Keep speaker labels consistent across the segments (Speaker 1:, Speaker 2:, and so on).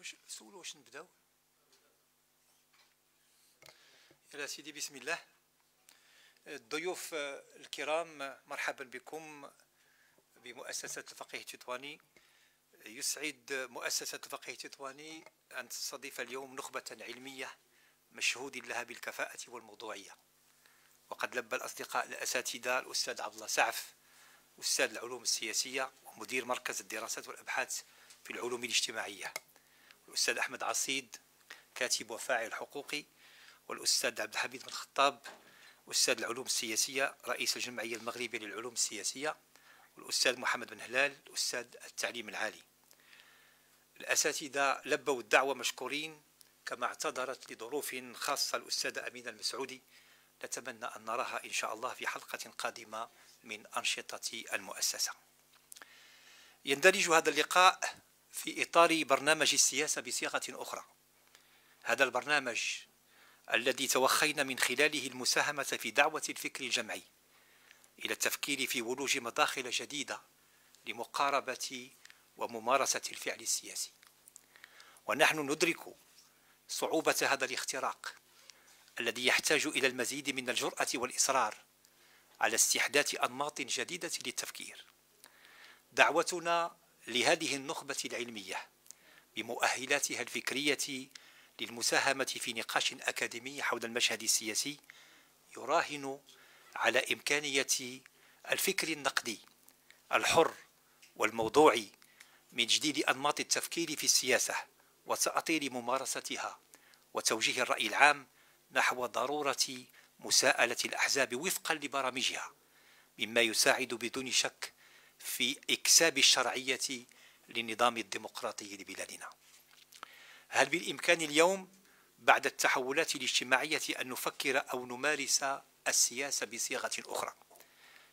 Speaker 1: واش سولوا واش نبداو يا سيدي بسم الله. الضيوف الكرام مرحبا بكم بمؤسسة الفقيه التطواني يسعد مؤسسة الفقيه التطواني أن تستضيف اليوم نخبة علمية مشهود لها بالكفاءة والموضوعية. وقد لبى الأصدقاء الأساتذة الأستاذ عبد الله سعف أستاذ العلوم السياسية ومدير مركز الدراسات والأبحاث في العلوم الاجتماعية. الأستاذ أحمد عصيد كاتب وفاعل حقوقي والأستاذ عبد الحميد بن خطاب أستاذ العلوم السياسية رئيس الجمعية المغربية للعلوم السياسية والأستاذ محمد بن هلال أستاذ التعليم العالي. الأساتذة لبوا الدعوة مشكورين كما اعتذرت لظروف خاصة الأستاذة أمينة المسعودي. نتمنى أن نراها إن شاء الله في حلقة قادمة من أنشطة المؤسسة. يندرج هذا اللقاء في إطار برنامج السياسة بصيغة أخرى. هذا البرنامج الذي توخينا من خلاله المساهمة في دعوة الفكر الجمعي إلى التفكير في ولوج مداخل جديدة لمقاربة وممارسة الفعل السياسي. ونحن ندرك صعوبة هذا الاختراق الذي يحتاج إلى المزيد من الجرأة والإصرار على استحداث أنماط جديدة للتفكير. دعوتنا لهذه النخبة العلمية بمؤهلاتها الفكرية للمساهمة في نقاش أكاديمي حول المشهد السياسي يراهن على إمكانية الفكر النقدي الحر والموضوعي من جديد أنماط التفكير في السياسة وتأطير ممارستها وتوجيه الرأي العام نحو ضرورة مساءلة الأحزاب وفقا لبرامجها مما يساعد بدون شك في إكساب الشرعية للنظام الديمقراطي لبلادنا. هل بالإمكان اليوم بعد التحولات الاجتماعية أن نفكر أو نمارس السياسة بصيغة أخرى؟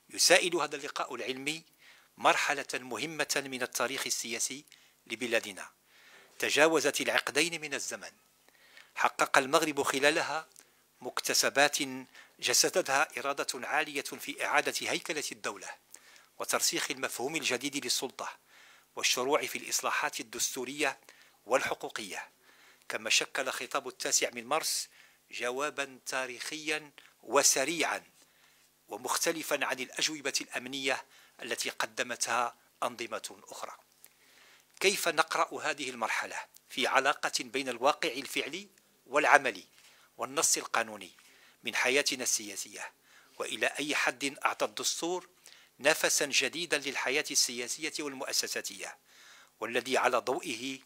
Speaker 1: يسائل هذا اللقاء العلمي مرحلة مهمة من التاريخ السياسي لبلادنا. تجاوزت العقدين من الزمن. حقق المغرب خلالها مكتسبات جسدتها إرادة عالية في إعادة هيكلة الدولة. وترسيخ المفهوم الجديد للسلطة والشروع في الإصلاحات الدستورية والحقوقية. كما شكل خطاب التاسع من مارس جوابا تاريخيا وسريعا ومختلفا عن الأجوبة الأمنية التي قدمتها أنظمة أخرى. كيف نقرأ هذه المرحلة في علاقة بين الواقع الفعلي والعملي والنص القانوني من حياتنا السياسية؟ وإلى أي حد أعطى الدستور نفسا جديدا للحياة السياسية والمؤسساتية والذي على ضوئه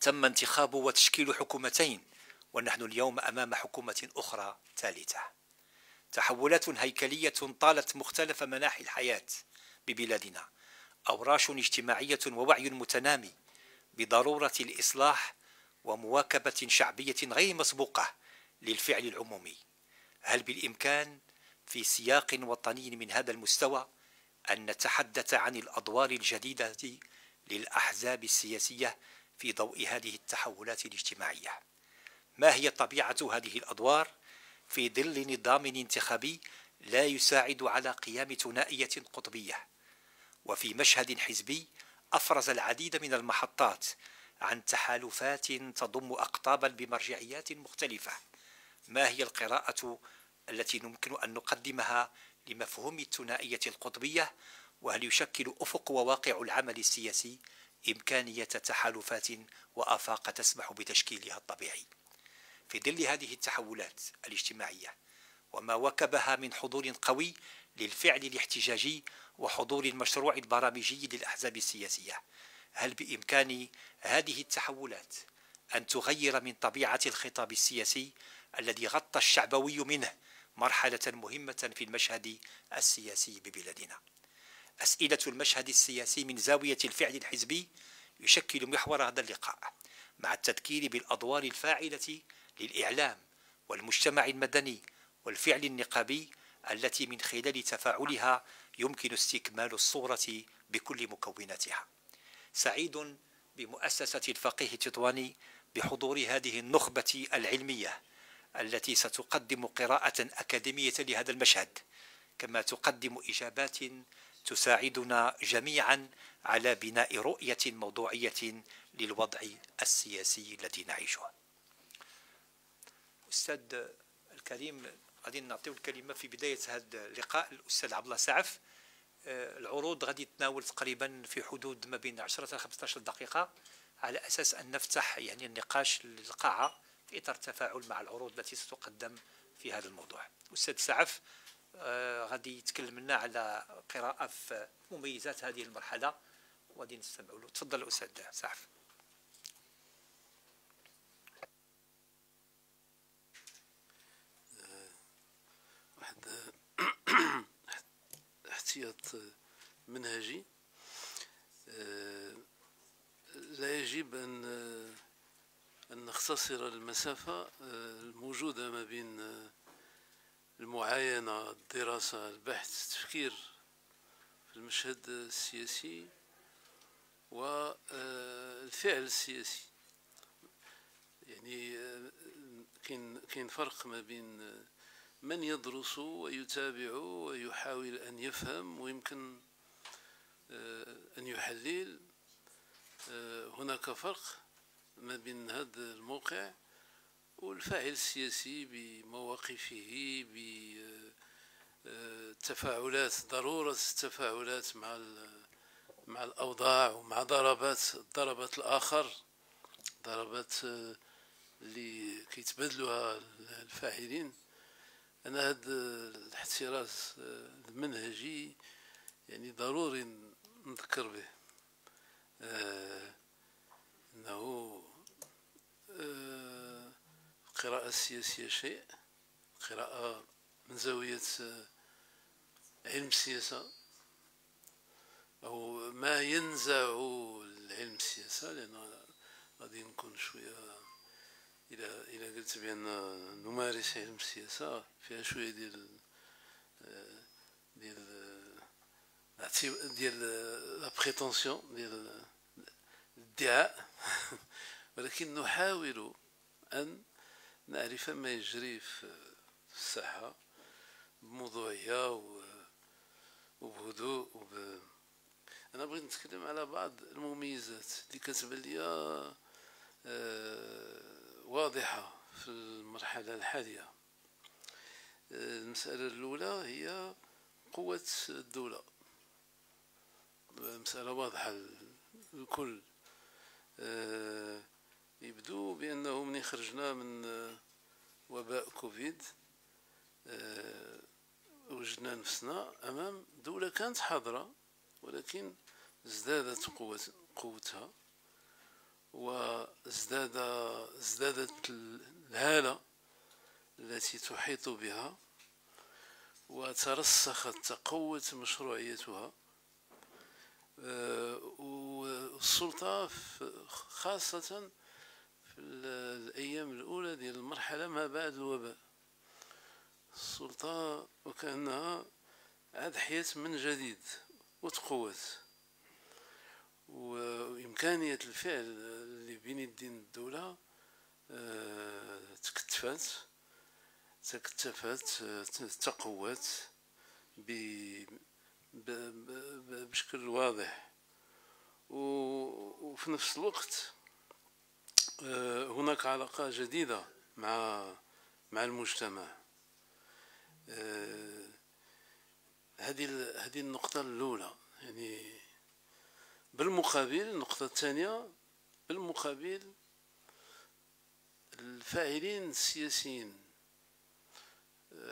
Speaker 1: تم انتخاب وتشكيل حكومتين ونحن اليوم أمام حكومة أخرى ثالثة. تحولات هيكلية طالت مختلف مناحي الحياة ببلادنا. أوراش اجتماعية ووعي متنامي بضرورة الإصلاح ومواكبة شعبية غير مسبوقة للفعل العمومي. هل بالإمكان في سياق وطني من هذا المستوى أن نتحدث عن الأدوار الجديدة للأحزاب السياسية في ضوء هذه التحولات الاجتماعية. ما هي طبيعة هذه الأدوار؟ في ظل نظام انتخابي لا يساعد على قيام ثنائية قطبية. وفي مشهد حزبي أفرز العديد من المحطات عن تحالفات تضم أقطابا بمرجعيات مختلفة. ما هي القراءة التي يمكن أن نقدمها لمفهوم الثنائية القطبية وهل يشكل أفق وواقع العمل السياسي إمكانية تحالفات وآفاق تسمح بتشكيلها الطبيعي؟ في ظل هذه التحولات الاجتماعية وما وكبها من حضور قوي للفعل الاحتجاجي وحضور المشروع البرامجي للأحزاب السياسية هل بإمكان هذه التحولات أن تغير من طبيعة الخطاب السياسي الذي غطى الشعبوي منه مرحلة مهمة في المشهد السياسي ببلادنا. أسئلة المشهد السياسي من زاوية الفعل الحزبي يشكل محور هذا اللقاء مع التذكير بالأدوار الفاعلة للإعلام والمجتمع المدني والفعل النقابي التي من خلال تفاعلها يمكن استكمال الصورة بكل مكوناتها. سعيد بمؤسسة الفقيه التطواني بحضور هذه النخبة العلمية التي ستقدم قراءة أكاديمية لهذا المشهد كما تقدم إجابات تساعدنا جميعا على بناء رؤية موضوعية للوضع السياسي الذي نعيشه. أستاذ الكريم غادي نعطيو الكلمة في بداية هذا اللقاء الأستاذ عبد الله سعف. آه، العروض غادي تناول تقريبا في حدود ما بين 10 إلى 15 دقيقة على أساس أن نفتح يعني النقاش للقاعة. في إطار التفاعل مع العروض التي ستقدم في هذا الموضوع. أستاذ سعف آه، غادي يتكلم لنا على قراءة في مميزات هذه المرحلة وغادي نستمعوا له. تفضل أستاذ سعف.
Speaker 2: احتياط منهجي. لا يجب أن أن نختصر المسافة الموجودة ما بين المعاينة الدراسة البحث التفكير في المشهد السياسي والفعل السياسي. يعني كاين كاين فرق ما بين من يدرس ويتابع ويحاول أن يفهم ويمكن آه، أن يحلل آه، هناك فرق. ما بين هذا الموقع والفاعل السياسي بمواقفه بالتفاعلات آه، ضرورة التفاعلات مع مع الأوضاع ومع ضربات ضربات الآخر ضربات اللي كيتبادلوها الفاعلين. أنا هذا الاحتراز المنهجي يعني ضروري نذكر به. آه إنه آه القراءة السياسية شيء. قراءة من زاوية آه، علم السياسة. أو ما ينزع العلم السياسة لأن غادي نكون شوية إلى إلى قلت بأن نمارس علم السياسة فيها شوية ديال ديال ديال لا بريتونسيون ديال الادعاء. ولكن نحاول أن نعرف ما يجري في الساحة بموضوعيه وبهدوء وب... أنا بغيت نتكلم على بعض المميزات اللي كتبان لي آه واضحة في المرحلة الحالية. المسألة الأولى هي قوة الدولة. مسألة واضحة للكل. يبدو بأنه من خرجنا من وباء كوفيد. وجدنا نفسنا أمام دولة كانت حاضرة ولكن ازدادت قوة قوتها وازداد ازدادت الهالة التي تحيط بها وترسخت تقوت مشروعيتها. آه، والسلطة خاصة في الأيام الأولى ديال المرحلة ما بعد الوباء. السلطة وكأنها عاد حياة من جديد وتقوت وإمكانية الفعل اللي بين يدين الدولة آه، تكتفات تكتفات تقوت بشكل واضح. وفي نفس الوقت آه، هناك علاقة جديدة مع مع المجتمع. آه، هذه هذه النقطة الأولى. يعني بالمقابل النقطة الثانية بالمقابل الفاعلين السياسيين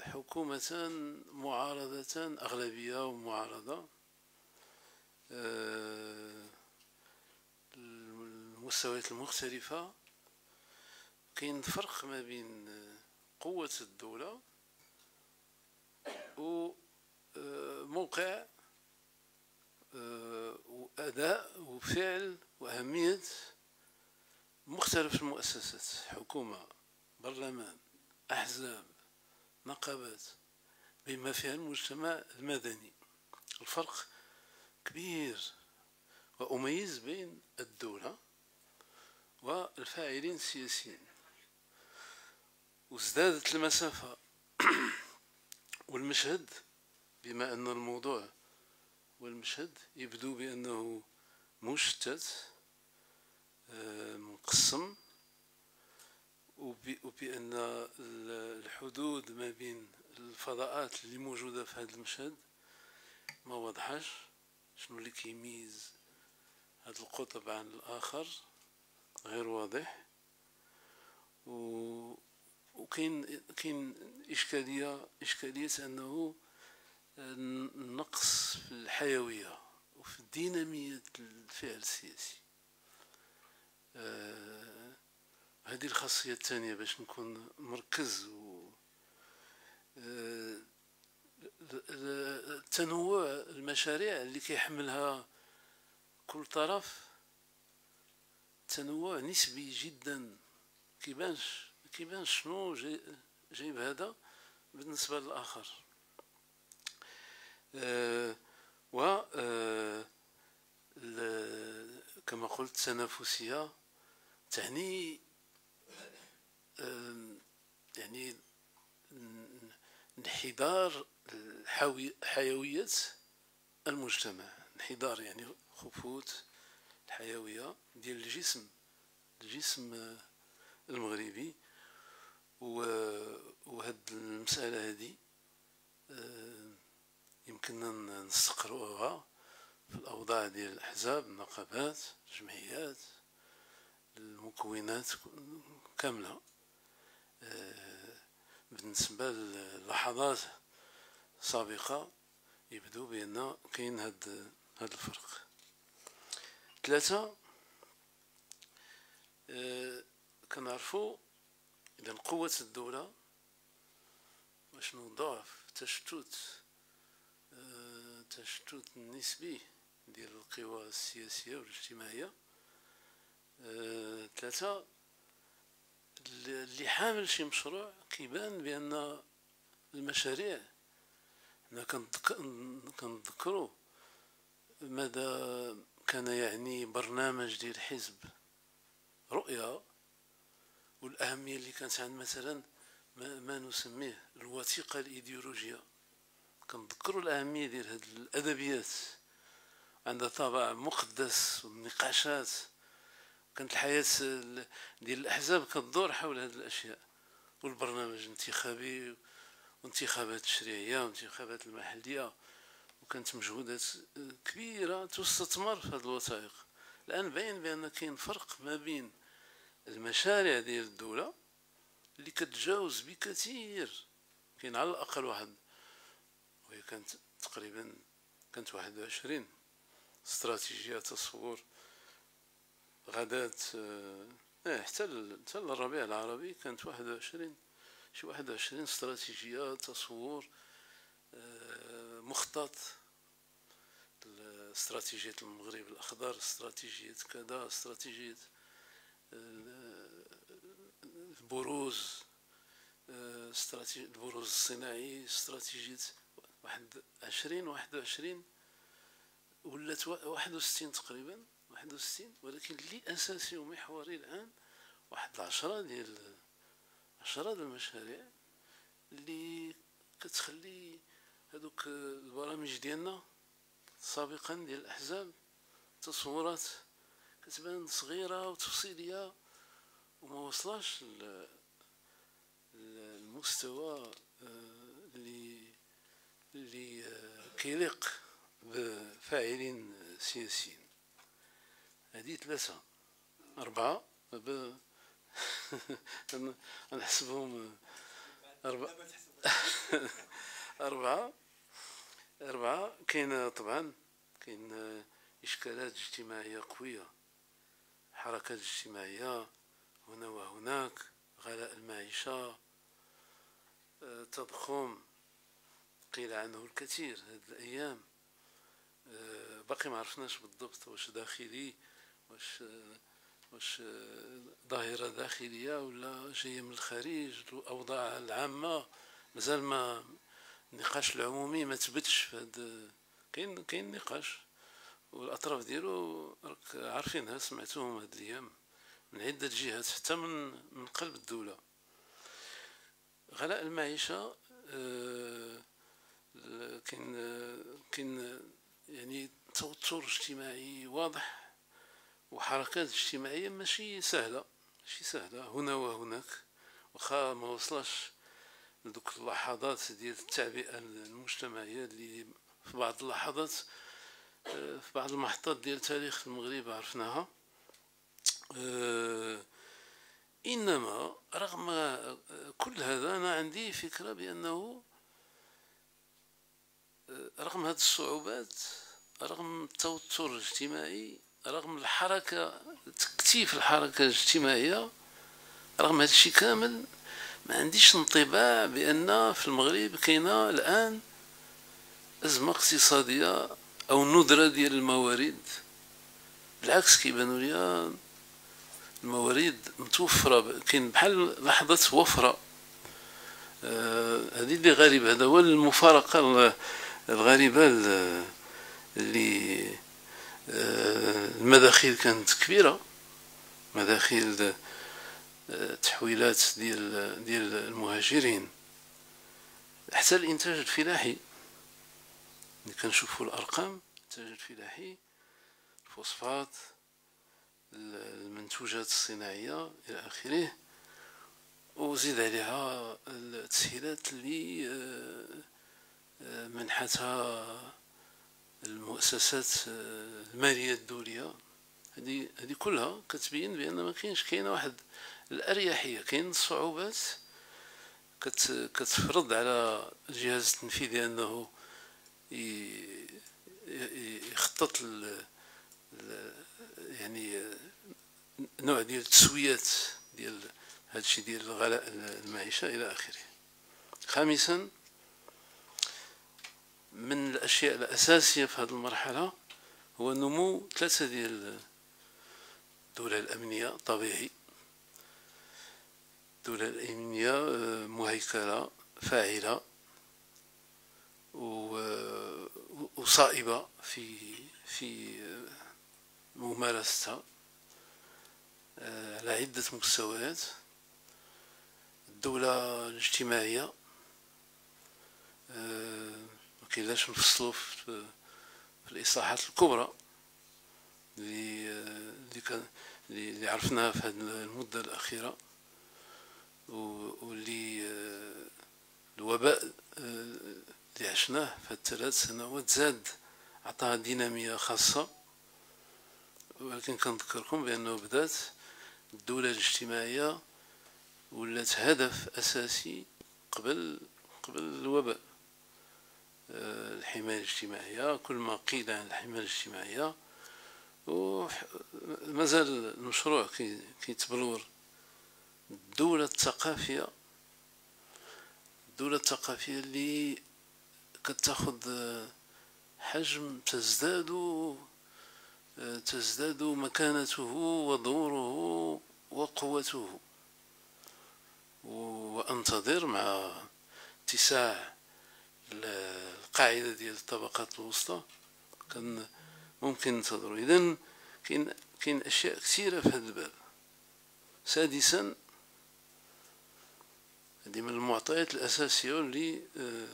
Speaker 2: حكومة معارضة أغلبية ومعارضة آه، المستويات المختلفة كاين فرق ما بين قوة الدولة وموقع آه، وأداء وفعل وأهمية مختلف المؤسسات حكومة برلمان أحزاب نقابات بما فيها المجتمع المدني. الفرق كبير وأميز بين الدولة والفاعلين السياسيين. وازدادت المسافة والمشهد بما أن الموضوع والمشهد يبدو بأنه مشتت مقسم وبأن الحدود ما بين الفضاءات اللي موجودة في هذا المشهد ما وضحش شنو اللي كيميز هذا القطب عن الآخر؟ غير واضح. و وكاين كاين إشكالية إشكالية أنه النقص في الحيوية وفي الدينامية الفعل السياسي. آه هذه الخاصية الثانية باش نكون مركز و آه تنوع المشاريع اللي كيحملها كل طرف. تنوع نسبي جدا. كيبانش كيبانش شنو جايب هذا بالنسبة للآخر. آه و آه كما قلت التنافسية تعني آه يعني انحدار حيوية المجتمع. انحدار يعني خفوت الحيوية ديال الجسم الجسم المغربي. وهاد المسألة هذه آه، يمكننا نستقروها في الأوضاع ديال الأحزاب النقابات الجمعيات المكونات كاملة. آه، بالنسبة للحظات سابقة يبدو بأن كاين هاد هاد الفرق. ثلاثة أه كنعرفوا إذا قوة الدولة وشنو ضعف تشتت أه تشتت النسبي ديال القوى السياسية والاجتماعية. أه ثلاثة اللي حامل شي مشروع كيبان بأن المشاريع حنا كنذكروا ماذا كان يعني برنامج ديال حزب رؤية والأهمية اللي كانت عند مثلا ما, ما نسميه الوثيقة الإيديولوجية. كنذكروا الأهمية ديال هذه الأدبيات عندها طابع مقدس والنقاشات. كانت الحياة ديال الأحزاب كتدور حول هذه الأشياء والبرنامج الانتخابي وانتخابات التشريعية وانتخابات المحلية. وكانت مجهودات كبيرة تستثمر في هذه الوثائق. الآن باين بأن كاين فرق ما بين المشاريع ديال الدولة اللي كتجاوز بكثير. كاين على الأقل واحد وهي كانت تقريبا كانت واحد وعشرين استراتيجية تصور غدات آه حتى حتى الربيع العربي كانت واحد وعشرين شي واحد وعشرين استراتيجية تصور آه مخطط استراتيجية المغرب الأخضر استراتيجية كذا استراتيجية البروز استراتيجية البروز الصناعي استراتيجية واحد عشرين واحد وعشرين ولات واحد وستين تقريبا واحد وستين ولكن اللي أساسي ومحوري الآن واحد العشرة ديال عشرة ديال المشاريع اللي كتخلي هذوك البرامج ديالنا سابقا ديال الأحزاب تصورات كتبان صغيرة وتفصيلية وما وصلاش المستوى آه، اللي اللي آه، كيليق بفاعلين سياسيين. هذه ثلاثة. أربعة. ب... نحسبهم أربعة. أربعة. أربعة كاين طبعا كاين إشكالات اجتماعية قوية حركات اجتماعية هنا وهناك غلاء المعيشة آه، تضخم قيل عنه الكثير هذه الأيام. آه، باقي ما عرفناش بالضبط واش داخلي واش واش ظاهرة داخلية ولا جاية من الخارج الأوضاع العامة. مازال ما النقاش العمومي ما تبتش في هاد كاين كاين نقاش. والأطراف ديالو راك عارفينها سمعتوهم هاد الأيام من عدة جهات حتى من من قلب الدولة. غلاء المعيشة آه، كاين كاين يعني توتر اجتماعي واضح وحركات اجتماعية ماشي سهلة. ماشي سهلة. هنا وهناك. واخا ما وصلش لدوك اللحظات ديال التعبئة المجتمعية اللي في بعض اللحظات آه، في بعض المحطات ديال تاريخ المغرب عرفناها. آه، إنما رغم كل هذا أنا عندي فكرة بأنه آه، رغم هذه الصعوبات رغم التوتر الاجتماعي رغم الحركة تكتيف الحركة الاجتماعية رغم هذا الشيء كامل ما عنديش انطباع بأن في المغرب كاينة الآن أزمة اقتصادية أو ندرة ديال الموارد. بالعكس كيبانوا لي الموارد متوفرة كاين بحال لحظة وفرة. آه هذه اللي غريبة هذا هو المفارقة الغريبة اللي آه المداخيل كانت كبيرة. مداخيل تحويلات ديال ديال المهاجرين. حتى الإنتاج الفلاحي. ملي كنشوفوا الأرقام الإنتاج الفلاحي الفوسفات المنتوجات الصناعية إلى آخره. وزيد عليها التسهيلات اللي آه، منحتها المؤسسات آه، المالية الدولية. هذه هذه كلها كتبين بأن ما كاينش كاينة واحد الأريحية كاين الصعوبات كتفرض على الجهاز التنفيذي أنه يخطط يعني نوع ديال التسويات ديال هذا الشيء ديال الغلاء المعيشة إلى آخره. خامسا من الأشياء الأساسية في هذه المرحلة هو نمو ثلاثة ديال الدولة الأمنية طبيعي. الدولة الأمنية مهيكلة فاعلة وصائبة في في ممارستها آه، على عدة مستويات. الدولة الاجتماعية آه، مكينلاش نفصلو في الإصلاحات الكبرى اللي آه، اللي عرفناها في هذه المدة الأخيرة. واللي الوباء اللي عشناه في الثلاث سنوات زاد عطاها دينامية خاصة. ولكن كنذكركم بأنه بدأت الدولة الاجتماعية ولات هدف أساسي قبل قبل الوباء. آه، الحماية الاجتماعية كل ما قيل عن الحماية الاجتماعية ومازال المشروع كيتبلور. الدولة الثقافية الدولة الثقافية اللي كتاخذ حجم تزداد تزداد مكانته ودوره وقوته. وأنتظر مع اتساع القاعدة ديال الطبقات الوسطى. كان ممكن ننتظروا. اذا كاين كاين أشياء كثيرة في هذا الباب. سادسا هذه من المعطيات الأساسية اللي آه،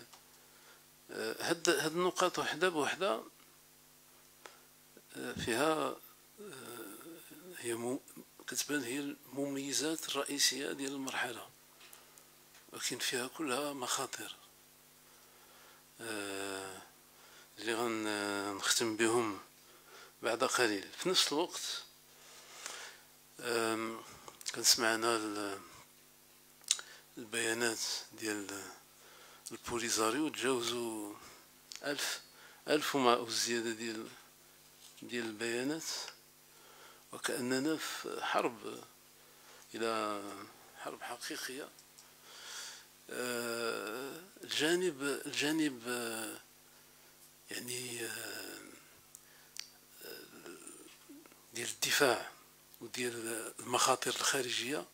Speaker 2: آه، هاد هاد النقاط وحدة بوحدة فيها آه، هي كتبان هي المميزات الرئيسية ديال المرحلة ولكن فيها كلها مخاطر اللي غنختم بهم بعد قليل. في نفس الوقت كان سمعنا البيانات ديال البوليزاريو تجاوزوا ألف ألف وما الزيادة ديال ديال البيانات. وكأننا في حرب إلى حرب حقيقية. آه، الجانب الجانب يعني آه، ديال الدفاع وديال المخاطر الخارجية.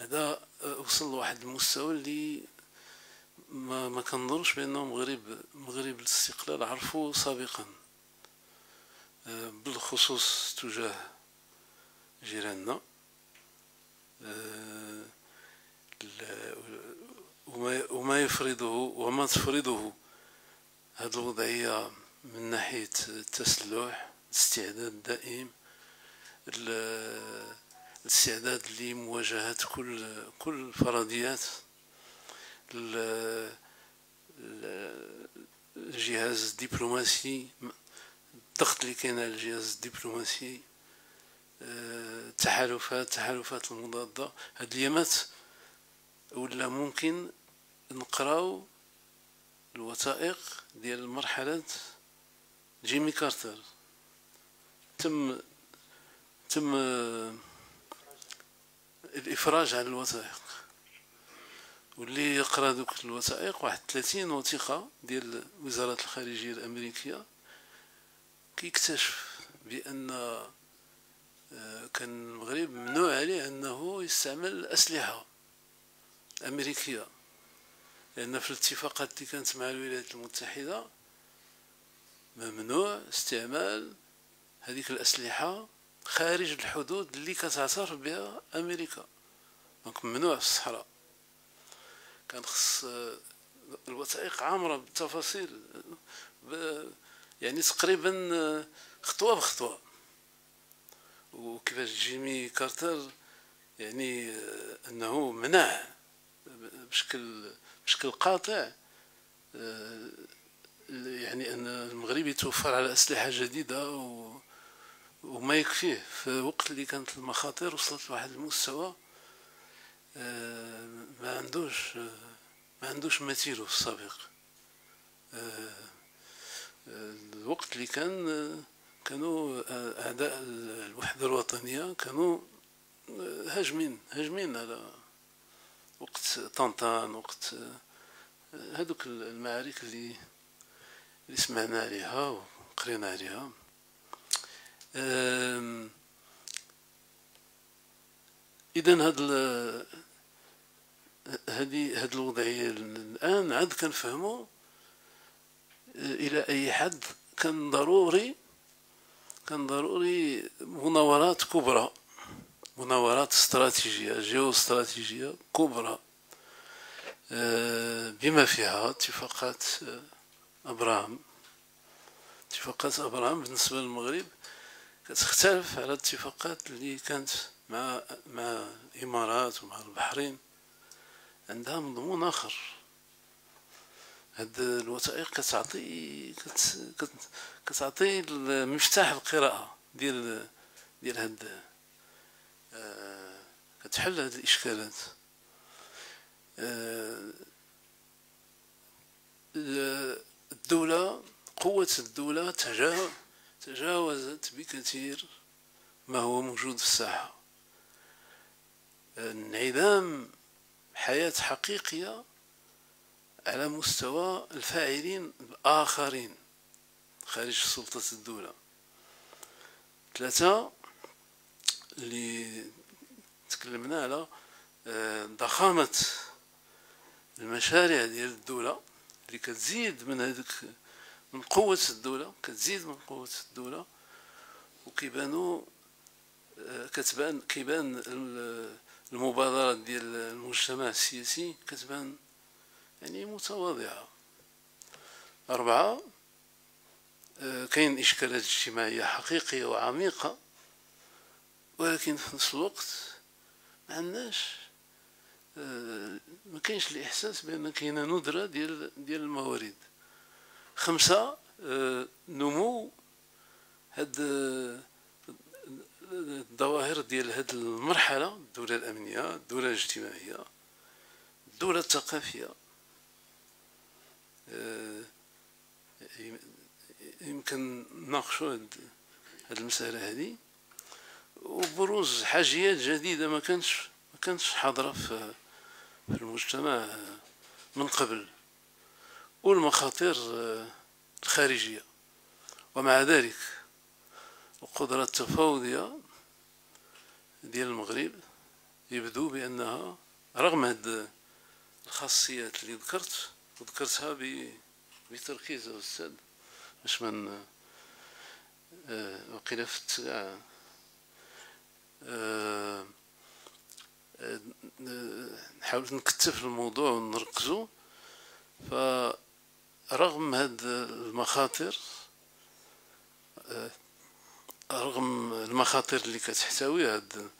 Speaker 2: هذا وصل لواحد المستوى اللي ما ما كنظنش بأنه مغرب مغرب الاستقلال عرفوه سابقا بالخصوص تجاه جيراننا آه، وما يفرضه وما تفرضه هذه الوضعية من ناحية التسلح الاستعداد الدائم الاستعداد لمواجهة كل كل الفرضيات الجهاز الدبلوماسي الضغط اللي كاين على الجهاز الدبلوماسي التحالفات التحالفات المضادة. هاد اليامات ولا ممكن نقراو الوثائق ديال مرحلة جيمي كارتر. تم تم الإفراج عن الوثائق. واللي يقرأ دوك الوثائق واحد 30 وثيقة ديال وزارة الخارجية الأمريكية كيكتشف بأن آه، كان المغرب ممنوع عليه أنه يستعمل أسلحة أمريكية لأن في الاتفاقات اللي كانت مع الولايات المتحدة ممنوع استعمال هذيك الأسلحة خارج الحدود اللي كتعترف بها أمريكا. دونك ممنوع في الصحراء. كان خص الوثائق عامرة بالتفاصيل. يعني تقريبا خطوة بخطوة. وكيفاش جيمي كارتر يعني أنه منع بشكل بشكل قاطع يعني أن المغرب يتوفر على أسلحة جديدة و وما يكفيه. في الوقت اللي كانت المخاطر وصلت لواحد المستوى آه، ما عندوش ما عندوش مثيله في السابق. آه، الوقت اللي كان كانوا أعداء الوحدة الوطنية كانوا هاجمين هاجمين على وقت طنطان وقت هذوك المعارك اللي اللي سمعنا عليها وقرينا عليها. اذا هاد هذه هاد الوضعية الآن عاد كنفهموا إلى أي حد كان ضروري كان ضروري مناورات كبرى. مناورات استراتيجية جيو استراتيجيه كبرى بما فيها اتفاقات أبراهام. اتفاقات أبراهام بالنسبة للمغرب. كتختلف على الاتفاقات اللي كانت مع مع الإمارات ومع البحرين. عندها مضمون آخر. هاد الوثائق كتعطي كت كتعطي مفتاح القراءة ديال ديال هاد آه كتحل هاد الإشكالات. آه الدولة قوة الدولة تجاوزت بكثير ما هو موجود في الساحة. انعدام حياة حقيقية على مستوى الفاعلين الآخرين خارج سلطة الدولة. ثلاثة اللي تكلمنا على آه، ضخامة المشاريع ديال الدولة اللي كتزيد من هذيك من قوة الدولة كتزيد من قوة الدولة وكيبانو آه، كتبان كيبان المبادرات ديال المجتمع السياسي كتبان يعني متواضعة. أربعة آه، كاين إشكالات اجتماعية حقيقية وعميقة ولكن في نفس الوقت ما عندناش آه، ما كاينش الإحساس بأن كاينة ندرة ديال ديال الموارد. خمسة آه، نمو هاد الظواهر ديال هاد المرحلة الدولة الأمنية الدولة الاجتماعية الدولة الثقافية. آه، يمكن نناقشوا هاد المسألة هذه وبروز حاجيات جديدة ما كانش ما كانش حاضرة في المجتمع من قبل. والمخاطر آه، الخارجية. ومع ذلك القدرة التفاوضية ديال المغرب يبدو بأنها رغم هاد الخاصيات اللي ذكرت وذكرتها بتركيز أستاذ باش من آه، وقيل في التسعة آه، نحاول نكتف الموضوع ونركزو. فرغم هاد المخاطر رغم المخاطر اللي كتحتوي هاد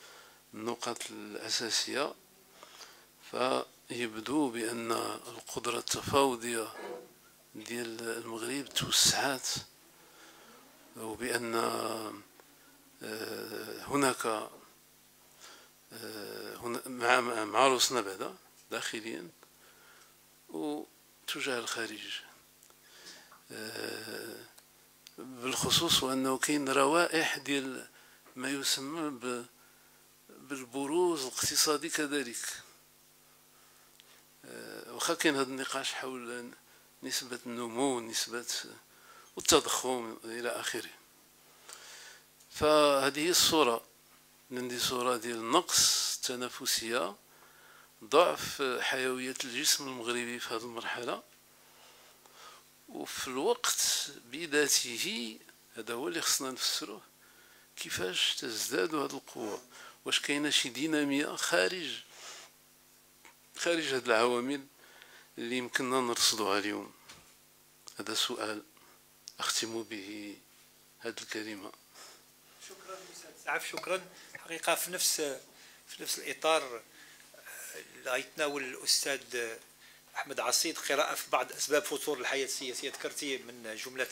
Speaker 2: النقط الأساسية فيبدو بأن القدرة التفاوضية ديال المغرب توسعات وبأن آه، هناك آه، مع مع روسنا بعدا داخليا وتجاه الخارج. آه، بالخصوص وأنه كاين روائح ديال ما يسمى بالبروز الاقتصادي كذلك. واخا كاين هذا النقاش حول نسبة النمو نسبة والتضخم إلى آخره. فهذه الصورة عندي صورة ديال النقص التنافسية ضعف حيوية الجسم المغربي في هذه المرحلة. وفي الوقت بذاته هذا هو اللي خصنا نفسروه كيفاش تزداد هذه القوة؟ واش كاينة شي دينامية خارج خارج هذه العوامل اللي يمكننا نرصدها اليوم؟ هذا سؤال أختم به هذه الكلمة.
Speaker 1: شكرا سعف شكرا. حقيقة في نفس في نفس الإطار اللي غيتناول الأستاذ أحمد عصيد قراءة في بعض أسباب فتور الحياة السياسية. ذكرتي من جملة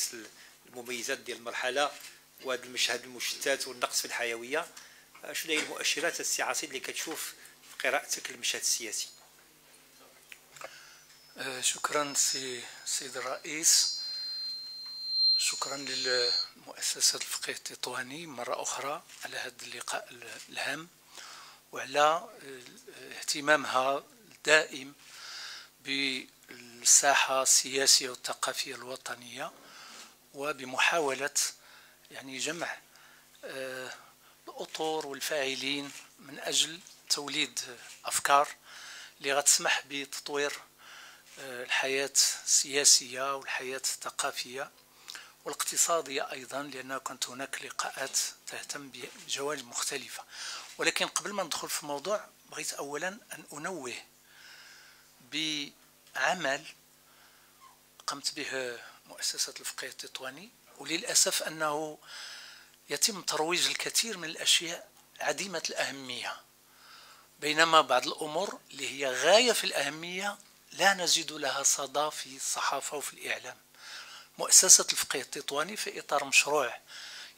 Speaker 1: المميزات ديال المرحلة وهذا المشهد المشتت والنقص في الحيوية. شنو هي المؤشرات السي عصيد اللي كتشوف في قراءتك للمشهد السياسي؟
Speaker 3: آه، شكرا سي سيد الرئيس. شكرا للمؤسسة الفقه التطواني. مرة أخرى على هذا اللقاء الهام. وعلى اهتمامها الدائم بالساحة السياسية والثقافية الوطنية وبمحاولة يعني جمع آه، الأطر والفاعلين من أجل توليد أفكار اللي غتسمح بتطوير الحياة السياسية والحياة الثقافية والاقتصادية أيضا لأن كانت هناك لقاءات تهتم بجوانب مختلفة. ولكن قبل ما ندخل في الموضوع بغيت أولا أن أنوه بعمل قمت به مؤسسة الفقه التطواني وللأسف أنه يتم ترويج الكثير من الأشياء عديمة الأهمية. بينما بعض الأمور اللي هي غاية في الأهمية لا نجد لها صدى في الصحافة وفي الإعلام. مؤسسة الفقه التطواني في إطار مشروع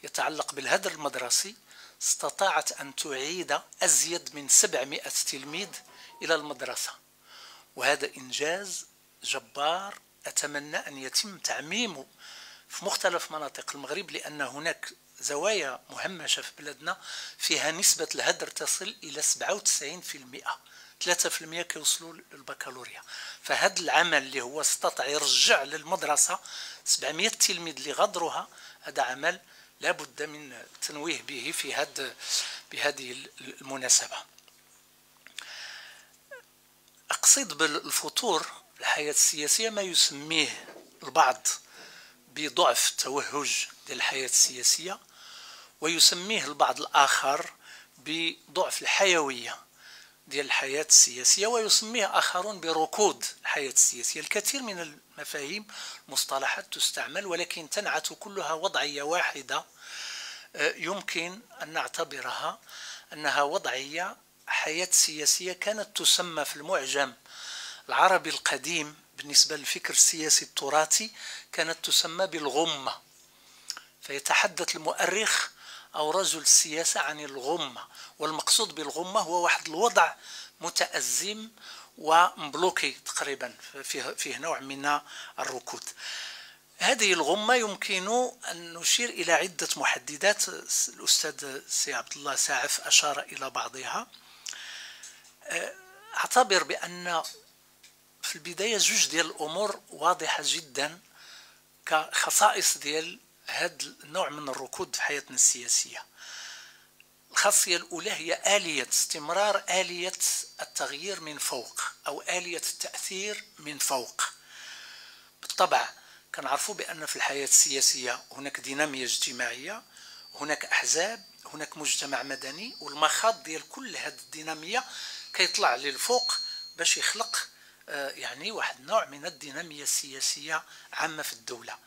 Speaker 3: يتعلق بالهدر المدرسي استطاعت أن تعيد أزيد من 700 تلميذ إلى المدرسة. وهذا إنجاز جبار. أتمنى أن يتم تعميمه في مختلف مناطق المغرب لأن هناك زوايا مهمشة في بلدنا فيها نسبة الهدر تصل إلى 97% 3% كيوصلوا للبكالوريا. فهذا العمل اللي هو استطاع يرجع للمدرسة 700 تلميذ اللي غادروها هذا عمل لابد من التنويه به في هذا بهذه المناسبة. أقصد بالفطور الحياة السياسية ما يسميه البعض بضعف توهج للحياة السياسية ويسميه البعض الآخر بضعف الحيوية ديال الحياة السياسية ويسميه آخرون بركود الحياة السياسية. الكثير من المفاهيم مصطلحات تستعمل ولكن تنعت كلها وضعية واحدة آه، يمكن أن نعتبرها أنها وضعية حياة سياسية كانت تسمى في المعجم العربي القديم بالنسبة للفكر السياسي التراثي كانت تسمى بالغمة فيتحدث المؤرخ أو رجل السياسة عن الغمة والمقصود بالغمة هو واحد الوضع متأزم ومبلوكي تقريبا فيه, فيه نوع من الركود. هذه الغمة يمكن أن نشير إلى عدة محددات الأستاذ سي عبد الله ساعف أشار إلى بعضها. أعتبر بأن في البداية جوج ديال الأمور واضحة جدا كخصائص ديال هذا النوع من الركود في حياتنا السياسية. الخاصية الأولى هي آلية استمرار آلية التغيير من فوق أو آلية التأثير من فوق. بالطبع كنعرفوا بأن في الحياة السياسية هناك دينامية اجتماعية هناك أحزاب هناك مجتمع مدني والمخاض ديال كل هذه الدينامية كيطلع للفوق باش يخلق آه، يعني واحد النوع من الدينامية السياسية عامة في الدولة.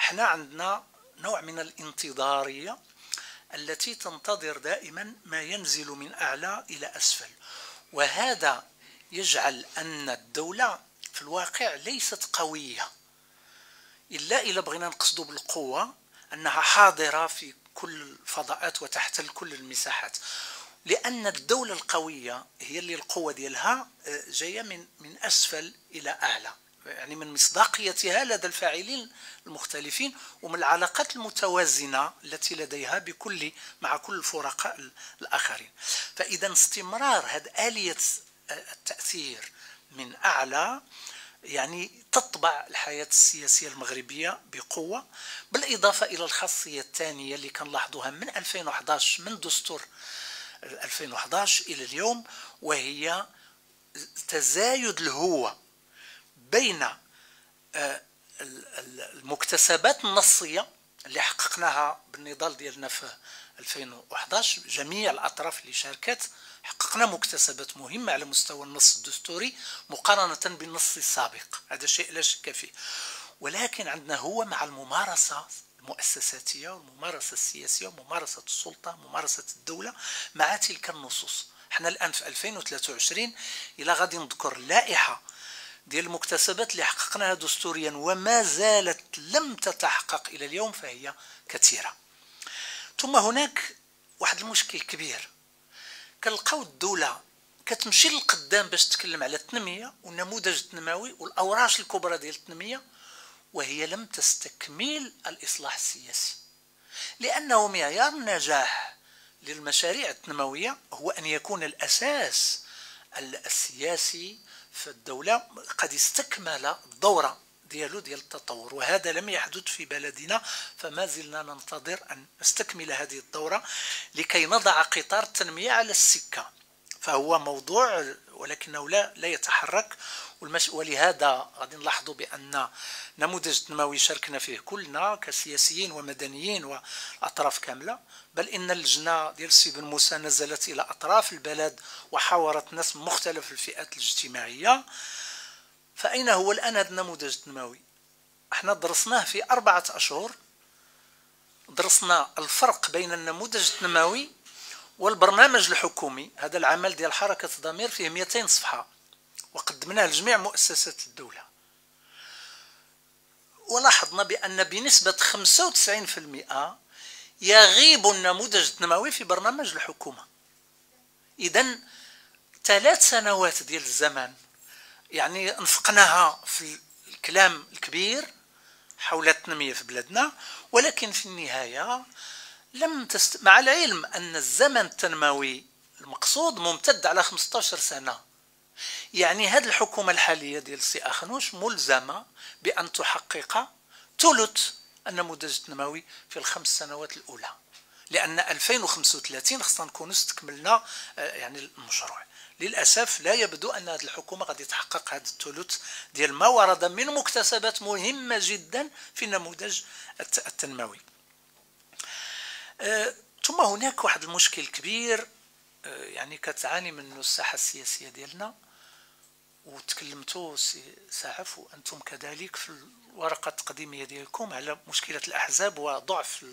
Speaker 3: إحنا عندنا نوع من الانتظارية التي تنتظر دائما ما ينزل من أعلى إلى أسفل. وهذا يجعل أن الدولة في الواقع ليست قوية إلا إذا بغينا نقصدوا بالقوة أنها حاضرة في كل الفضاءات وتحتل كل المساحات. لأن الدولة القوية هي اللي القوة ديالها آه، جاية من من أسفل إلى أعلى. يعني من مصداقيتها لدى الفاعلين المختلفين ومن العلاقات المتوازنة التي لديها بكل مع كل الفرقاء الآخرين. فإذا استمرار هذه آلية التأثير من أعلى يعني تطبع الحياة السياسية المغربية بقوة. بالإضافة إلى الخاصية الثانية اللي كنلاحظوها من 2011 من دستور 2011 إلى اليوم وهي تزايد الهوة بين آه، المكتسبات النصية اللي حققناها بالنضال ديالنا في 2011 جميع الأطراف اللي شاركت حققنا مكتسبات مهمة على مستوى النص الدستوري مقارنة بالنص السابق. هذا شيء لا شك فيه. ولكن عندنا هو مع الممارسة المؤسساتية والممارسة السياسية وممارسة السلطة ممارسة الدولة مع تلك النصوص. إحنا الآن في 2023 إلى غادي نذكر لائحة ديال المكتسبات اللي حققناها دستوريا وما زالت لم تتحقق إلى اليوم فهي كثيرة. ثم هناك واحد المشكل كبير. كنلقاو الدولة كتمشي للقدام باش تتكلم على التنمية والنموذج التنموي والأوراش الكبرى ديال التنمية وهي لم تستكمل الإصلاح السياسي لأنه معيار النجاح للمشاريع التنموية هو أن يكون الأساس السياسي في الدولة قد استكمل الدورة ديالو ديال التطور وهذا لم يحدث في بلدنا فما زلنا ننتظر أن نستكمل هذه الدورة لكي نضع قطار التنمية على السكة فهو موضوع ولكنه لا لا يتحرك. ولهذا غادي نلاحظوا بأن نموذج تنموي شاركنا فيه كلنا كسياسيين ومدنيين وأطراف كاملة بل إن اللجنة ديال السي بن موسى نزلت إلى أطراف البلد وحاورت ناس من مختلف الفئات الاجتماعية. فأين هو الآن هذا النموذج التنموي إحنا درسناه في أربعة أشهر. درسنا الفرق بين النموذج التنموي والبرنامج الحكومي هذا العمل ديال حركة ضمير فيه 200 صفحة. وقدمناه لجميع مؤسسات الدولة. ولاحظنا بأن بنسبة 95% يغيب النموذج التنموي في برنامج الحكومة. إذا ثلاث سنوات ديال الزمان يعني انفقناها في الكلام الكبير حول التنمية في بلادنا ولكن في النهاية لم تست... مع العلم أن الزمن التنموي المقصود ممتد على 15 سنة. يعني هذه الحكومة الحالية ديال السي أخنوش ملزمة بأن تحقق ثلث النموذج التنموي في الخمس سنوات الأولى. لأن 2035 خصنا نكون استكملنا آه، يعني المشروع. للأسف لا يبدو أن هذه الحكومة قد يتحقق هذا الثلث ديال ما ورد من مكتسبات مهمة جدا في النموذج التنموي. آه، ثم هناك واحد المشكل كبير آه، يعني كتعاني منه الساحة السياسية ديالنا. وتكلمتوا سي سعف وأنتم كذلك في الورقة التقديمية ديالكم على مشكلة الأحزاب وضعف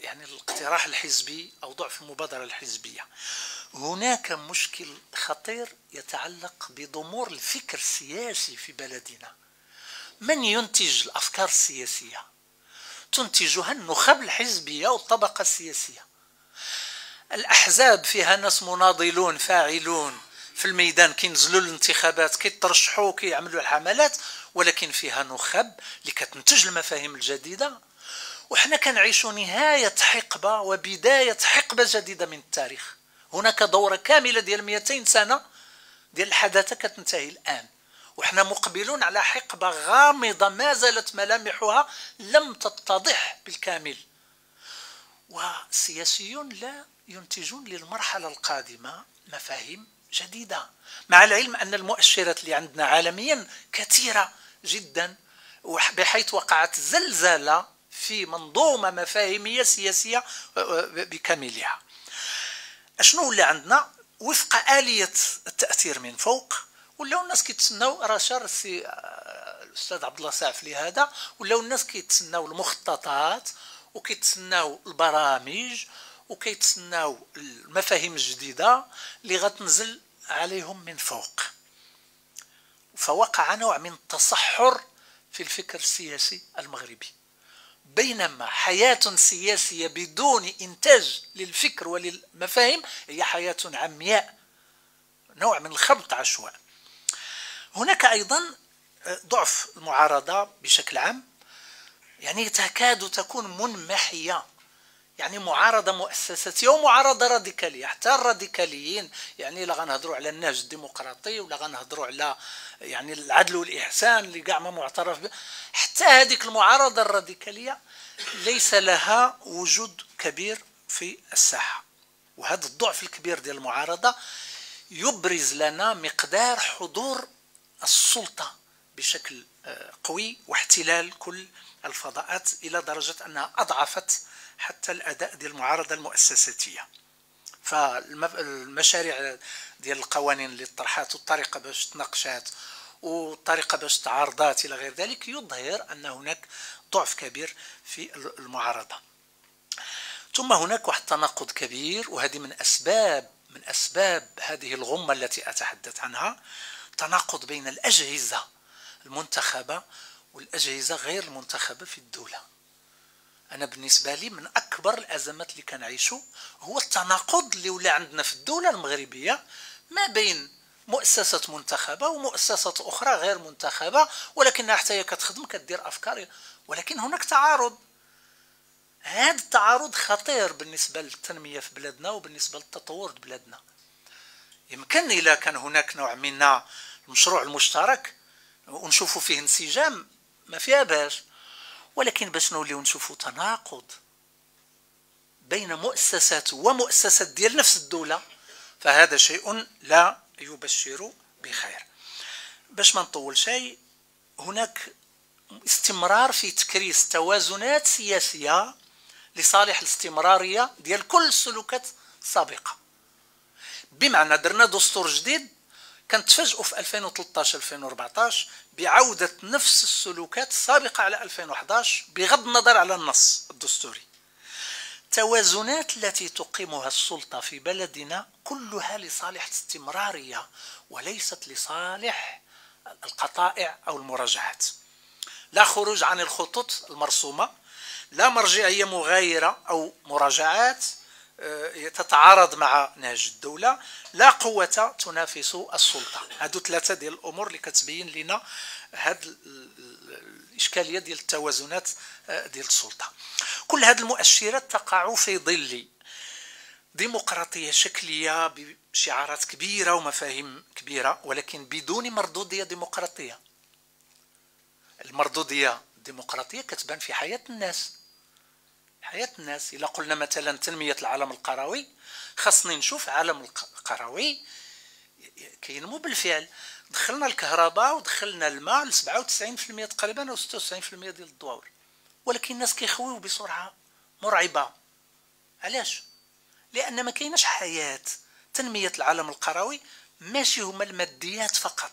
Speaker 3: يعني الاقتراح الحزبي أو ضعف المبادرة الحزبية. هناك مشكل خطير يتعلق بضمور الفكر السياسي في بلدنا. من ينتج الأفكار السياسية؟ تنتجها النخب الحزبية والطبقة السياسية. الأحزاب فيها ناس مناضلون فاعلون. في الميدان كينزلوا الانتخابات كيترشحوا كيعملوا الحملات ولكن فيها نخب اللي كتنتج المفاهيم الجديدة. وحنا كنعيشوا نهاية حقبة وبداية حقبة جديدة من التاريخ. هناك دورة كاملة ديال 200 سنة ديال الحداثة كتنتهي الآن. وحنا مقبلون على حقبة غامضة ما زالت ملامحها لم تتضح بالكامل. والسياسيون لا ينتجون للمرحلة القادمة مفاهيم جديدة. مع العلم أن المؤشرات اللي عندنا عالميا كثيرة جدا بحيث وقعت زلزلة في منظومة مفاهيمية سياسية بكاملها. شنو اللي عندنا؟ وفق آلية التأثير من فوق. ولاو الناس كيتسناو راه شار السي الأستاذ عبد الله سعف لهذا ولاو الناس كيتسناو المخططات وكيتسناو البرامج وكيتسناو المفاهيم الجديدة اللي غتنزل عليهم من فوق. فوقع نوع من التصحر في الفكر السياسي المغربي. بينما حياة سياسية بدون إنتاج للفكر وللمفاهيم هي حياة عمياء نوع من الخبط عشواء هناك أيضا آه، ضعف المعارضة بشكل عام. يعني تكاد تكون منمحية يعني معارضة مؤسساتية ومعارضة راديكالية حتى الراديكاليين يعني لا غنهضروا على النهج الديمقراطي ولا غنهضروا على يعني العدل والإحسان اللي كاع ما معترف به. حتى هذيك المعارضة الراديكالية ليس لها وجود كبير في الساحة. وهذا الضعف الكبير ديال المعارضة يبرز لنا مقدار حضور السلطة بشكل آه، قوي واحتلال كل الفضاءات إلى درجة أنها أضعفت حتى الأداء ديال المعارضة المؤسساتية. فالمشاريع ديال القوانين اللي طرحات والطريقة باش تناقشات والطريقة باش تعارضات إلى غير ذلك يظهر أن هناك ضعف كبير في المعارضة. ثم هناك واحد التناقض كبير وهذه من أسباب من أسباب هذه الغمة التي أتحدث عنها. تناقض بين الأجهزة المنتخبة والأجهزة غير المنتخبة في الدولة. أنا بالنسبة لي من أكبر الأزمات اللي كنعيشو هو التناقض اللي ولا عندنا في الدولة المغربية ما بين مؤسسة منتخبة ومؤسسة أخرى غير منتخبة ولكنها حتى هي كتخدم كدير أفكار. ولكن هناك تعارض. هذا التعارض خطير بالنسبة للتنمية في بلادنا وبالنسبة للتطور في بلادنا. يمكن إذا كان هناك نوع من المشروع المشترك ونشوفوا فيه انسجام ما فيها باش. ولكن باش نوليو نشوفوا تناقض بين مؤسسات ومؤسسات ديال نفس الدولة فهذا شيء لا يبشر بخير. باش ما نطول شيء هناك استمرار في تكريس توازنات سياسية لصالح الاستمرارية ديال كل السلوكات السابقة. بمعنى درنا دستور جديد كنتفاجئوا في 2013 2014 بعودة نفس السلوكات السابقة على 2011 بغض النظر على النص الدستوري. التوازنات التي تقيمها السلطة في بلدنا كلها لصالح الاستمرارية وليست لصالح القطائع أو المراجعات. لا خروج عن الخطوط المرسومة لا مرجعية مغايرة أو مراجعات تتعارض مع نهج الدولة. لا قوة تنافس السلطة. هادو ثلاثة ديال الأمور اللي كتبين لنا هاد الإشكالية ديال التوازنات آه، ديال السلطة. كل هذه المؤشرات تقع في ظل ديمقراطية شكلية بشعارات كبيرة ومفاهيم كبيرة ولكن بدون مردودية ديمقراطية. المردودية الديمقراطية كتبان في حياة الناس. حياة الناس. إلا قلنا مثلا تنمية العالم القروي خاصني نشوف عالم القروي كينمو بالفعل. دخلنا الكهرباء ودخلنا الماء ل 97% تقريبا أو 96% ديال الدواور ولكن الناس كيخويو بسرعة مرعبة. علاش؟ لأن ما كايناش حياة. تنمية العالم القروي ماشي هما الماديات فقط.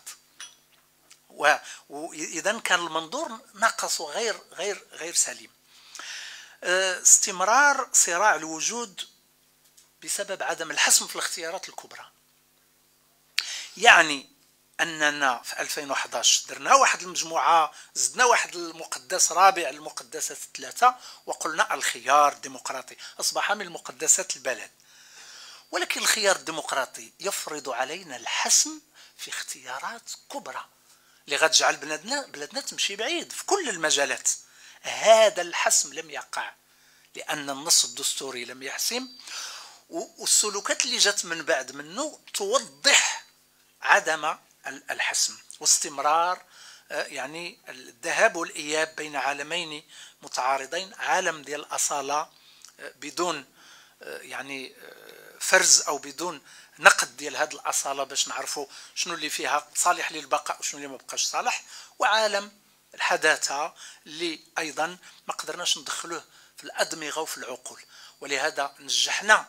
Speaker 3: واذا كان المنظور ناقص وغير غير غير سليم. استمرار صراع الوجود بسبب عدم الحسم في الاختيارات الكبرى. يعني أننا في 2011 درنا واحد المجموعة زدنا واحد المقدس رابع المقدسات الثلاثة وقلنا الخيار الديمقراطي. أصبح من مقدسات البلد. ولكن الخيار الديمقراطي يفرض علينا الحسم في اختيارات كبرى. اللي غتجعل بلادنا بلادنا تمشي بعيد في كل المجالات. هذا الحسم لم يقع لأن النص الدستوري لم يحسم والسلوكات اللي جات من بعد منه توضح عدم الحسم واستمرار آه، يعني الذهاب والإياب بين عالمين متعارضين عالم ديال الأصالة آه، بدون آه، يعني فرز أو بدون نقد ديال هذه الأصالة باش نعرفوا شنو اللي فيها صالح للبقاء وشنو اللي ما بقاش صالح وعالم الحداثة اللي أيضا ما قدرناش ندخلوه في الأدمغة وفي العقول. ولهذا نجحنا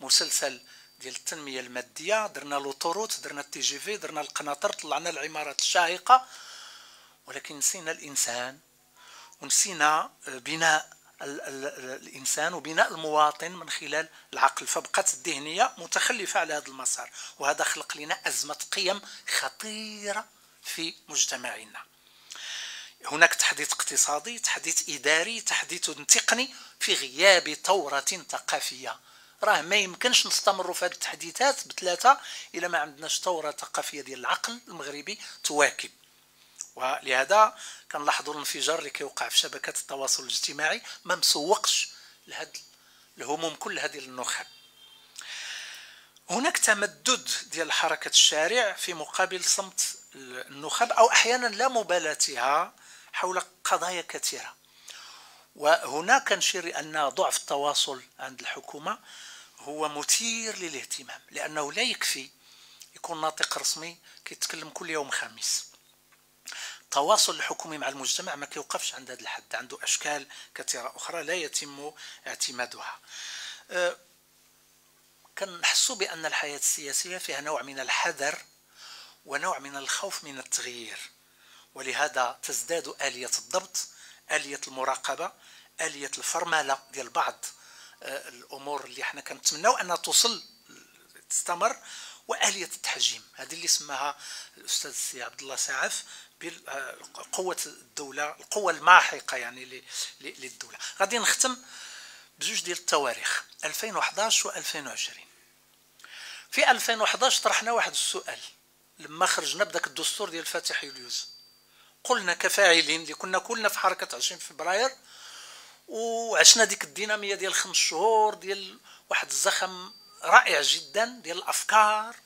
Speaker 3: مسلسل ديال التنمية المادية درنا لوطوروت درنا التي جي في درنا القناطر طلعنا العمارات الشاهقة. ولكن نسينا الإنسان ونسينا بناء الإنسان وبناء المواطن من خلال العقل. فبقت الذهنية متخلفة على هذا المسار. وهذا خلق لنا أزمة قيم خطيرة في مجتمعنا. هناك تحديث اقتصادي تحديث إداري تحديث تقني في غياب ثورة ثقافية. راه ما يمكنش نستمروا في هذه التحديثات بثلاثة إلى ما عندناش ثورة ثقافية ديال العقل المغربي تواكب. ولهذا كنلاحظوا الانفجار اللي كيوقع في شبكات التواصل الاجتماعي ما مسوقش لهاد الهموم كل هذه النخب. هناك تمدد ديال حركة الشارع في مقابل صمت النخب أو أحيانا لا مبالاتها حول قضايا كثيرة. وهنا كنشير أن ضعف التواصل عند الحكومة هو مثير للاهتمام لأنه لا يكفي يكون ناطق رسمي كيتكلم كل يوم خميس. التواصل الحكومي مع المجتمع ما كيوقفش عند هذا الحد عنده أشكال كثيرة أخرى لا يتم اعتمادها. أه كنحسوا بأن الحياة السياسية فيها نوع من الحذر ونوع من الخوف من التغيير. ولهذا تزداد آلية الضبط آلية المراقبة آلية الفرملة ديال بعض آه، الأمور اللي إحنا كنتمناو أنها توصل تستمر وآلية التحجيم. هذه اللي سماها الأستاذ السي عبد الله سعف بقوة الدولة القوة الماحقة يعني للدولة. غادي نختم بجوج ديال التواريخ 2011 و 2020 في 2011 طرحنا واحد السؤال لما خرجنا بداك الدستور ديال فاتح يوليوز. قلنا كفاعلين اللي كنا كلنا في حركة 20 فبراير وعشنا ديك الدينامية ديال خمس شهور ديال واحد الزخم رائع جدا ديال الأفكار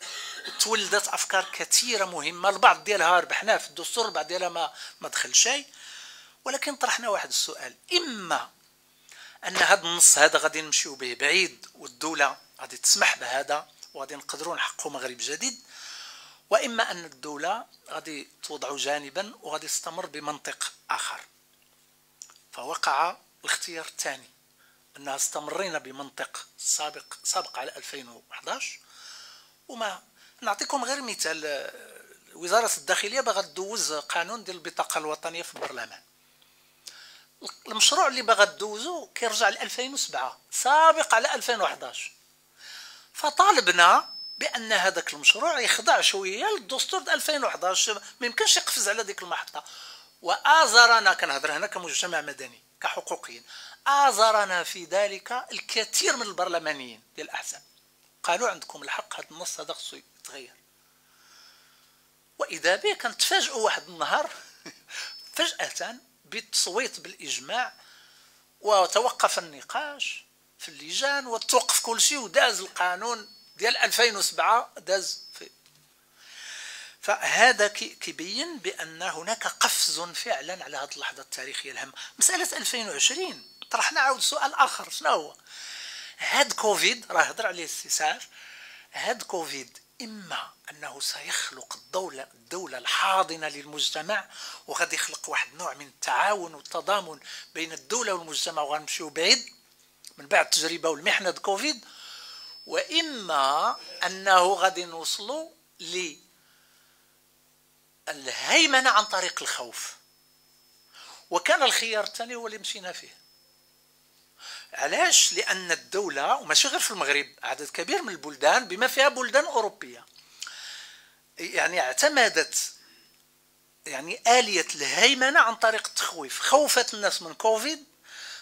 Speaker 3: تولدت أفكار كثيرة مهمة البعض ديالها ربحناه في الدستور البعض ديالها ما ما دخل شيء. ولكن طرحنا واحد السؤال إما أن هذا النص هذا غادي نمشيو به بعيد والدولة غادي تسمح بهذا وغادي نقدروا نحققوا مغرب جديد وإما أن الدولة غادي توضع جانبا وغادي تستمر بمنطق آخر. فوقع الاختيار الثاني أنها استمرينا بمنطق سابق سابق على 2011 وما نعطيكم غير مثال وزارة الداخلية باغا تدوز قانون ديال البطاقة الوطنية في البرلمان. المشروع اللي باغا تدوزو كيرجع ل 2007 سابق على 2011 فطالبنا بأن هذاك المشروع يخضع شوية للدستور 2011 ما يمكنش يقفز على ديك المحطة. وازرنا كنهضر هنا كمجتمع مدني كحقوقيين آزرنا في ذلك الكثير من البرلمانيين ديال الأحزاب. قالوا عندكم الحق هذا النص هذا خصو يتغير. وإذا به كنتفاجئوا واحد النهار فجأة بالتصويت بالإجماع وتوقف النقاش في اللجان وتوقف كل شيء وداز القانون ديال 2007 داز في. فهذا كيبين بأن هناك قفز فعلا على هذه اللحظة التاريخية الهامة. مسألة 2020 طرحنا عاود سؤال آخر شنو هو؟ هاد كوفيد راه هضر عليه السي هاد كوفيد إما أنه سيخلق الدولة الدولة الحاضنة للمجتمع وغادي يخلق واحد نوع من التعاون والتضامن بين الدولة والمجتمع وغنمشيو بعيد من بعد التجربة والمحنة كوفيد وإما أنه غادي نوصلوا ل الهيمنه عن طريق الخوف. وكان الخيار الثاني هو اللي مشينا فيه. علاش؟ لأن الدولة وماشي غير في المغرب عدد كبير من البلدان بما فيها بلدان أوروبية. يعني اعتمدت يعني آلية الهيمنة عن طريق التخويف. خوفت الناس من كوفيد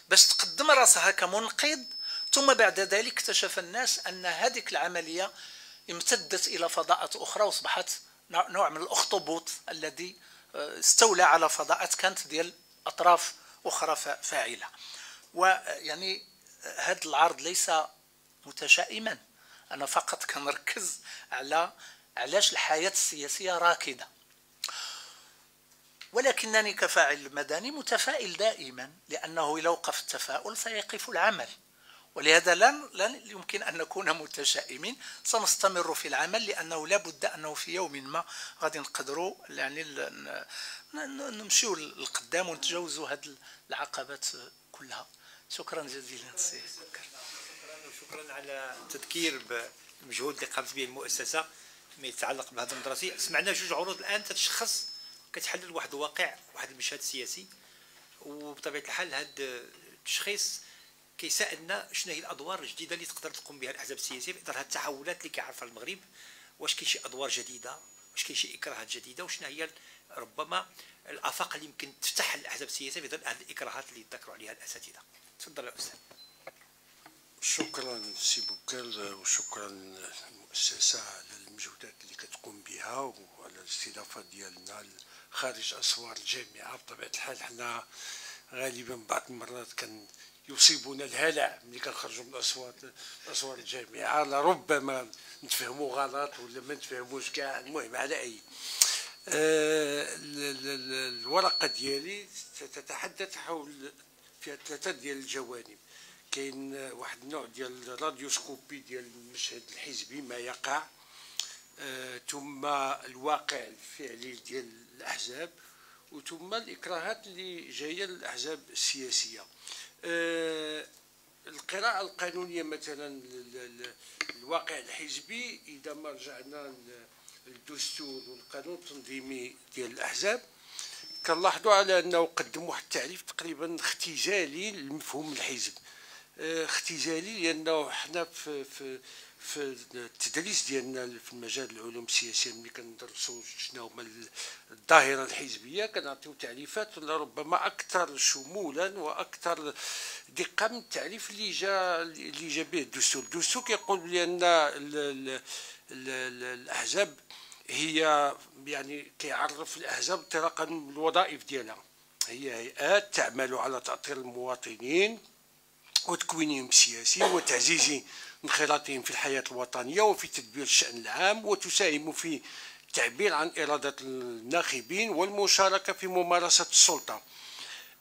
Speaker 3: باش تقدم راسها كمنقذ ثم بعد ذلك اكتشف الناس أن هذه العملية امتدت إلى فضاءات أخرى وأصبحت نوع من الأخطبوط الذي آه، استولى على فضاءات كانت ديال أطراف أخرى فاعلة. ويعني هذا العرض ليس متشائما. أنا فقط كنركز على علاش الحياة السياسية راكدة. ولكنني كفاعل مدني متفائل دائما لأنه اذا وقف التفاؤل سيقف العمل. ولهذا لن لن يمكن أن نكون متشائمين. سنستمر في العمل لأنه لا بد أنه في يوم ما غادي نقدروا يعني نمشيو للقدام ونتجاوزوا هذه العقبات كلها. شكرا جزيلا سي.
Speaker 1: شكرا على التذكير بالمجهود اللي قامت به المؤسسة فيما يتعلق بهذا المدرسي سمعنا جوج عروض الآن تتشخص كتحلل واحد الواقع واحد المشهد السياسي. وبطبيعة الحال هاد التشخيص كيساعدنا شنو هي الأدوار الجديدة اللي تقدر تقوم بها الأحزاب السياسية في إطار التحولات اللي كيعرفها المغرب؟ واش كاين شي أدوار جديدة؟ واش كاين شي إكراهات جديدة؟ وشنو هي ربما الآفاق اللي يمكن تفتح الأحزاب السياسية في ظل هذه الإكراهات اللي ذكروا عليها الأساتذة. تفضل يا أستاذ.
Speaker 4: شكرا سي بوكال وشكرا للمؤسسة على المجهودات اللي كتقوم بها وعلى الاستضافة ديالنا خارج أسوار الجامعة. بطبيعة الحال حنا غالبا بعض المرات كان يصيبنا الهلع ملي كنخرجوا من اسوار اسوار الجامعة. لربما نتفهموا غلط ولا ما نتفهموش كاع. المهم على أي. آه الورقة ديالي تتحدث حول فيها ثلاثة ديال الجوانب. كاين واحد النوع ديال الراديوسكوبي ديال المشهد الحزبي ما يقع. آه ثم الواقع الفعلي ديال الأحزاب وثم الإكراهات اللي جاية للأحزاب السياسية. آه القراءة القانونية مثلا الواقع الحزبي إذا ما رجعنا للدستور والقانون التنظيمي ديال الأحزاب كنلاحظوا على أنه قدم واحد التعريف تقريبا اختزالي لمفهوم الحزب. آه، اختزالي لأنه حنا في في في التدريس ديالنا في المجال العلوم السياسية ملي كندرسوا شنو هما الظاهرة الحزبية كنعطيو تعريفات ربما أكثر شمولا وأكثر دقة من التعريف اللي جا اللي جا به الدستور. الدستور كيقول بأن الأحزاب هي يعني كيعرف الأحزاب انطلاقا من الوظائف ديالها. هي هيئات تعمل على تأطير المواطنين وتكوينهم السياسي وتعزيز انخراطهم في الحياة الوطنية وفي تدبير الشأن العام وتساهم في التعبير عن إرادة الناخبين والمشاركة في ممارسة السلطة.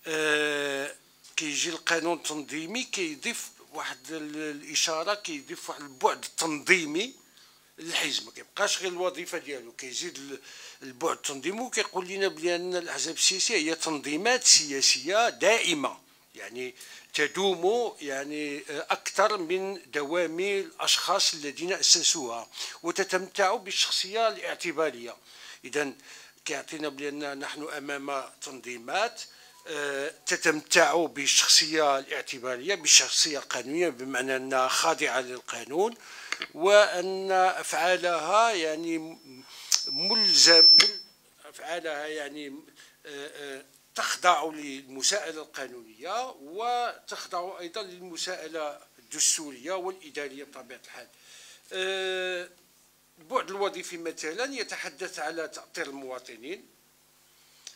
Speaker 4: آه كيجي القانون التنظيمي كيضيف واحد الإشارة كيضيف واحد البعد التنظيمي للحزب. ما كيبقاش غير الوظيفة ديالو. كيزيد البعد التنظيمي وكيقول لنا بان الأحزاب السياسية هي تنظيمات سياسية دائمة. يعني تدوم يعني أكثر من دوام الأشخاص الذين أسسوها وتتمتع بالشخصية الاعتبارية. إذا كيعطينا بأن نحن أمام تنظيمات آه، تتمتع بالشخصية الاعتبارية بالشخصية القانونية بمعنى أنها خاضعة للقانون وأن أفعالها يعني ملزم أفعالها يعني آه، آه، تخضع للمساءلة القانونية وتخضع أيضا للمساءلة الدستورية والإدارية بطبيعة الحال. أه، البعد الوظيفي مثلا يتحدث على تأطير المواطنين.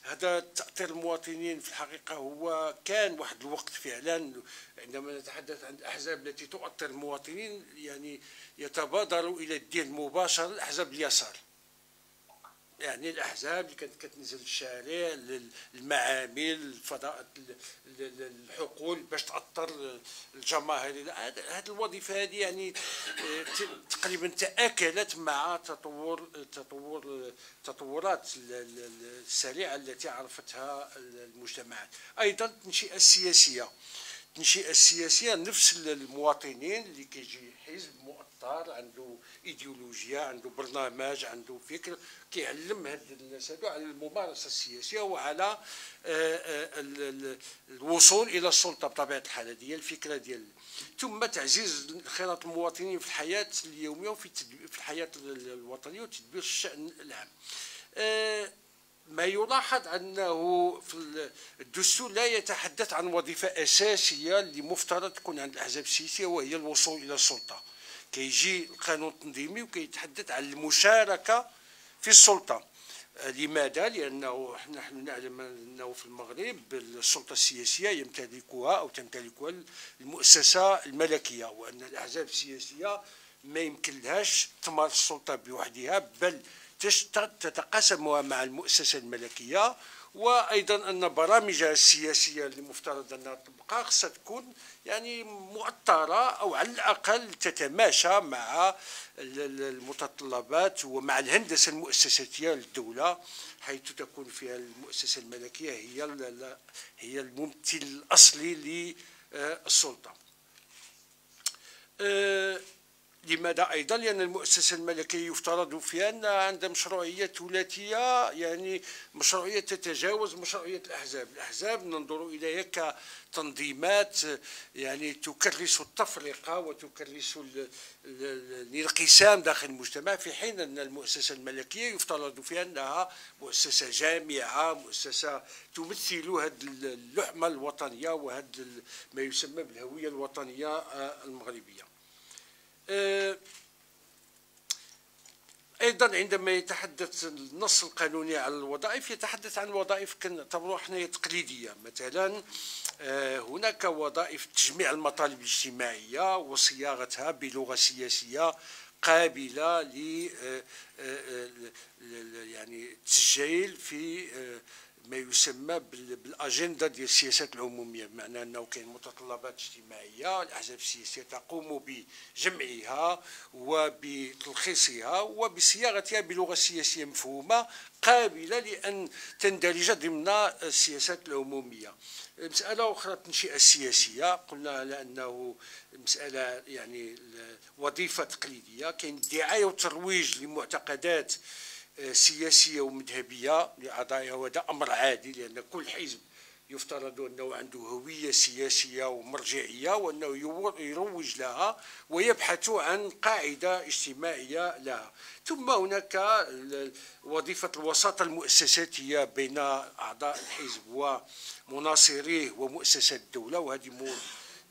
Speaker 4: هذا تأطير المواطنين في الحقيقة هو كان واحد الوقت فعلا عندما نتحدث عن الأحزاب التي تؤطر المواطنين يعني يتبادر إلى الدين المباشر الأحزاب اليسار. يعني الأحزاب اللي كانت كتنزل الشارع المعامل الفضاء الحقول باش تأثر الجماهير. هذه الوظيفة هذه يعني آه، تقريبا تأكلت مع تطور تطور التطورات السريعة التي عرفتها المجتمعات. أيضا التنشئة السياسية. التنشئة السياسية نفس المواطنين اللي كيجي حزب مؤطر عنده إيديولوجيا عنده برنامج عنده فكر كيعلم هاد الناس هادو على الممارسة السياسية وعلى آه، آه، الوصول إلى السلطة بطبيعة الحال. هذه الفكرة ديال ثم تعزيز انخراط المواطنين في الحياة اليومية وفي في الحياة الوطنية وتدبير الشأن العام. آه، ما يلاحظ أنه في الدستور لا يتحدث عن وظيفة أساسية اللي مفترض تكون عند الأحزاب السياسية وهي الوصول إلى السلطة. كيجي القانون التنظيمي وكيتحدث عن المشاركة في السلطة لماذا؟ لأنه نحن نعلم أنه في المغرب السلطة السياسية يمتلكها أو تمتلكها المؤسسة الملكية وأن الأحزاب السياسية ما يمكن لهاش تمارس السلطة بوحدها بل تتقاسمها مع المؤسسة الملكية وأيضا أن برامجها السياسيه اللي مفترض أنها تبقى خصها تكون يعني مؤطره أو على الأقل تتماشى مع المتطلبات ومع الهندسة المؤسساتية للدولة حيث تكون فيها المؤسسة الملكية هي هي الممثل الأصلي للسلطة. لماذا أيضا؟ لأن المؤسسة الملكية يفترض فيها انها عندها مشروعية ثلاثية يعني مشروعية تتجاوز مشروعية الأحزاب. الأحزاب ننظر إليها كتنظيمات يعني تكرس التفرقة وتكرس الانقسام داخل المجتمع في حين أن المؤسسة الملكية يفترض فيها أنها مؤسسة جامعة مؤسسة تمثل هذه اللحمة الوطنية وهذا ما يسمى بالهوية الوطنية آه، المغربية. أيضا عندما يتحدث النص القانوني عن الوظائف يتحدث عن وظائف كنعتبروها حنا تقليدية. مثلا آه، هناك وظائف تجميع المطالب الاجتماعية وصياغتها بلغة سياسية قابلة ل يعني التسجيل في ما يسمى بالاجنده ديال السياسات العموميه بمعنى انه كاين متطلبات اجتماعيه الاحزاب السياسيه تقوم بجمعها وبتلخيصها وبصياغتها بلغه سياسيه مفهومه قابله لأن تندرج ضمن السياسات العموميه مسألة أخرى التنشئة السياسية قلنا على أنه مسألة يعني وظيفة تقليدية كاين دعاية وترويج لمعتقدات سياسية ومذهبية لاعضائها وهذا أمر عادي لأن كل حزب يفترض أنه عنده هوية سياسية ومرجعية وأنه يروج لها ويبحث عن قاعدة اجتماعية لها. ثم هناك وظيفة الوساطة المؤسساتية بين أعضاء الحزب ومناصريه ومؤسسات الدولة وهذه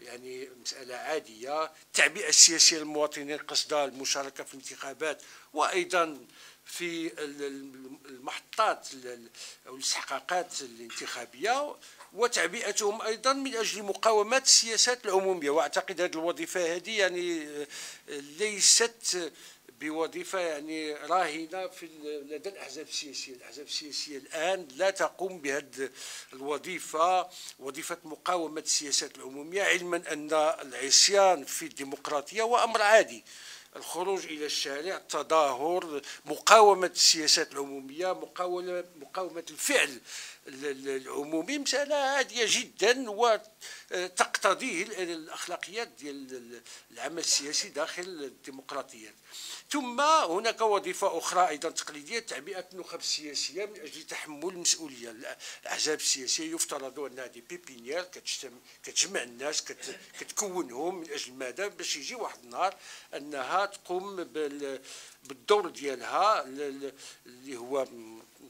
Speaker 4: يعني مسألة عادية. التعبئة السياسية للمواطنين قصدها المشاركة في الانتخابات وأيضا في المحطات أو الاستحقاقات الانتخابية وتعبئتهم أيضا من أجل مقاومه السياسات العمومية وأعتقد هذه الوظيفة هذه يعني ليست بوظيفة يعني راهنة في لدى الأحزاب السياسية، الأحزاب السياسية الآن لا تقوم بهذه الوظيفة وظيفة مقاومة السياسات العمومية علما أن العصيان في الديمقراطية هو أمر عادي. الخروج إلى الشارع التظاهر مقاومة السياسات العمومية مقاومة مقاومة الفعل. العمومي مسألة عادية جدا وتقتضيه الأخلاقيات ديال العمل السياسي داخل الديمقراطيات ثم هناك وظيفة أخرى أيضا تقليدية تعبئة النخب السياسية من أجل تحمل المسؤولية الأحزاب السياسية يفترض أنها دي بيبينيير كتجمع الناس كتكونهم من أجل ماذا؟ باش يجي واحد النهار أنها تقوم بالدور ديالها اللي هو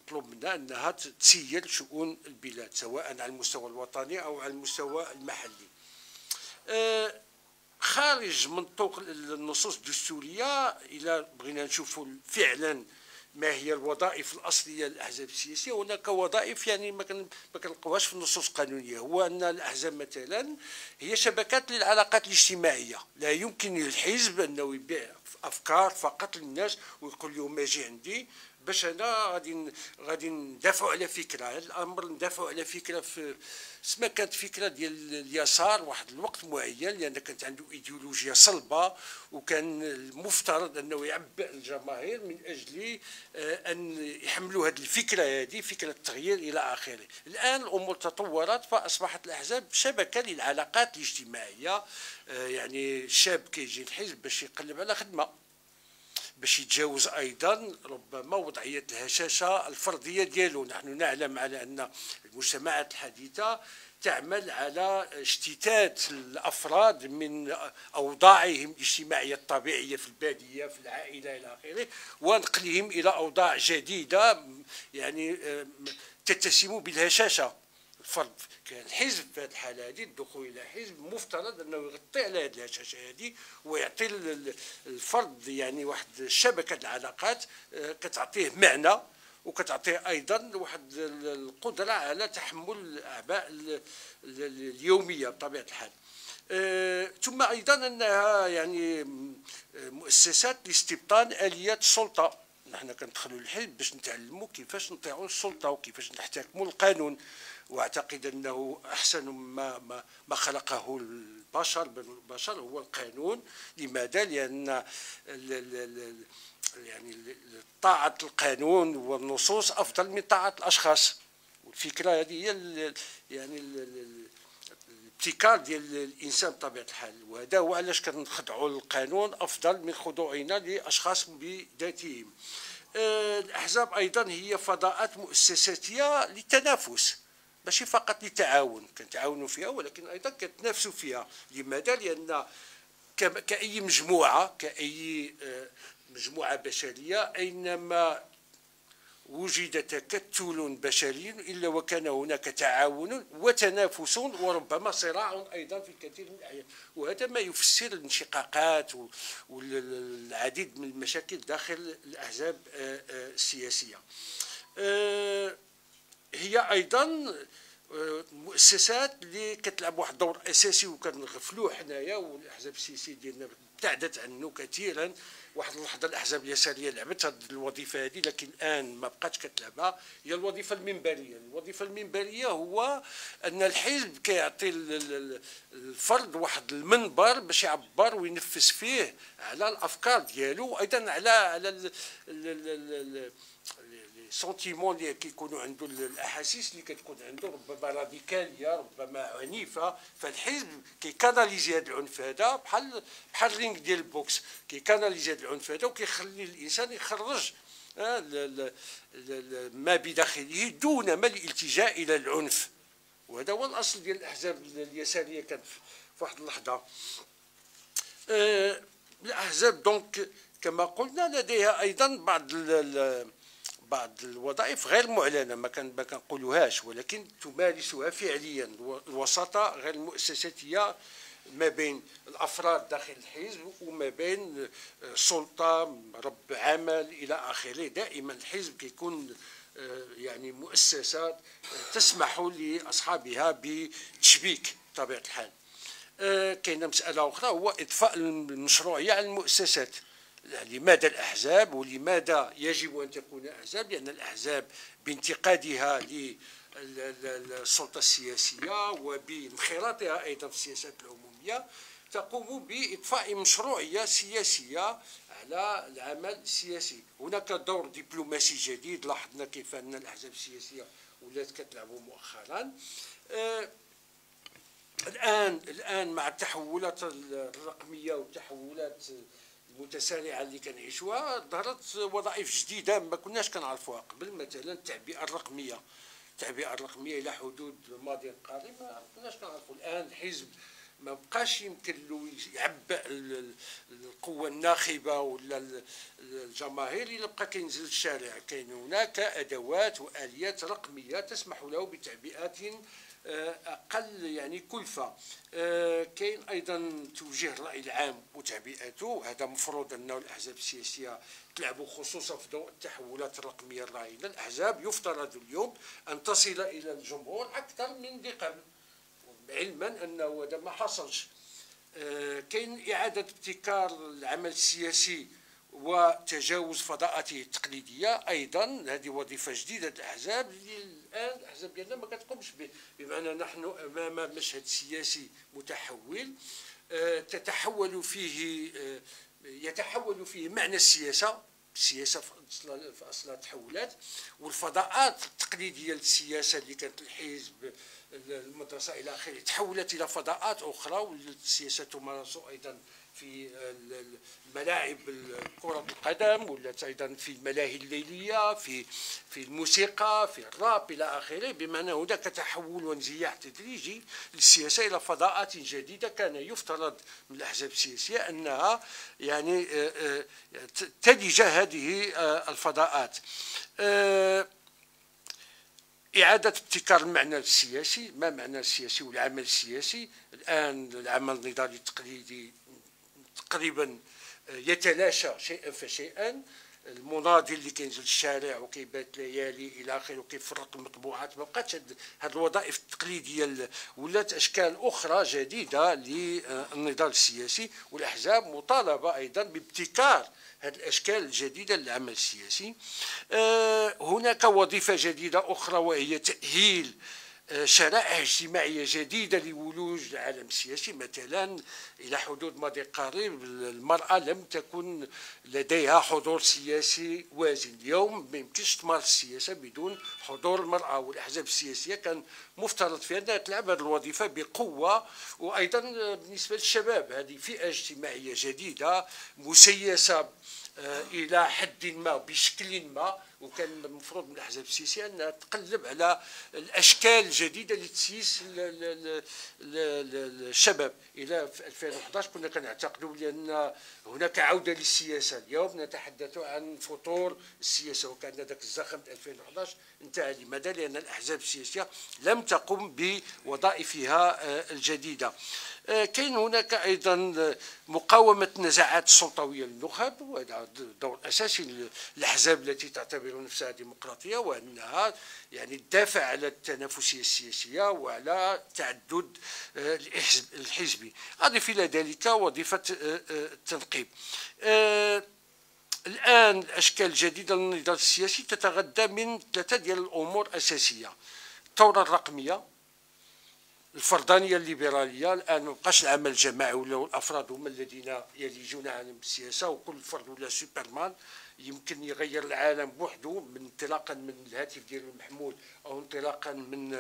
Speaker 4: مطلوب منها أنها تسير شؤون البلاد سواء على المستوى الوطني أو على المستوى المحلي. أه خارج منطوق النصوص الدستورية إلى بغينا نشوفوا فعلا ما هي الوظائف الأصلية للأحزاب السياسية. هناك وظائف يعني ما كنلقوهاش في النصوص القانونية. هو أن الأحزاب مثلا هي شبكات للعلاقات الاجتماعية. لا يمكن للحزب أنه يبيع أفكار فقط للناس ويقول لهم أجي عندي. باش أنا غادي غادي ندافعوا على فكرة. الأمر ندافعوا على فكرة في سما كانت فكرة ديال اليسار واحد الوقت معين لأن كانت عنده إيديولوجيا صلبة وكان المفترض أنه يعبئ الجماهير من أجل آه، أن يحملوا هذه الفكرة هذه فكرة التغيير إلى آخره. الآن الأمور تطورت فأصبحت الأحزاب شبكة للعلاقات الاجتماعية آه، يعني الشاب كيجي الحزب باش يقلب على خدمة. باش يتجاوز أيضا ربما وضعية الهشاشة الفردية ديالو. نحن نعلم على أن المجتمعات الحديثة تعمل على اشتتات الأفراد من أوضاعهم الاجتماعية الطبيعية في البادية في العائلة إلى آخره ونقلهم إلى أوضاع جديدة يعني تتسم بالهشاشة. الفرد الحزب في هذه الحالة هذه الدخول إلى حزب مفترض أنه يغطي على هذه الهشاشة هذه ويعطي الفرد يعني واحد شبكة العلاقات آه، كتعطيه معنى وكتعطيه أيضا واحد القدرة على تحمل الأعباء اليومية بطبيعة الحال. أه ثم أيضا أنها يعني مؤسسات لاستبطان اليات السلطة. نحن كندخلوا للحزب باش نتعلموا كيفاش نطيعوا السلطة وكيفاش نحتكموا القانون. واعتقد انه احسن ما ما, خلقه البشر البشر هو القانون. لماذا؟ لأن يعني طاعة القانون والنصوص أفضل من طاعة الأشخاص. والفكرة هذه هي يعني ابتكار ديال الإنسان بطبيعة الحال. وهذا هو علاش كنخضعوا للقانون أفضل من خضوعنا لأشخاص بذاتهم. آه، الأحزاب أيضا هي فضاءات مؤسساتية للتنافس. ماشي فقط للتعاون كنتعاونوا فيها ولكن أيضا كنتنافسوا فيها. لماذا؟ لأن كأي مجموعة كأي آه، مجموعة بشرية أينما وجد تكتل بشري إلا وكان هناك تعاون وتنافس وربما صراع أيضا في كثير من الأحيان. وهذا ما يفسر الانشقاقات والعديد من المشاكل داخل الأحزاب آه، آه، السياسية. هي أيضا مؤسسات اللي كتلعب واحد الدور أساسي وكنغفلوه حنايا والأحزاب السياسية ديالنا ابتعدت عنه كثيرا. واحد اللحظة الأحزاب اليسارية لعبت هذه الوظيفة هذه لكن الآن ما بقاتش كتلعبها. هي الوظيفة المنبرية. الوظيفة المنبرية هو أن الحزب كيعطي الفرد واحد المنبر باش يعبر وينفس فيه على الأفكار ديالو وأيضا على على sentiments اللي كيكونوا عنده الاحاسيس اللي كتكون عنده ربما راديكاليه ربما عنيفه فالحزب كي canaliser هذا العنف هذا بحال بحال ال ring ديال ال boxe كي canaliser هذا العنف هذا وكيخلي الانسان يخرج ما بداخله دون ما الالتجاء إلى العنف وهذا هو الاصل ديال الاحزاب اليساريه كانت في واحد اللحظه الاحزاب donc كما قلنا لديها أيضا بعض بعض الوظائف غير معلنة ما كنقولوهاش ولكن تمارسها فعليا. الوساطة غير المؤسساتيه ما بين الأفراد داخل الحزب وما بين السلطة رب عمل إلى آخره. دائما الحزب كيكون آه، يعني مؤسسات تسمح لأصحابها بتشبيك بطبيعة الحال. آه، كاينة مسألة أخرى هو اضفاء المشروعية على المؤسسات. لماذا الأحزاب ولماذا يجب أن تكون أحزاب؟ لأن الأحزاب بانتقادها للسلطة السياسية وبانخراطها أيضا في السياسات العمومية تقوم بإطفاء مشروعية سياسية على العمل السياسي. هناك دور دبلوماسي جديد لاحظنا كيف أن الأحزاب السياسية ولات كتلعب مؤخرا. آه الآن الآن مع التحولات الرقمية والتحولات المتسارعه اللي كنعيشوها ظهرت وظائف جديدة ما كناش كنعرفوها قبل مثلا التعبئة الرقمية. التعبئة الرقمية إلى حدود الماضي القريب ما كناش كنعرفوا الآن الحزب ما بقاش يمكن له يعبأ القوة الناخبة ولا الجماهير اللي بقى كينزل الشارع. كاين هناك أدوات وآليات رقمية تسمح له بتعبئات أقل يعني كلفة. آه، كاين أيضا توجيه الرأي العام وتعبئته هذا مفروض انه الأحزاب السياسية تلعب خصوصا في ضوء التحولات الرقمية الراهنه الأحزاب يفترض اليوم أن تصل إلى الجمهور أكثر من ذي قبل علما انه هذا ما حصلش. آه، كاين إعادة ابتكار العمل السياسي وتجاوز فضاءته التقليدية أيضا. هذه وظيفة جديدة للاحزاب اللي الآن الأحزاب ديالنا ما كتقومش به بمعنى نحن أمام مشهد سياسي متحول آه، تتحول فيه آه، يتحول فيه معنى السياسة السياسة في اصلها تحولات والفضاءات التقليدية للسياسة اللي كانت الحزب المدرسة إلى آخره تحولت إلى فضاءات أخرى والسياسة تمارس أيضا في ملاعب كرة القدم ولا أيضا في الملاهي الليلية في في الموسيقى في الراب إلى آخره بمعنى هناك تحول وانزياح تدريجي للسياسة إلى فضاءات جديدة كان يفترض من الأحزاب السياسية أنها يعني آه، آه، تلج هذه آه، الفضاءات. إعادة ابتكار المعنى السياسي. ما معنى السياسي والعمل السياسي؟ الآن العمل النضالي التقليدي تقريبا يتلاشى شيئا فشيئا. المناضل اللي كينزل الشارع وكيبات ليالي إلى آخره وكيفرق المطبوعات ما بقاتش هذه الوظائف التقليدية ولات أشكال أخرى جديدة للنضال السياسي والأحزاب مطالبة أيضا بابتكار هذه الأشكال الجديدة للعمل السياسي. آه، هناك وظيفة جديدة أخرى وهي تأهيل شرائح اجتماعية جديدة لولوج العالم السياسي مثلا إلى حدود ماضي قريب المرأة لم تكن لديها حضور سياسي وازن. اليوم ما يمكنش تمارس السياسة بدون حضور المرأة والأحزاب السياسية كان مفترض في أنها تلعب هذه الوظيفة بقوة. وأيضا بالنسبة للشباب هذه فئة اجتماعية جديدة مسيسة آه، إلى حد ما بشكل ما وكان المفروض من الأحزاب السياسية أنها تقلب على الأشكال الجديدة لتسييس الشباب. إلى 2011 كنا كنعتقدوا بأن هناك عودة للسياسة. اليوم نتحدث عن فطور السياسة وكأن ذاك الزخم 2011 انتهى لماذا؟ لأن الأحزاب السياسية لم تقم بوظائفها آه، الجديدة. كاين هناك أيضا مقاومة النزاعات السلطوية للنخب وهذا دور أساسي للأحزاب التي تعتبر نفسها ديمقراطية وأنها يعني تدافع على التنافسية السياسية وعلى تعدد آه، الحزبي. أضف إلى ذلك وظيفة آه، التنقيب. الآن الاشكال الجديده للنضال السياسي تتغذى من ثلاثة ديال الأمور اساسيه الثورة الرقمية الفردانية الليبرالية الآن ما بقاش العمل الجماعي ولا الأفراد هما الذين يليجون عالم السياسة وكل فرد ولا سوبرمان يمكن يغير العالم بوحده من انطلاقا من الهاتف ديالو المحمول أو انطلاقا من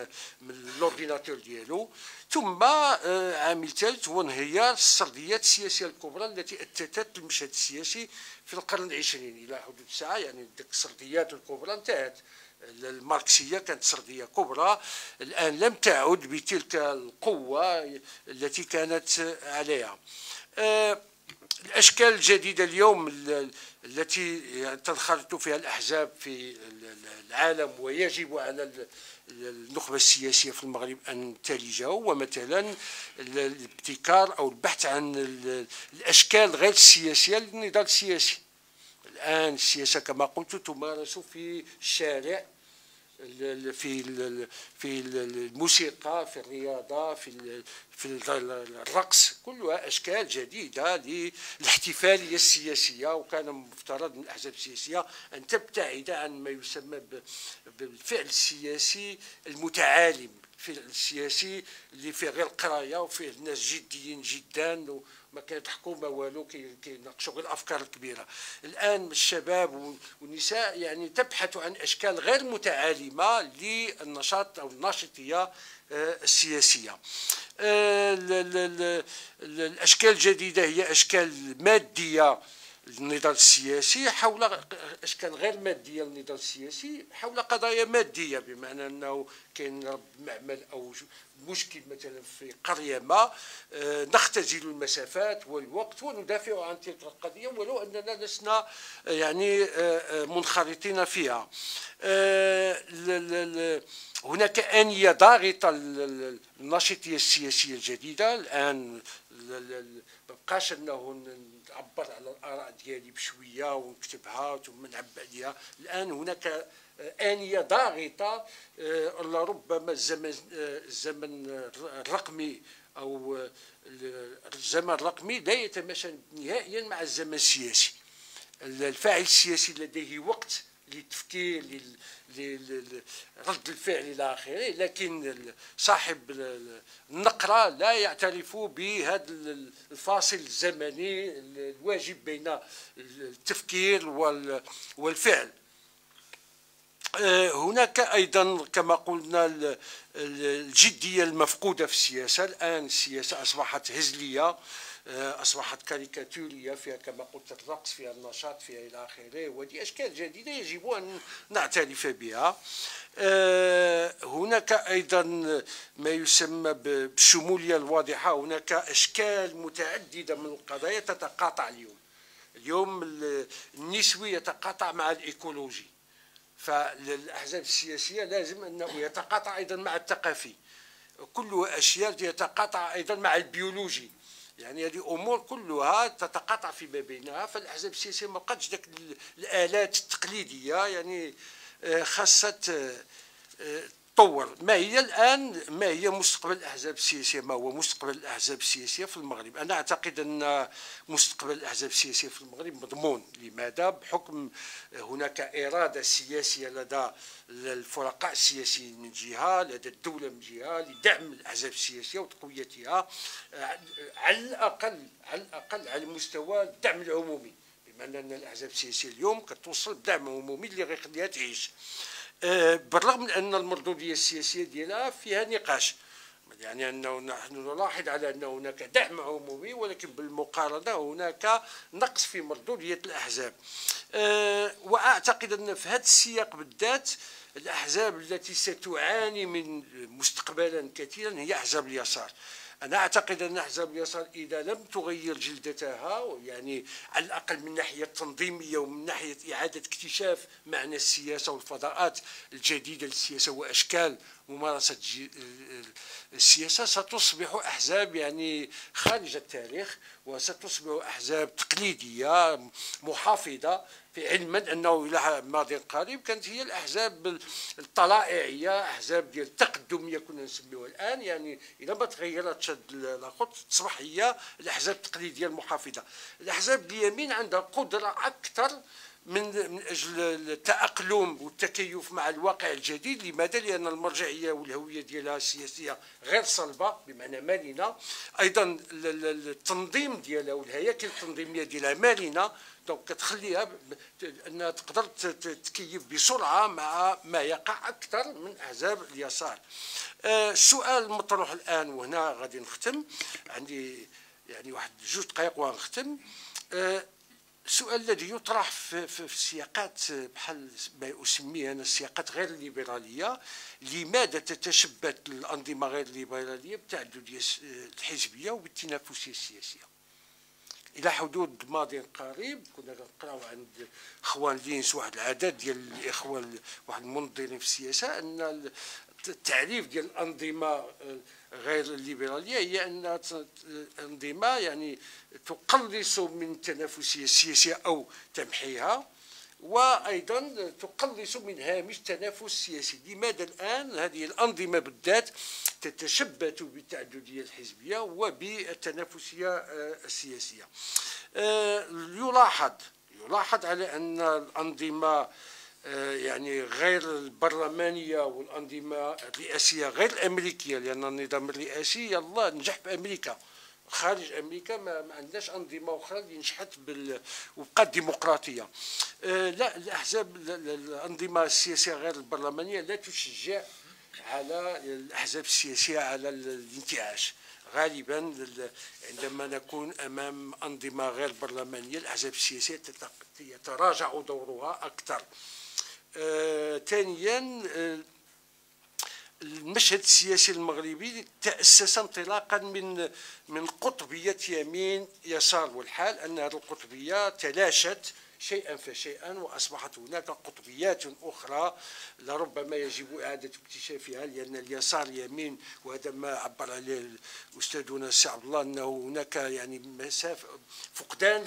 Speaker 4: من الأورديناتور ديالو. ثم آه، عامل ثالث هو انهيار السرديات السياسية الكبرى التي اثثت المشهد السياسي في القرن العشرين إلى حدود الساعة يعني ديك السرديات الكبرى انتهت. الماركسية كانت سردية كبرى الآن لم تعد بتلك القوة التي كانت عليها. آه، الأشكال الجديدة اليوم التي تنخرط فيها الأحزاب في العالم ويجب على النخبة السياسية في المغرب أن تلجه ومثلا الابتكار أو البحث عن الأشكال غير السياسية للنضال السياسي. الآن السياسة كما قلت تمارس في الشارع في في الموسيقى في الرياضة في في الرقص كلها أشكال جديدة للاحتفاليه السياسية. وكان مفترض من الأحزاب السياسية أن تبتعد عن ما يسمى بالفعل السياسي المتعالم الفعل السياسي اللي فيه غير القراية وفيه الناس جديين جدا. ما كانت حكومة والو كيناقشوا غير الأفكار الكبيرة. الآن الشباب والنساء يعني تبحث عن أشكال غير متعالمة للنشاط أو الناشطية آه، السياسية. آه، الأشكال الجديدة هي أشكال مادية. للنضال السياسي حول اشكال غير ماديه للنضال السياسي حول قضايا مادية بمعنى أنه كاين معمل أو مشكل مثلا في قرية ما آه، نختزل المسافات والوقت وندافع عن تلك القضية ولو أننا لسنا يعني آه، منخرطين فيها. هناك آنية ضاغطة للناشطية السياسية الجديدة. الآن ما بقاش نعبر على الآراء ديالي بشوية ونكتبها ثم نعبأ عليها الآن هناك آنية ضاغطة ربما الزمن الزمن الرقمي أو الزمن الرقمي لا يتماشى نهائيا مع الزمن السياسي. الفاعل السياسي لديه وقت للتفكير لرد الفعل إلى آخره لكن صاحب النقرة لا يعترف بهذا الفاصل الزمني الواجب بين التفكير والفعل. آه، هناك أيضا كما قلنا الجدية المفقودة في السياسة الآن السياسة أصبحت هزلية. آه، أصبحت كاريكاتورية فيها كما قلت الرقص فيها النشاط فيها إلى آخره وهذه أشكال جديدة يجب أن نعترف بها. آه، هناك أيضا ما يسمى بالشموليه الواضحة هناك أشكال متعددة من القضايا تتقاطع اليوم. اليوم النسوي يتقاطع مع الإيكولوجي فالأحزاب السياسية لازم أنه يتقاطع أيضا مع الثقافي. كلها أشياء يتقاطع أيضا مع البيولوجي. يعني هذه أمور كلها تتقاطع فيما بينها فالأحزاب السياسية ما بقاتش ذاك الآلات التقليدية يعني آه، خاصة آه، تطور ما هي الآن ما هي مستقبل الأحزاب السياسية؟ ما هو مستقبل الأحزاب السياسية في المغرب؟ أنا أعتقد أن مستقبل الأحزاب السياسية في المغرب مضمون. لماذا؟ بحكم هناك إرادة سياسية لدى الفرقاء السياسيين من جهة لدى الدولة من جهة لدعم الأحزاب السياسية وتقويتها على الأقل على الأقل على مستوى الدعم العمومي. بمعنى أن الأحزاب السياسية اليوم كتوصل بدعم عمومي اللي غيخليها تعيش. بالرغم من أن المردودية السياسية ديالها فيها نقاش. يعني أنه نحن نلاحظ على أن هناك دعم عمومي ولكن بالمقارنة هناك نقص في مردودية الأحزاب. أه وأعتقد أن في هذا السياق بالذات الأحزاب التي ستعاني من مستقبلا كثيرا هي أحزاب اليسار. أنا أعتقد أن أحزاب اليسار إذا لم تغير جلدتها يعني على الأقل من ناحية تنظيمية ومن ناحية إعادة اكتشاف معنى السياسة والفضاءات الجديدة للسياسة وأشكال ممارسة السياسة ستصبح أحزاب يعني خارج التاريخ وستصبح أحزاب تقليدية محافظة علما أنه إلى ماضي قريب كانت هي الأحزاب الطلائعية أحزاب ديال التقدميه كنا نسميوها الآن يعني اذا ما تغيرت شد الخط تصبح هي الأحزاب التقليدية المحافظة. الأحزاب اليمين عندها قدرة أكثر من من أجل التأقلم والتكيف مع الواقع الجديد لماذا؟ لأن المرجعية والهوية ديالها السياسية غير صلبة بمعنى مرنه أيضا التنظيم ديالها والهياكل التنظيمية ديالها مرنه دونك كتخليها أنها تقدر تتكيف بسرعة مع ما يقع أكثر من أحزاب اليسار. آه، السؤال المطروح الآن وهنا غادي نختم. عندي يعني واحد جوج دقائق ونختم. آه، السؤال الذي يطرح في, في, في سياقات بحال ما اسميه أنا السياقات غير الليبرالية. لماذا تتشبت الأنظمة غير الليبرالية بالتعدديه الحزبية وبالتنافسيه السياسية؟ إلى حدود ماضي قريب كنا كنقراو عند إخوان لينس واحد العدد ديال الإخوان واحد المنظرين في السياسة أن التعريف ديال الأنظمة غير الليبرالية هي أن انظمه يعني تقلص من التنافسيه السياسيه أو تمحيها وأيضا تقلص من هامش التنافس السياسي لماذا الآن؟ هذه الأنظمة بالذات تتشبت بالتعددية الحزبية وبالتنافسية آه، السياسية. آه، يلاحظ يلاحظ على أن الأنظمة يعني غير البرلمانية والأنظمة الرئاسية غير الأمريكية لأن النظام الرئاسي يلا نجح بامريكا خارج أمريكا ما, ما عندناش أنظمة أخرى اللي نجحت بال وبقات ديمقراطية. آه لا الأحزاب الأنظمة السياسية غير البرلمانية لا تشجع على الأحزاب السياسية على الانتعاش. غالبا عندما نكون أمام أنظمة غير برلمانية الأحزاب السياسية يتراجع دورها أكثر. آه ثانيا آه المشهد السياسي المغربي تأسس انطلاقا من من قطبية يمين يسار والحال أن هذه القطبية تلاشت شيئا فشيئا وأصبحت هناك قطبيات أخرى لربما يجب إعادة اكتشافها لأن اليسار اليمين وهذا ما عبر عليه أستاذنا السي عبد الله أنه هناك يعني مسافه فقدان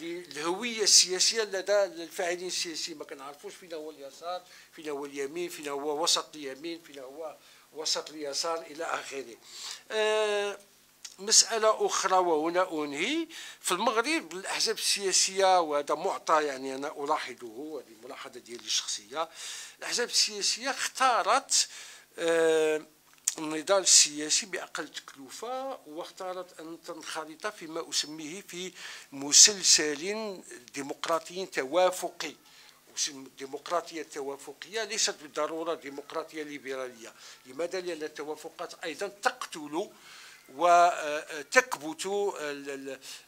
Speaker 4: للهوية السياسية لدى الفاعلين السياسيين. ما كنعرفوش فين هو اليسار فين هو اليمين فين هو وسط اليمين فين هو وسط اليسار إلى آخره. آه مسألة أخرى وهنا أنهي. في المغرب الأحزاب السياسية وهذا معطى يعني أنا ألاحظه هذه ملاحظة ديالي الشخصية. الأحزاب السياسية اختارت آه النضال السياسي بأقل تكلفة واختارت أن تنخرط فيما أسميه في مسلسل ديمقراطي توافقي. الديمقراطية التوافقية ليست بالضرورة ديمقراطية ليبرالية. لماذا؟ لأن التوافقات أيضا تقتل وتكبت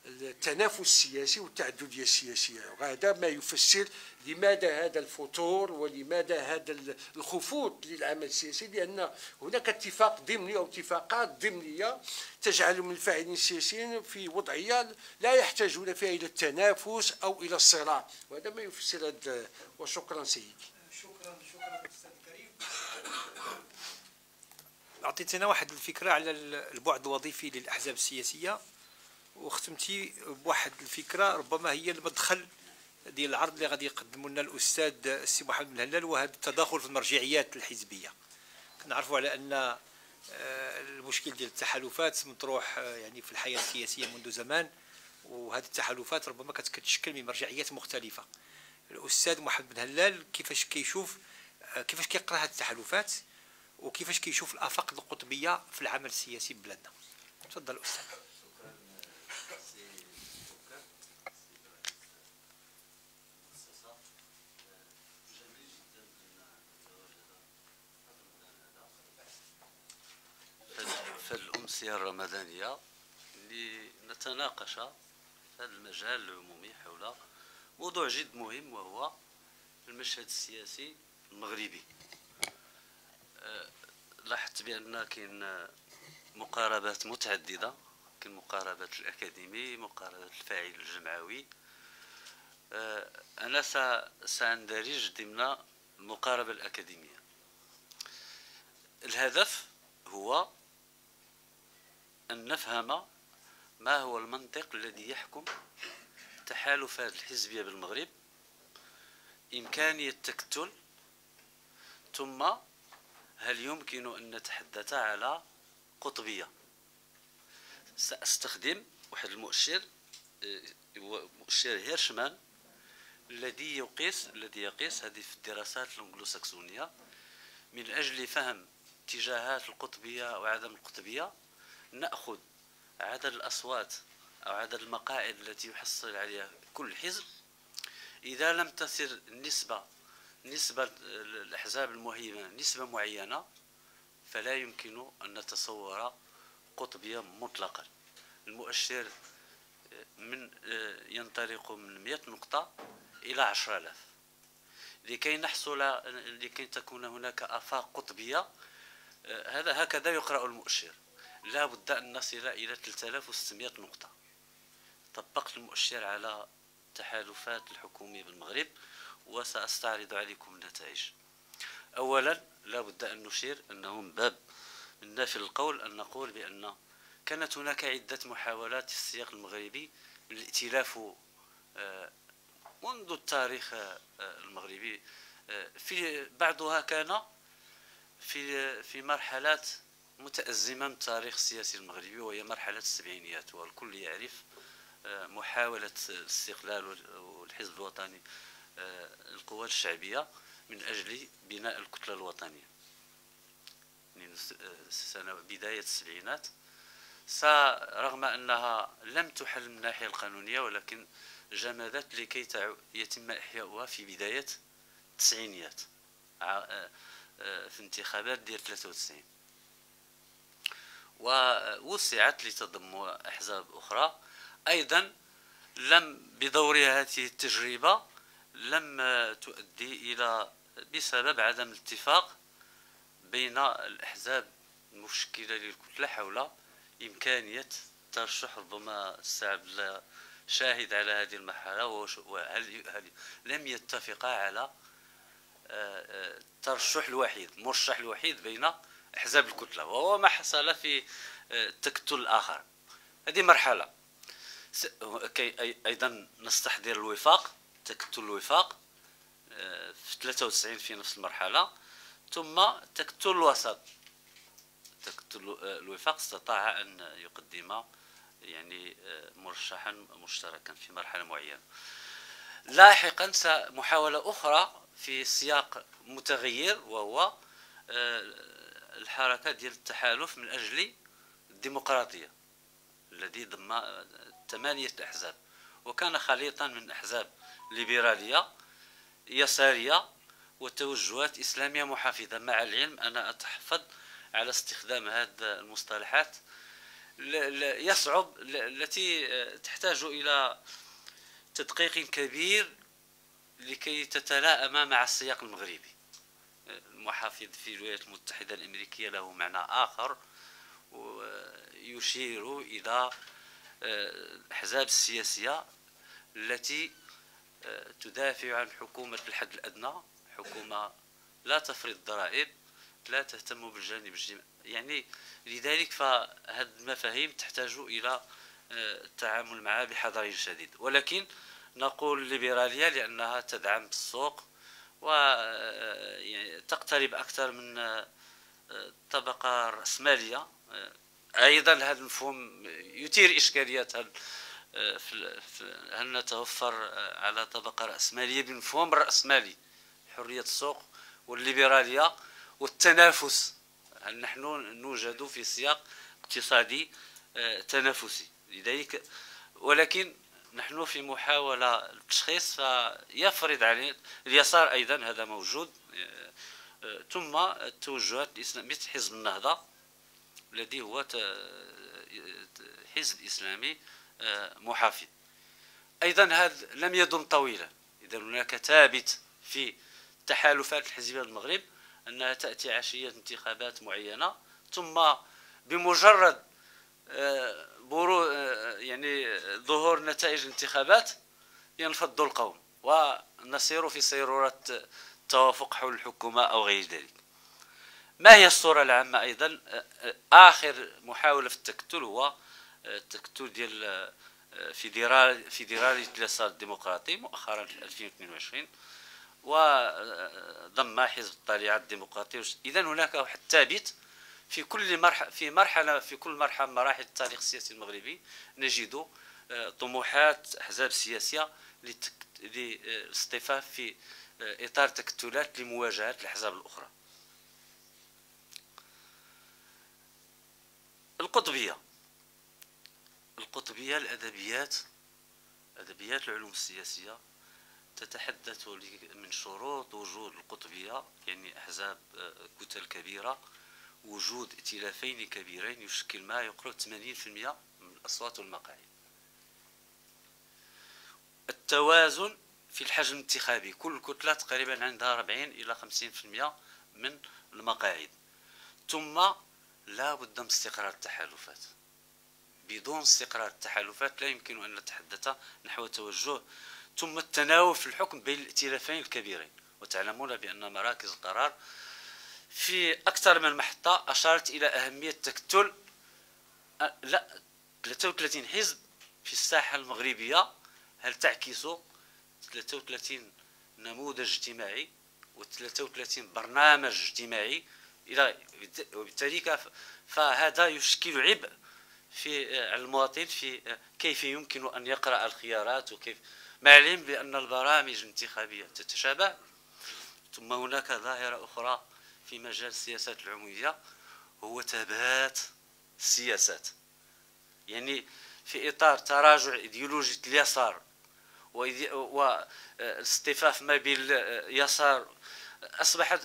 Speaker 4: التنافس السياسي والتعددية السياسية وهذا ما يفسر لماذا هذا الفتور ولماذا هذا الخفوت للعمل السياسي لأن هناك اتفاق ضمني أو اتفاقات ضمنية تجعل من الفاعلين السياسيين في وضعية لا يحتاجون فيها إلى التنافس أو إلى الصراع. وهذا ما يفسر وشكرا سيدي.
Speaker 1: شكرا شكرا أستاذ كريم اعطيتنا واحد الفكرة على البعد الوظيفي للأحزاب السياسية وختمتي بواحد الفكرة ربما هي المدخل ديال العرض اللي غادي يقدمه لنا الأستاذ السي محمد بن هلال وهذا التداخل في المرجعيات الحزبية. كنعرفوا على أن آه، المشكل ديال التحالفات مطروح آه، يعني في الحياة السياسية منذ زمان وهذه التحالفات ربما كتشكل من مرجعيات مختلفة. الأستاذ محمد بن هلال كيفاش كيشوف كيفاش كيقرأ هذه التحالفات؟ وكيفاش كيشوف الآفاق القطبية في العمل السياسي ببلادنا تفضل أستاذ.
Speaker 5: في الأمسية الرمضانية لنتناقش في هذا المجال العمومي حول موضوع جد مهم وهو المشهد السياسي المغربي. لاحظت بأن كاين مقاربات متعددة كاين مقاربة الأكاديمي مقاربة الفاعل الجمعوي. أه، أنا سأندرج ضمن المقاربة الأكاديمية. الهدف هو أن نفهم ما هو المنطق الذي يحكم تحالفات الحزبية بالمغرب. إمكانية التكتل ثم هل يمكن أن نتحدث على قطبية؟ سأستخدم واحد المؤشر آه، مؤشر هيرشمان الذي يقيس الذي يقيس هذه في الدراسات الانجلوساكسونية من أجل فهم اتجاهات القطبية وعدم القطبية. نأخذ عدد الأصوات أو عدد المقاعد التي يحصل عليها كل حزب. إذا لم تصل النسبة نسبة الأحزاب المهيمنة نسبة معينة فلا يمكن أن نتصور قطبية مطلقا. المؤشر من ينطلق من 100 نقطة إلى 10000 لكي نحصل لكي تكون هناك آفاق قطبية هذا هكذا يقرأ المؤشر. لا بد أن نصل إلى 3600 نقطة. طبقت المؤشر على تحالفات الحكومية بالمغرب. وسأستعرض عليكم النتائج. أولا لا بد أن نشير أنه من باب من القول أن نقول بأن كانت هناك عدة محاولات في السياق المغربي للائتلاف آه، منذ التاريخ آه، المغربي. آه، في بعضها كان في في مرحلات متأزمة من التاريخ السياسي المغربي وهي مرحلة السبعينيات والكل يعرف محاولة الاستقلال والحزب الوطني. القوى الشعبية من أجل بناء الكتلة الوطنية. من سنة بداية السبعينات. رغم أنها لم تحل من الناحية القانونية ولكن جمدت لكي يتم إحياؤها في بداية التسعينيات. آه، آه، في انتخابات ديال 93 ووسعت لتضم أحزاب أخرى. أيضا لم بدورها هذه التجربة لم تؤدي إلى بسبب عدم الاتفاق بين الأحزاب المشكلة للكتلة حول إمكانية ترشح ربما السعب شاهد على هذه المرحلة وهل هل لم يتفقا على الترشح الوحيد المرشح الوحيد بين أحزاب الكتلة وهو ما حصل في التكتل الآخر. هذه مرحلة. أيضا نستحضر الوفاق. تكتل الوفاق آه، في 93 في نفس المرحلة ثم تكتل الوسط. تكتل آه، الوفاق استطاع أن يقدم يعني آه، مرشحا مشتركا في مرحلة معينة. لاحقا محاولة أخرى في سياق متغير وهو الحركة ديال التحالف من أجل الديمقراطية الذي ضم ثمانية أحزاب. وكان خليطا من أحزاب ليبرالية يسارية وتوجهات إسلامية محافظة. مع العلم أنا أتحفظ على استخدام هذه المصطلحات يصعب التي تحتاج إلى تدقيق كبير لكي تتلائم مع السياق المغربي. المحافظ في الولايات المتحدة الأمريكية له معنى آخر ويشير إلى الأحزاب السياسية التي تدافع عن حكومة الحد الأدنى حكومة لا تفرض ضرائب لا تهتم بالجانب الاجتماعي. يعني لذلك فهذه المفاهيم تحتاج إلى آه، التعامل معها بحذر شديد. ولكن نقول ليبرالية لأنها تدعم السوق وتقترب آه، أكثر من آه، طبقة أيضا هذا المفهوم يثير إشكاليات هل هل نتوفر على طبقة رأسمالية بمفهوم الرأسمالي حرية السوق والليبرالية والتنافس. هل نحن نوجد في سياق اقتصادي آه، تنافسي لذلك ولكن نحن في محاولة للتشخيص فيفرض علينا اليسار أيضا هذا موجود آه، آه، ثم التوجهات الإسلامية مثل حزب النهضة. الذي هو حزب إسلامي محافظ. أيضا هذا لم يدم طويلا. إذا هناك ثابت في تحالفات الحزبية المغرب أنها تأتي عشية انتخابات معينة ثم بمجرد آه، برو آه، يعني ظهور نتائج الانتخابات ينفض القوم ونسير في سيرورة توافق حول الحكومة أو غير ذلك. ما هي الصورة العامة أيضا؟ آخر محاولة في التكتل هو التكتل ديال في درار في درارة اليسار الديمقراطي مؤخرا في 2022 وضم حزب الطليعة الديمقراطي. إذا هناك واحد ثابت في كل مرحلة في مرحلة في كل مرحلة من مراحل التاريخ السياسي المغربي. نجد طموحات أحزاب سياسية للاصطفاف في إطار تكتلات لمواجهة الأحزاب الأخرى. القطبية. القطبية الأدبيات أدبيات العلوم السياسية تتحدث من شروط وجود القطبية يعني أحزاب آه، كتل كبيرة وجود ائتلافين كبيرين يشكل ما يقرب 80% من الأصوات والمقاعد. التوازن في الحجم الانتخابي كل كتلة تقريبا عندها 40 إلى 50% من المقاعد. ثم لا بد من استقرار التحالفات. بدون استقرار التحالفات لا يمكن أن نتحدث نحو توجه ثم التناوب في الحكم بين الائتلافين الكبيرين. وتعلمون بأن مراكز القرار في أكثر من محطة أشارت إلى أهمية تكتل لا 33 حزب في الساحة المغربية. هل تعكس 33 نموذج اجتماعي و33 برنامج اجتماعي؟ إلى وبالتالي فهذا يشكل عبء في على المواطن في كيف يمكن أن يقرأ الخيارات وكيف. مع العلم بأن البرامج الانتخابية تتشابه ثم هناك ظاهرة أخرى في مجال السياسات العمومية هو ثبات السياسات. يعني في إطار تراجع إيديولوجية اليسار والاصطفاف ما بين اليسار أصبحت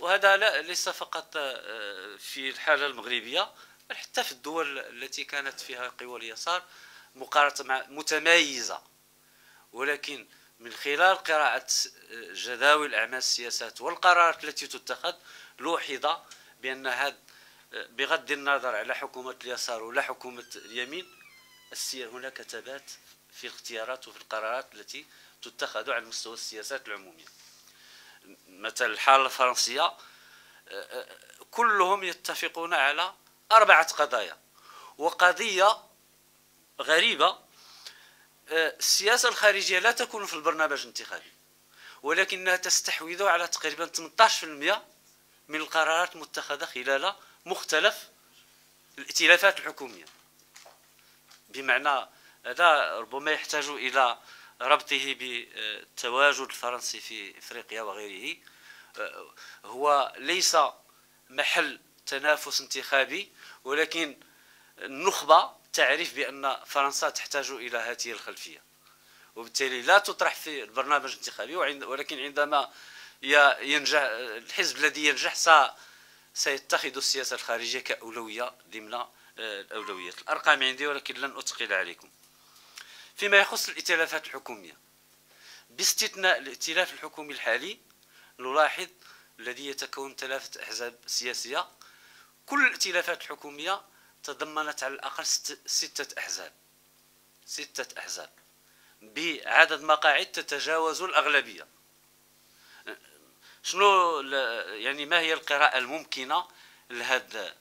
Speaker 5: وهذا لا ليس فقط آه، في الحالة المغربية بل حتى في الدول التي كانت فيها قوى اليسار مقارنة مع متميزة. ولكن من خلال قراءة جداول أعمال السياسات والقرارات التي تتخذ لوحظ بأن هذا بغض النظر على حكومة اليسار ولا حكومة اليمين هناك ثبات في الاختيارات وفي القرارات التي تتخذ على مستوى السياسات العمومية. مثل الحالة الفرنسية كلهم يتفقون على أربعة قضايا. وقضية غريبة السياسة الخارجية لا تكون في البرنامج الانتخابي ولكنها تستحوذ على تقريبا 18% من القرارات المتخذة خلال مختلف الائتلافات الحكومية. بمعنى هذا ربما يحتاج إلى ربطه بالتواجد الفرنسي في إفريقيا وغيره. هو ليس محل تنافس انتخابي ولكن النخبة تعرف بأن فرنسا تحتاج إلى هذه الخلفية. وبالتالي لا تطرح في البرنامج الانتخابي ولكن عندما ينجح الحزب الذي ينجح سيتخذ السياسة الخارجية كأولوية ضمن آه، الأولويات. الأرقام عندي ولكن لن أثقل عليكم. فيما يخص الائتلافات الحكومية باستثناء الائتلاف الحكومي الحالي نلاحظ الذي يتكون ثلاثة أحزاب سياسية. كل الائتلافات الحكومية تضمنت على الأقل ستة أحزاب. ستة أحزاب. بعدد مقاعد تتجاوز الأغلبية. شنو يعني ما هي القراءة الممكنة لهذا؟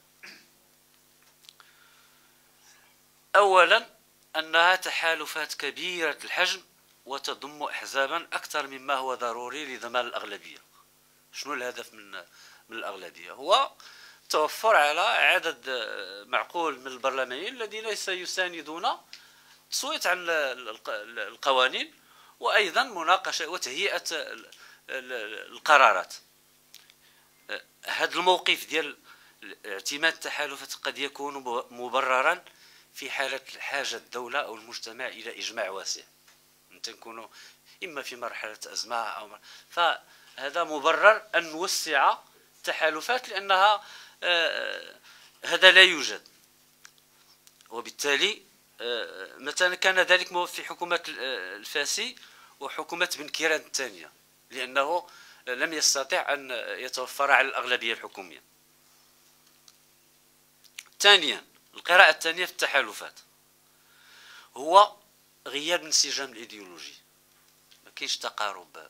Speaker 5: أولا أنها تحالفات كبيرة الحجم وتضم أحزابا أكثر مما هو ضروري لضمان الأغلبية. شنو الهدف من من الأغلبية؟ هو التوفر على عدد آه، معقول من البرلمانيين الذين سيساندون تصويت على القوانين وأيضا مناقشة وتهيئة القرارات. هذا الموقف ديال اعتماد التحالفات قد يكون مبررا في حالة حاجة الدولة أو المجتمع إلى إجماع واسع. تنكون إما في مرحلة أزمة أو فهذا مبرر أن نوسع التحالفات لأنها آه، هذا لا يوجد. وبالتالي آه، مثلا كان ذلك في حكومة الفاسي وحكومة بن كيران الثانية لأنه لم يستطع أن يتوفر على الأغلبية الحكومية. ثانيا القراءة الثانية في التحالفات. هو غياب الانسجام الإيديولوجي. ما كاينش تقارب.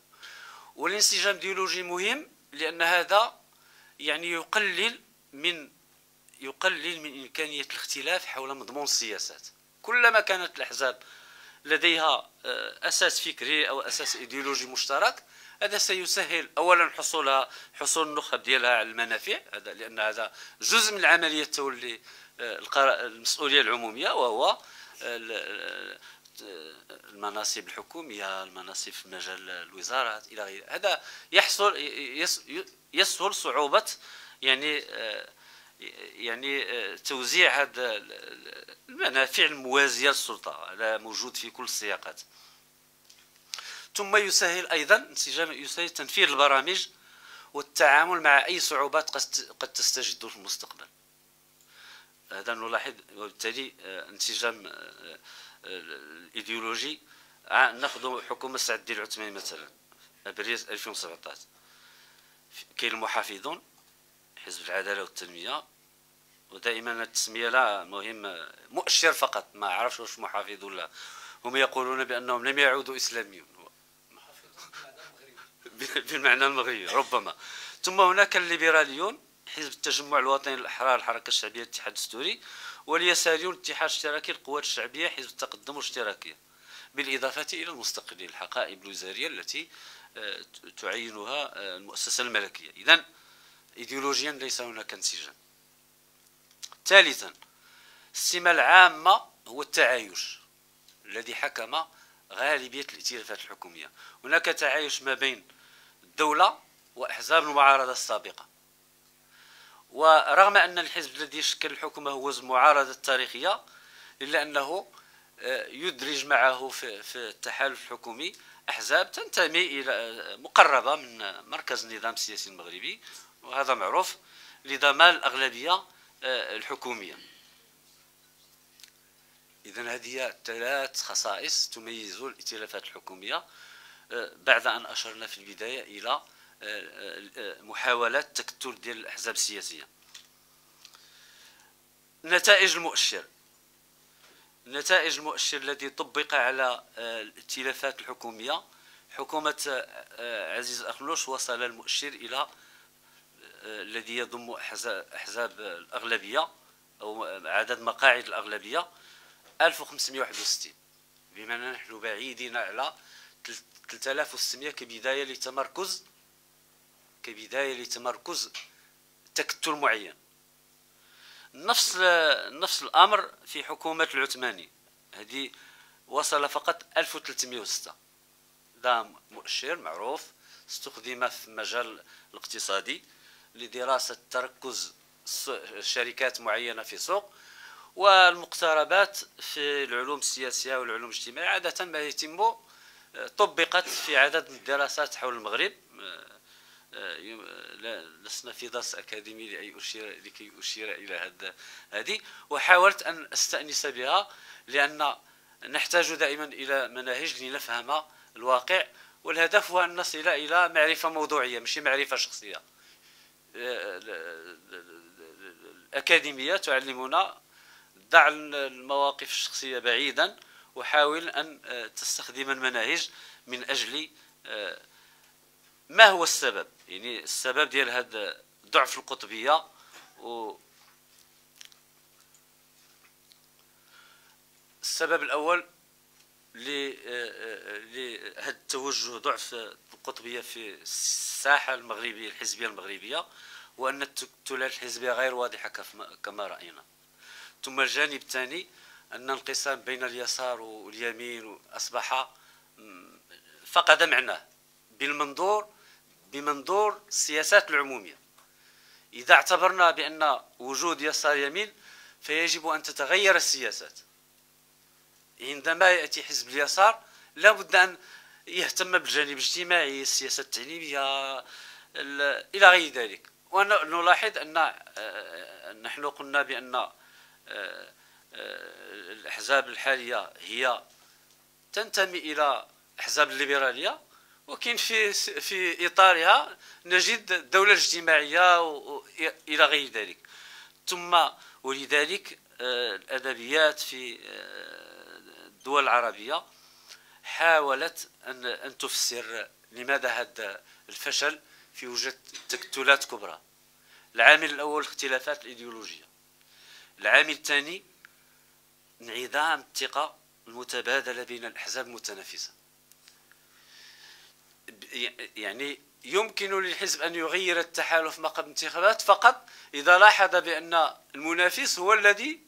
Speaker 5: والانسجام الايديولوجي مهم لأن هذا يعني يقلل من يقلل من إمكانية الاختلاف حول مضمون السياسات. كلما كانت الأحزاب لديها آه، أساس فكري أو أساس إيديولوجي مشترك هذا سيسهل اولا حصولها حصول النخب ديالها على المنافع. هذا لأن هذا جزء من عملية تولي آه، المسؤولية العمومية وهو آه، المناصب الحكومية المناصب في مجال الوزارات إلى غيره هذا يحصل يسهل صعوبة يعني آه، يعني توزيع هذا المنافع الموازية للسلطة موجود في كل السياقات. ثم يسهل أيضا انسجام يسهل تنفيذ البرامج والتعامل مع أي صعوبات قد تستجد في المستقبل. هذا نلاحظ وبالتالي آه، انسجام آه، آه، الإيديولوجي ناخذ حكومة سعد الدين العثماني مثلا ابريل 2017 كاين المحافظون حزب العدالة والتنمية ودائما التسمية لا مهم مؤشر فقط ما عرفش واش محافظ ولا. هم يقولون بأنهم لم يعودوا اسلاميون بالمعنى المغربي ربما. ثم هناك الليبراليون حزب التجمع الوطني الاحرار الحركة الشعبية الاتحاد الدستوري. واليساريون الاتحاد الاشتراكي القوات الشعبية حزب التقدم والاشتراكيه بالإضافة إلى المستقلين الحقائب الوزارية التي آه، تعينها آه، المؤسسة الملكية. إذا ايديولوجيا ليس هناك انسجام. ثالثا السمة العامة هو التعايش الذي حكم غالبية الائتلافات الحكومية. هناك تعايش ما بين الدولة وأحزاب المعارضة السابقة. ورغم أن الحزب الذي يشكل الحكومة هو المعارضة التاريخية إلا أنه آه، يدرج معه في, التحالف الحكومي أحزاب تنتمي إلى آه، مقربة من مركز النظام السياسي المغربي وهذا معروف لضمان الأغلبية آه، الحكومية. إذا هذه ثلاث خصائص تميز الائتلافات الحكومية بعد أن أشرنا في البداية إلى محاولات تكتل ديال الأحزاب السياسية. نتائج المؤشر. نتائج المؤشر الذي طبق على آه، الائتلافات الحكومية. حكومة عزيز أخنوش وصل المؤشر إلى الذي يضم أحزاب الأغلبية أو عدد مقاعد الأغلبية 1561 بمعنى نحن بعيدين على 3600 كبداية لتمركز كبداية لتمركز تكتل معين. نفس نفس الأمر في حكومة العثماني. هذه وصل فقط 1306 ده مؤشر معروف استخدم في المجال الاقتصادي لدراسة تركز شركات معينة في سوق والمقتربات في العلوم السياسية والعلوم الاجتماعية. عادة ما يتم طبقت في عدد من الدراسات حول المغرب لسنا في درس أكاديمي لكي أشير لكي أشير إلى هذا هذه وحاولت أن أستأنس بها لأن نحتاج دائما إلى مناهج لنفهم الواقع والهدف هو أن نصل إلى معرفة موضوعية مش معرفة شخصية. الأكاديمية تعلمنا ضع المواقف الشخصية بعيدا وحاول آه، تستخدم المناهج من أجل آه، ما هو السبب؟ يعني السبب ديال هذا ضعف القطبية و السبب الأول لهذا آه، التوجه ضعف القطبية في الساحة المغربية الحزبية المغربية وأن التكتلات الحزبية غير واضحة كما رأينا. ثم الجانب الثاني أن الانقسام بين اليسار واليمين أصبح فقد معناه. بالمنظور بمنظور السياسات العمومية. إذا اعتبرنا بأن وجود يسار يمين فيجب أن تتغير السياسات. عندما يأتي حزب اليسار لا بد أن يهتم بالجانب الاجتماعي السياسة التعليمية إلى غير ذلك. ونلاحظ أن آه، نحن قلنا بأن آه، آه، الأحزاب الحالية هي تنتمي إلى أحزاب الليبرالية. وكاين في في إطارها نجد الدولة الاجتماعية إلى غير ذلك. ثم ولذلك الأدبيات في الدول العربية حاولت أن أن تفسر لماذا هذا الفشل في وجود تكتلات كبرى. العامل الأول الاختلافات الإيديولوجية. العامل الثاني انعدام الثقة المتبادلة بين الأحزاب المتنافسة. يعني يمكن للحزب أن يغير التحالف ما قبل الانتخابات فقط إذا لاحظ بأن المنافس هو الذي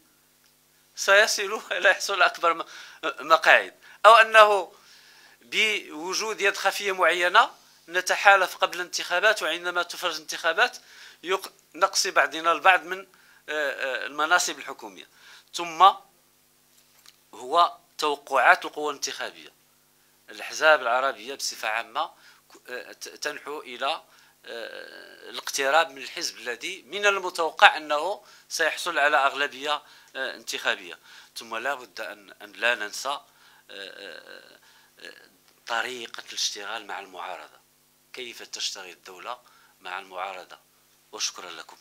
Speaker 5: سيصل إلى يحصل أكبر مقاعد أو أنه بوجود يد خفية معينة نتحالف قبل الانتخابات وعندما تفرز الانتخابات نقصي بعضنا البعض من آه، آه، المناصب الحكومية. ثم هو توقعات القوى الانتخابيه الأحزاب العربية بصفة عامة آه، تنحو إلى الاقتراب من الحزب الذي من المتوقع أنه سيحصل على أغلبية انتخابية. ثم لا بد أن لا ننسى طريقة الاشتغال مع المعارضة. كيف تشتغل الدولة مع المعارضة؟ وشكرا لكم.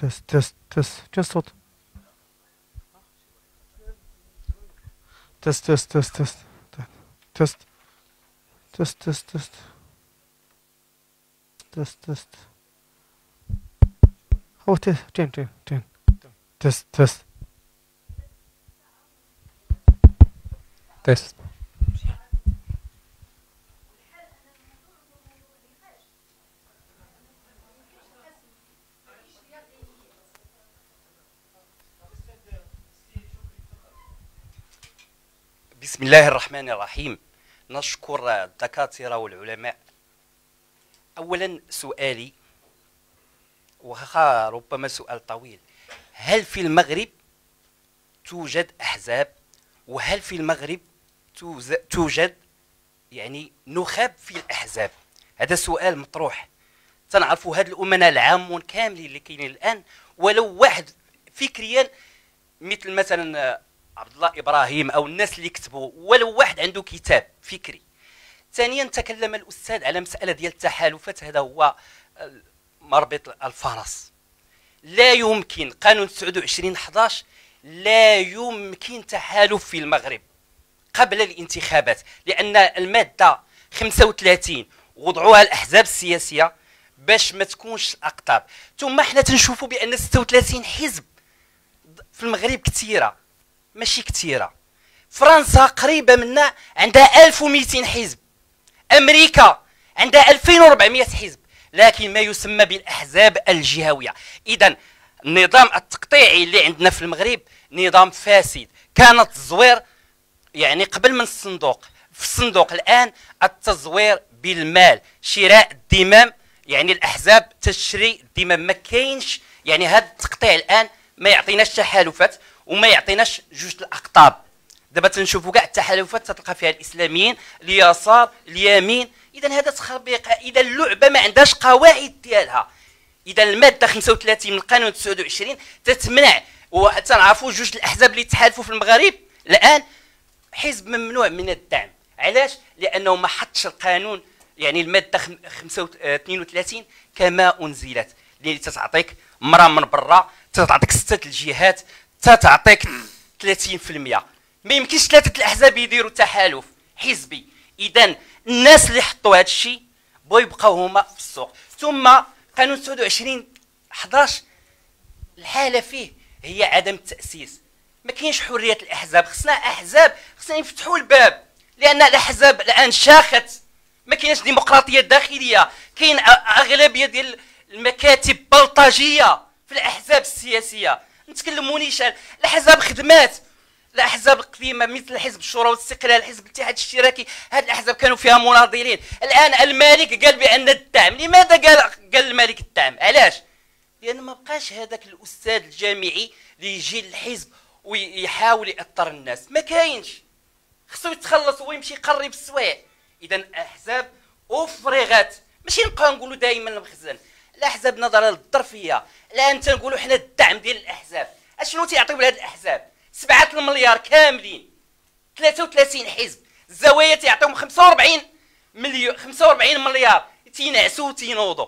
Speaker 6: Test, test, test. Just what? Test, test, test, test. Test. Test, test, test. Test, test. Oh, test. Jane, Jane, Jane. Test, test.
Speaker 7: Test. الله الرحمن الرحيم. نشكر الدكاترة والعلماء. أولا سؤالي وخا ربما سؤال طويل. هل في المغرب توجد أحزاب؟ وهل في المغرب توجد يعني نخب في الأحزاب؟ هذا سؤال مطروح. تنعرفوا هاد الأمناء العامون كاملين اللي كاينين الآن ولو واحد فكريا مثل مثلا عبد الله إبراهيم أو الناس اللي كتبوا ولو واحد عنده كتاب فكري. ثانيا تكلم الأستاذ على مسألة ديال التحالفات هذا هو مربط الفرس. لا يمكن قانون 29 11 لا يمكن تحالف في المغرب قبل الانتخابات لأن المادة 35 وضعوها الأحزاب السياسية باش ما تكونش الاقطاب ثم حنا تنشوفوا بأن 36 حزب في المغرب كثيرة. ماشي كثيره فرنسا قريبة منا عندها 1200 حزب. أمريكا عندها 2400 حزب. لكن ما يسمى بالأحزاب الجهوية. إذا النظام التقطيعي اللي عندنا في المغرب نظام فاسد. كان التزوير يعني قبل من الصندوق. في الصندوق الآن التزوير بالمال. شراء الدمام. يعني الأحزاب تشري الدمام. ما كاينش يعني هذا التقطيع الآن ما يعطيناش تحالفات وما يعطيناش جوج الأقطاب. دابا تنشوفوا كاع التحالفات تلقى فيها الإسلاميين اليسار اليمين. اذا هذا تخربيق. اذا اللعبة ما عندهاش قواعد ديالها. اذا المادة 35 من القانون 29 تتمنع وتنعرفوا جوج الأحزاب اللي تحالفوا في المغرب الآن حزب ممنوع من الدعم. علاش؟ لأنه ما حطش القانون يعني المادة 32 كما أنزلت. اللي تتعطيك مرة من برا تتعطيك ستة الجهات تتعطيك 30% ما يمكنش ثلاثة الأحزاب يديروا تحالف حزبي. اذا الناس اللي حطوا هذا الشيء بغاو يبقاو هما في السوق. ثم قانون 29 11 الحالة فيه هي عدم التاسيس ما كاينش حرية الأحزاب. خصنا أحزاب خصنا يفتحوا الباب. لأن الأحزاب الآن شاخت. ما كاينش ديمقراطية داخلية. كاين أغلبية ديال المكاتب بلطجية في الأحزاب السياسية. نتكلمونيش الأحزاب خدمات الأحزاب القديمة مثل حزب الشورى والاستقلال حزب الاتحاد الاشتراكي هذه الأحزاب كانوا فيها مناضلين. الآن الملك قال بأن الدعم لماذا قال قال الملك الدعم؟ علاش؟ لأن ما بقاش هذاك الأستاذ الجامعي اللي يجي للحزب ويحاول ياثر الناس. ما كاينش. خصو يتخلص ويمشي يقرب السوايع. اذا أحزاب أفرغت. ماشي نبقاو نقولوا دائما المخزن. الأحزاب نظرا للظرفية. الان تنقولوا حنا الدعم ديال الأحزاب. أشنو تيعطيو لهاد الأحزاب؟ سبعة المليار كاملين. 33 حزب. الزوايا تيعطيهم 45 مليون 45 مليار. تينعسوا وتينوضوا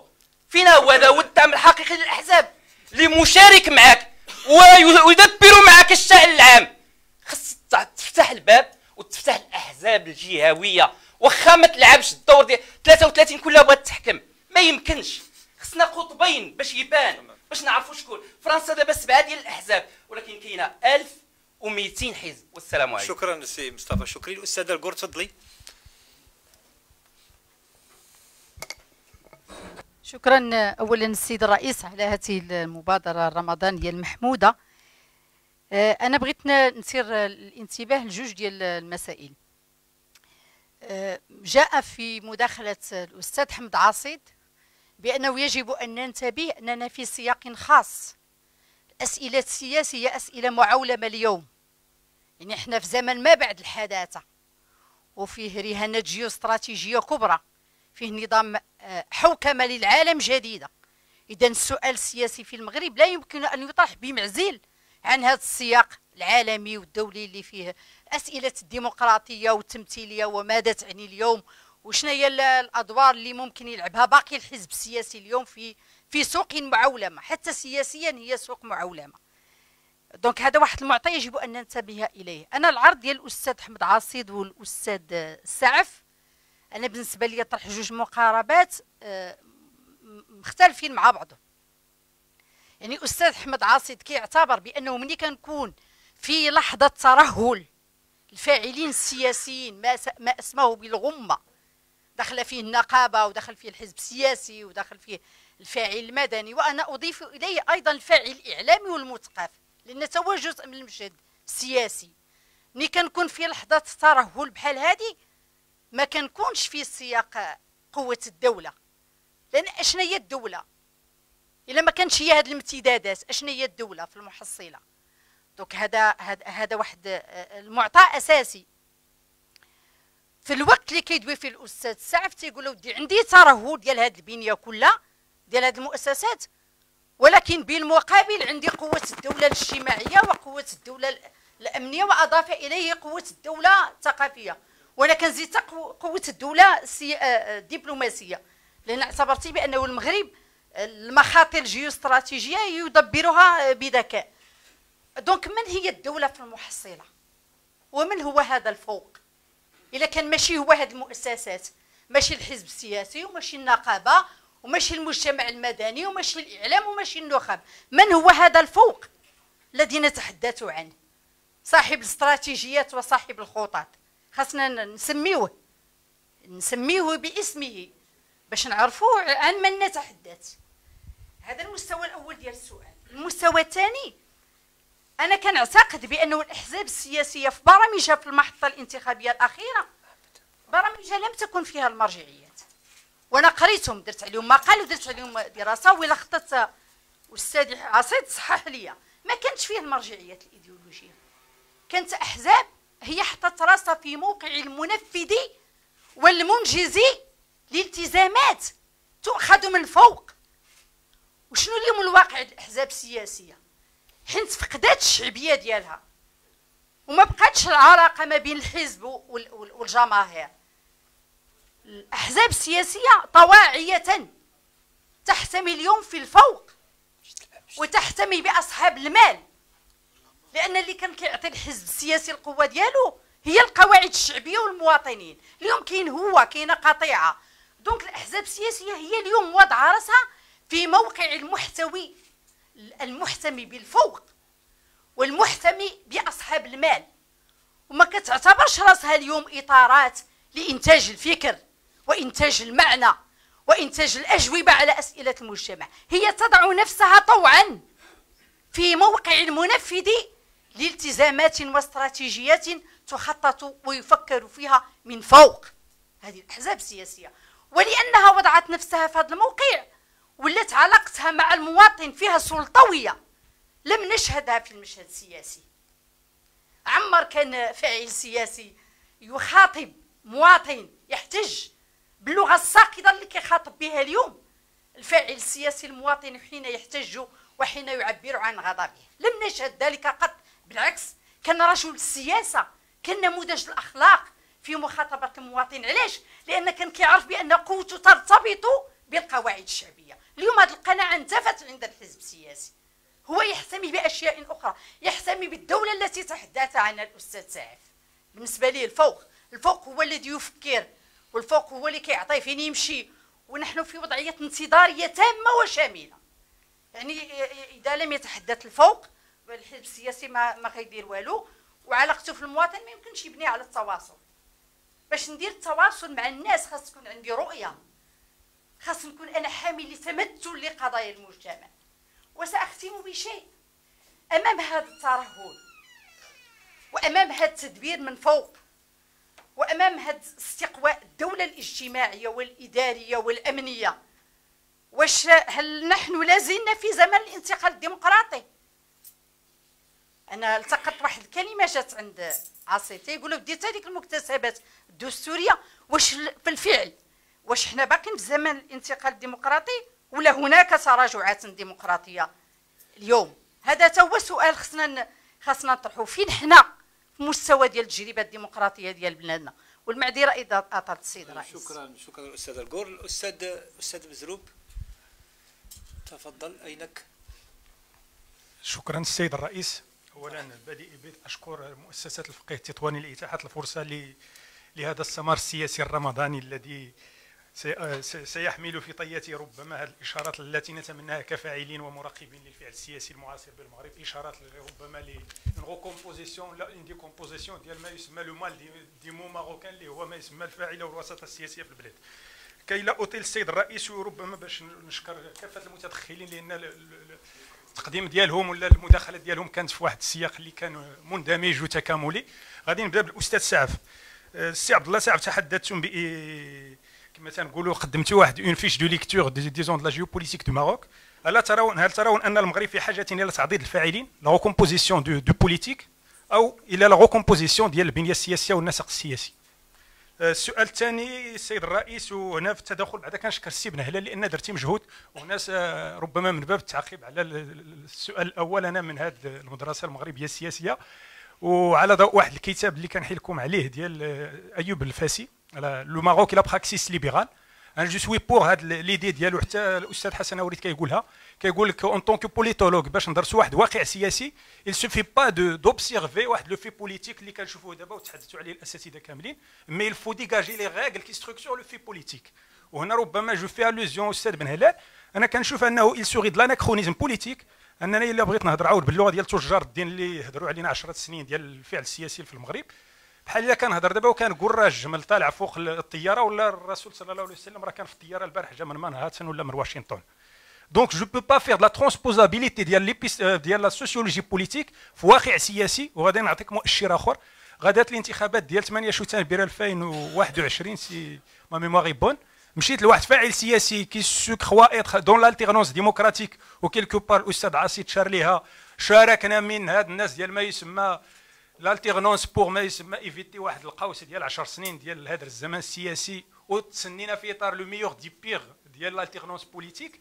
Speaker 7: فين هو هذا؟ هو الدعم الحقيقي للأحزاب. اللي مشارك معك ويدبر معك الشأن العام. خص تفتح الباب وتفتح الأحزاب الجهوية. واخا ما تلعبش الدور ديال 33 كلها بغات تحكم. ما يمكنش. خصنا قطبين باش يبان باش نعرفوا شكون. فرنسا دابا سبعة ديال الأحزاب ولكن كاينة 1200 حزب. والسلام عليكم.
Speaker 1: شكرا سي مصطفى شكري. الأستاذة الكور تفضلي.
Speaker 8: شكرا اولا السيد الرئيس على هذه المبادرة الرمضانية المحمودة. آه، أنا بغيت نثير الانتباه لجوج ديال المسائل. آه، جاء في مداخلة الأستاذ حمد عاصيد بأنه يجب أن ننتبه أننا في سياق خاص. الأسئلة السياسية أسئلة معولمة اليوم. يعني إحنا في زمن ما بعد الحداثة. وفيه رهانات جيوستراتيجية كبرى. فيه نظام آه، حوكمة للعالم جديدة. إذا السؤال السياسي في المغرب لا يمكن أن يطرح بمعزل عن هذا السياق العالمي والدولي اللي فيه. أسئلة الديمقراطية والتمثيلية وماذا تعني اليوم وشنا هي الأدوار اللي ممكن يلعبها؟ باقي الحزب السياسي اليوم في في سوق معولمة حتى سياسيا هي سوق معولمة. دونك هذا واحد المعطى يجب أن ننتبه إليه. أنا العرض ديال الأستاذ حمد عاصيد والأستاذ سعف أنا بالنسبة لي طرح جوج مقاربات آه، مختلفين مع بعضهم. يعني الاستاذ حمد عاصيد كيعتبر بأنه ملي كنكون في لحظة ترهل الفاعلين السياسيين ما ما اسمه بالغمة دخل فيه النقابة ودخل فيه الحزب السياسي ودخل فيه الفاعل المدني وأنا أضيف إليه أيضا الفاعل الإعلامي والمثقف لأن هو جزء من المشهد السياسي. ملي كنكون في لحظة ترهل بحال هذه ما كنكونش في سياق قوة الدولة. لأن اشنا هي الدولة؟ إلا ما كانش هي هذه الامتدادات اشنا هي الدولة في المحصلة؟ دونك هذا هذا واحد المعطى أساسي. في الوقت اللي كيدوي فيه الأستاذ سعف تيقول ودي عندي ترهل ديال هذه البنية كلها ديال هذه المؤسسات. ولكن بالمقابل عندي قوة الدولة الاجتماعية وقوة الدولة الأمنية وأضاف إليه قوة الدولة الثقافية. وأنا كنزيد قوة الدولة الدبلوماسية. لأن اعتبرتي بأنه المغرب المخاطر الجيوستراتيجية يدبرها بذكاء. دونك من هي الدولة في المحصلة؟ ومن هو هذا الفوق؟ إلا كان ماشي هو هذه المؤسسات ماشي الحزب السياسي وماشي النقابة وماشي المجتمع المدني وماشي الإعلام وماشي النخب. من هو هذا الفوق الذي نتحدث عنه؟ صاحب الاستراتيجيات وصاحب الخطط. خاصنا نسميوه نسميه باسمه باش نعرفوا عن من نتحدث. هذا المستوى الأول ديال السؤال. المستوى الثاني أنا كنعتقد بأنه الأحزاب السياسية في برامجها في المحطة الانتخابية الأخيرة برامجها لم تكن فيها المرجعيات. وأنا قريتهم درت عليهم مقال ودرت عليهم دراسة ولا خطت أستاذ عصيد صحح لي ما كانتش فيه المرجعيات الإيديولوجية. كانت أحزاب هي حطت راسها في موقع المنفذ والمنجز لالتزامات تؤخذ من فوق. وشنو اليوم الواقع الأحزاب السياسية؟ حين فقدات الشعبيه ديالها. وما بقاتش العلاقة ما بين الحزب والجماهير. الأحزاب السياسية طواعية تحتمي اليوم في الفوق وتحتمي بأصحاب المال. لأن اللي كان كيعطي الحزب السياسي القوة ديالو هي القواعد الشعبية والمواطنين اليوم كاين هو كاينة قطيعة. دونك الأحزاب السياسية هي اليوم وضع راسها في موقع المحتوي المحتمي بالفوق والمحتمي بأصحاب المال. وما كتعتبرش راسها اليوم إطارات لإنتاج الفكر وإنتاج المعنى وإنتاج الأجوبة على أسئلة المجتمع. هي تضع نفسها طوعا في موقع المنفذ لالتزامات واستراتيجيات تخطط ويفكر فيها من فوق. هذه الأحزاب السياسية. ولأنها وضعت نفسها في هذا الموقع ولات علاقتها مع المواطن فيها سلطوية. لم نشهدها في المشهد السياسي. عمر كان فاعل سياسي يخاطب مواطن يحتج باللغة الساقطة اللي كيخاطب بها اليوم. الفاعل السياسي المواطن حين يحتج وحين يعبر عن غضبه. لم نشهد ذلك قط بالعكس كان رجل السياسة كان نموذج الأخلاق في مخاطبة المواطن. علاش؟ لأن كان كيعرف بأن قوته ترتبط بالقواعد الشعبية. اليوم هذه القناعة انتفت عند الحزب السياسي. هو يحتمي بأشياء أخرى. يحتمي بالدولة التي تحدث عنها الأستاذ سعف بالنسبة لي الفوق. الفوق هو الذي يفكر والفوق هو اللي كيعطي فين يمشي. ونحن في وضعية انتظارية تامة وشاملة. يعني إذا لم يتحدث الفوق الحزب السياسي ما ما غيدير والو. وعلاقته في المواطن ما يمكنش يبني على التواصل. باش ندير التواصل مع الناس خاص تكون عندي رؤية. خاص نكون أنا حامل لتمثل لقضايا المجتمع وسأختم بشيء. أمام هذا الترهل وأمام هذا التدبير من فوق وأمام هذا استقواء الدولة الاجتماعية والإدارية والأمنية واش هل نحن لازلنا في زمن الانتقال الديمقراطي؟ أنا التقطت واحد الكلمة جات عند عاصي تيقولوا بديت هذيك المكتسبات الدستورية واش في الفعل واش حنا باقيين في زمن الانتقال الديمقراطي ولا هناك تراجعات ديمقراطية اليوم؟ هذا هو سؤال خصنا خصنا نطرحه فين حنا في مستوى ديال التجربة الديمقراطية ديال بلادنا؟ والمعذره اذا اطلت السيد الرئيس
Speaker 1: شكرا شكرا أستاذ القور. الأستاذ أستاذ مزروب تفضل. أينك؟
Speaker 9: شكرا السيد الرئيس. اولا بادئ أشكر مؤسسة الفقيه التطواني لإتاحة الفرصة لهذا السمار السياسي الرمضاني الذي سيحمل في طياته ربما هذه الإشارات التي نتمناها كفاعلين ومراقبين للفعل السياسي المعاصر بالمغرب. إشارات ربما la recomposition لا une décomposition ديال ما يسمى le mal des mots marocain اللي هو ما يسمى الفاعله والوساطه السياسية في البلاد. كي لا أطيل السيد الرئيس وربما باش نشكر كافة المتدخلين لأن التقديم ديالهم ولا المداخلة ديالهم كانت في واحد السياق اللي كان مندمج وتكاملي. غادي نبدأ بالأستاذ سعف. السي عبد الله سعف تحدثتم ب كما تنقولوا قدمتوا واحد une fiche de lecture disons de la géopolitique du Maroc الا ترون هل ترون أن المغرب في حاجة إلى تعضيد الفاعلين؟ la recomposition du du politique أو إلى la recomposition ديال البنية السياسية والنسق السياسي؟ السؤال الثاني السيد الرئيس وهنا في التدخل بعدا كنشكر السي بن هلال لأن درتي مجهود. وناس ربما من باب التعقيب على السؤال الأول أنا من هذه المدرسة المغربية السياسية. وعلى ضوء واحد الكتاب اللي كنحي لكم عليه ديال آه، أيوب الفاسي. le Maroc la praxis libérale أنا je suis pour هاد l'idée ديالو حتى الأستاذ حسن وريد كيقولها. كيقول لك en tant que politologue باش ندرسوا واحد واقع سياسي il suffit pas de d'observer واحد le fait politique اللي كنشوفوه دابا وتحدثوا عليه الأساتذة كاملين mais il faut dégager les règles qui structurent le fait politique. وهنا ربما je fais allusion أستاذ بن هلال. أنا كنشوف أنه il y a de l'anachronisme politique. أنني إلا بغيت نهضر عاود باللغة ديال تجار الدين اللي هضروا علينا 10 سنين ديال الفعل السياسي في المغرب. بحال إلا كنهضر دابا وكنقول راه الجمل طالع فوق الطيارة ولا الرسول صلى الله عليه وسلم راه كان في الطيارة البارح جا من مانهاتن ولا من واشنطن. donc je peux pas faire la transposabilité ديال les bases ديال la sociologie politique في واقع سياسي. وغادي نعطيك مؤشر آخر. غداة الانتخابات ديال 8 شتنبر 2021 si ma mémoire est bonne مشيت لواحد فاعل سياسي qui se croit dans l'alternance démocratique و quelque part الاستاذ عاصي تشار ليها. شاركنا من هاد الناس ديال ما يسمى l'alternance pour ما يسمى éviter واحد القوس ديال 10 سنين ديال هذا الزمن السياسي وتسنينا في إطار le meilleur des pires ديال l'alternance politique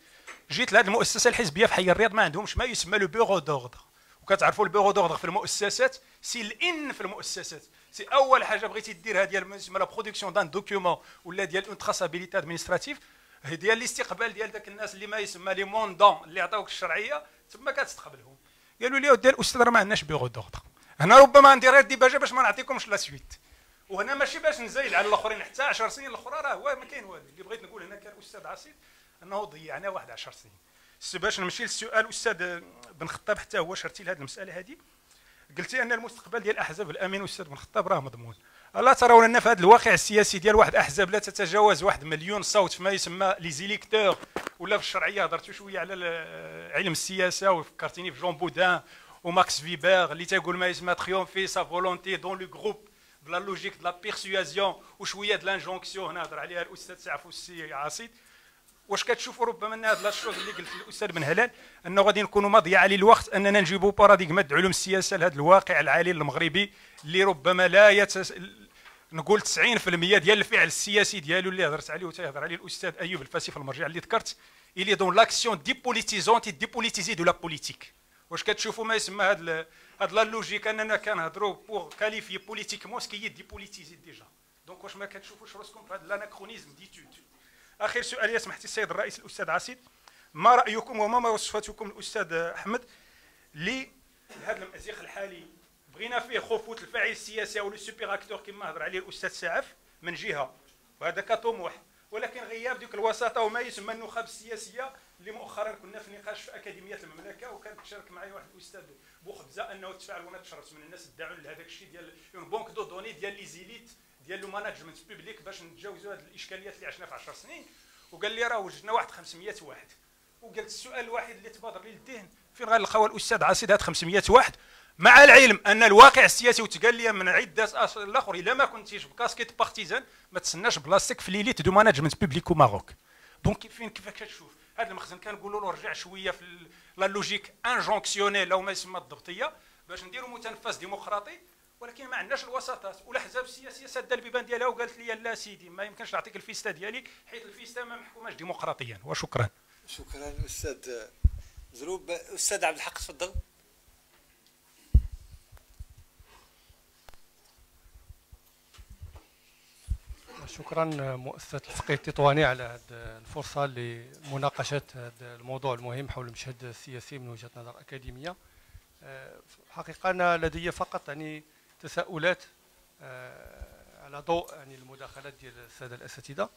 Speaker 9: جيت لهذه المؤسسة الحزبية في حي الرياض ما عندهمش ما يسمى le bureau d'ordre وكتعرفوا ال bureau d'ordre في المؤسسات؟ c'est الان في المؤسسات. c'est أول حاجة بغيتي ديرها ديال ما يسمى la production d'un document ولا ديال une traçabilité administrative ديال الاستقبال ديال داك الناس اللي ما يسمى les mandants اللي عطاوك الشرعية تما كتستقبلهم. قالوا لي ودي الأستاذ راه ما عندناش bureau d'ordre هنا ربما ندير غير ديباجه باش ما نعطيكمش la suite. وهنا ماشي باش نزايد على الآخرين. حتى 10 سنين الأخرى راه هو ما كاين والو. اللي بغيت نقول هنا كان الاستاذ عصيد أنه ضيعنا واحد 10 سنين. باش نمشي للسؤال الاستاذ بن خطاب حتى هو شرتي لهذه المسألة هذه. قلتي أن المستقبل ديال الاحزاب الأمين أستاذ بن خطاب راه مضمون. ألا ترون ان في هذا الواقع السياسي ديال واحد أحزاب لا تتجاوز واحد مليون صوت فيما يسمى les électeurs ولا في الشرعية هضرتوا شوية على علم السياسة وفكرتيني في جون بودان وماكس فيبر اللي تيقول ما يسمى triompher sa volonté dans le groupe par la logique de la persuasion وشويه د l'injonction هنا هضر عليها الاستاذ سعفو السي عاصيد واش كتشوفوا ربما ان هذا ال chose اللي قلت الاستاذ بن هلال انه غادي نكونوا مضيعه للوقت اننا نجيبوا باراديغما علوم السياسة لهذا الواقع العالي المغربي اللي ربما لا يتس... نقول 90% ديال الفعل السياسي ديالو اللي هضرت عليه وتيهضر عليه الاستاذ ايوب الفاسي في المرجع اللي ذكرت الي dans l'action dépolitisante dépolitisée de la politique واش كتشوفوا ما يسمى هاد هاد la logique اننا كنهضروا pour qualifier politiquement ce qui est dépolitisé déjà donc واش ما كتشوفوش راسكم في هاد l'anachronisme d'étude آخر سؤال يا سمحتي السيد الرئيس الأستاذ عسيد ما رأيكم وما وصفتكم الأستاذ أحمد لهذا المأزق الحالي؟ بغينا فيه خفوت الفاعل السياسي أو le super acteur كما هضر عليه الأستاذ سعف من جهة. وهذا كطموح. ولكن غياب ديك الوساطة وما يسمى النخب السياسية اللي مؤخرا كنا في نقاش في أكاديمية المملكة وكان تشارك معي واحد الأستاذ بوخبزه أنه تفاعل وأنا تشرفت من الناس دعوا لهذاك الشيء ديال une banque de données ديال les élites ديال le management public باش نتجاوزوا هذه الإشكاليات اللي عشنا في 10 سنين. وقال لي راه وجدنا واحد 500 واحد. وقالت السؤال الوحيد اللي تبادر لي للذهن فين غنلقاو الأستاذ عاصي هاد 500 واحد؟ مع العلم أن الواقع السياسي وتقال لي من عده اشهر الآخر إلا ما كنتيش ب casquette partisane ما تسناش بلاصتك في l'élite du management public Maroc donc فين كيفاش كتشوف؟ هذا المخزن كنقولوا له رجع شوية في la logique injonctionnelle أو ما يسمى الضبطية باش نديروا متنفس ديمقراطي ولكن ما عندناش الوساطات. والاحزاب السياسيه ساده البيبان ديالها وقالت لي لا سيدي ما يمكنش نعطيك الفيستا ديالي حيث الفيستا ما محكوماش ديمقراطيا. وشكرا.
Speaker 1: شكرا أستاذ زروب. أستاذ عبد الحق تفضل.
Speaker 10: شكرا مؤسسة الفقيه التطواني على هذه الفرصة لمناقشة هذا الموضوع المهم حول المشهد السياسي من وجهة نظر أكاديمية. آه، حقيقة أنا لدي فقط يعني تساؤلات آه، على ضوء يعني المداخلات ديال السادة الأساتذة.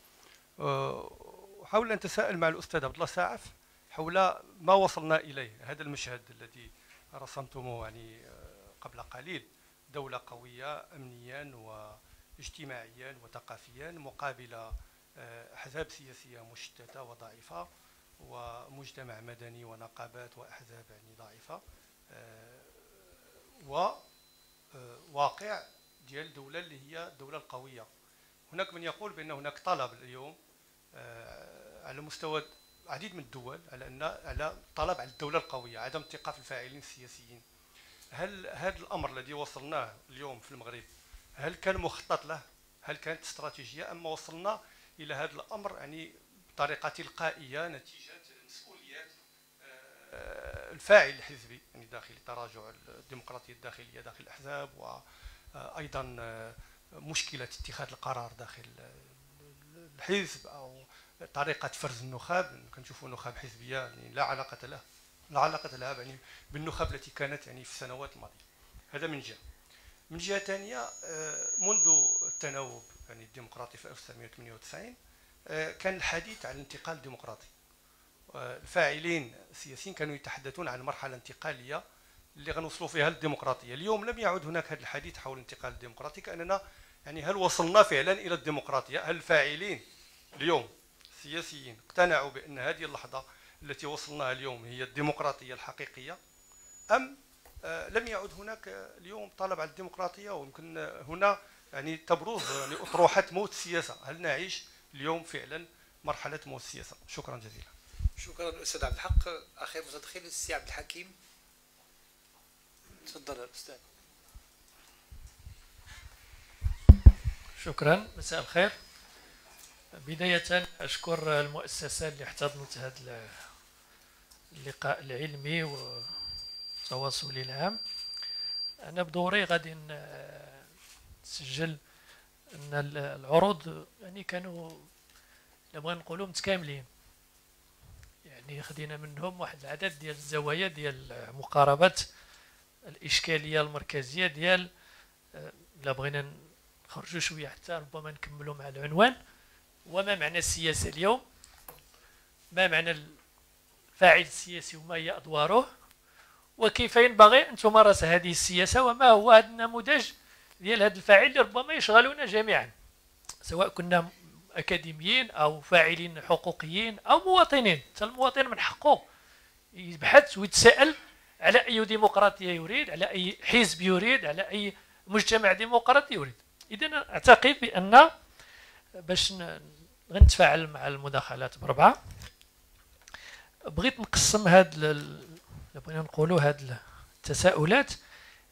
Speaker 10: أحاول أن أتساءل مع الأستاذ عبد الله ساعف حول ما وصلنا إليه هذا المشهد الذي رسمتموه يعني آه، قبل قليل. دولة قوية أمنيا و اجتماعيا وثقافيا مقابل آه، أحزاب سياسية مشتتة وضعيفة ومجتمع مدني ونقابات وأحزاب يعني ضعيفة آه، وواقع آه، ديال الدولة اللي هي الدولة القوية. هناك من يقول بأن هناك طلب اليوم على مستوى عديد من الدول على أن على طلب على الدولة القوية عدم الثقة في الفاعلين السياسيين. هل هذا الأمر الذي وصلناه اليوم في المغرب هل كان مخطط له؟ هل كانت استراتيجية؟ أما وصلنا إلى هذا الأمر يعني بطريقة تلقائية نتيجة مسؤوليات الفاعل الحزبي يعني داخل تراجع الديمقراطية الداخلية داخل الأحزاب وأيضا مشكلة اتخاذ القرار داخل الحزب أو طريقة فرز النخاب. كنشوفوا نخاب حزبية يعني لا علاقة لها لا علاقة لها يعني بالنخب التي كانت يعني في السنوات الماضية. هذا من جهة. من جهة ثانية آه، منذ التناوب يعني الديمقراطي في 1998 آه، كان الحديث عن الانتقال الديمقراطي. آه، الفاعلين السياسيين كانوا يتحدثون عن مرحلة انتقالية اللي غنوصلوا فيها للديمقراطيه اليوم لم يعد هناك هذا الحديث حول الانتقال الديمقراطي كأننا يعني هل وصلنا فعلا إلى الديمقراطية؟ هل الفاعلين اليوم السياسيين اقتنعوا بأن هذه اللحظة التي وصلناها اليوم هي الديمقراطية الحقيقية؟ أم لم يعد هناك اليوم طلب على الديمقراطية ويمكن هنا يعني تبرز يعني أطروحة موت السياسة. هل نعيش اليوم فعلا مرحلة موت السياسة؟ شكرا جزيلا.
Speaker 3: شكرا أستاذ عبد الحق. أخي متدخل السي عبد الحكيم. تفضل الاستاذ
Speaker 11: شكرا. مساء الخير. بداية أشكر المؤسسة اللي احتضنت هذا اللقاء العلمي والتواصلي العام. أنا بدوري غادي نسجل أن العروض يعني كانوا نبغى نقولوا متكاملين. يعني خدينا منهم واحد العدد ديال الزوايا ديال مقاربة الإشكالية المركزية ديال لا بغينا نخرجوا شوية حتى ربما نكملوا مع العنوان. وما معنى السياسة اليوم؟ ما معنى الفاعل السياسي وما هي أدواره؟ وكيف ينبغي أن تمارس هذه السياسة وما هو هذا النموذج ديال هذا الفاعل اللي ربما يشغلنا جميعا. سواء كنا أكاديميين أو فاعلين حقوقيين أو مواطنين المواطن من حقه يبحث ويتساءل على أي ديمقراطية يريد على أي حزب يريد على أي مجتمع ديمقراطي يريد. إذا أعتقد بأن باش غنتفاعل مع المداخلات بربعة بغيت نقسم هاد بغينا نقولوا هاد التساؤلات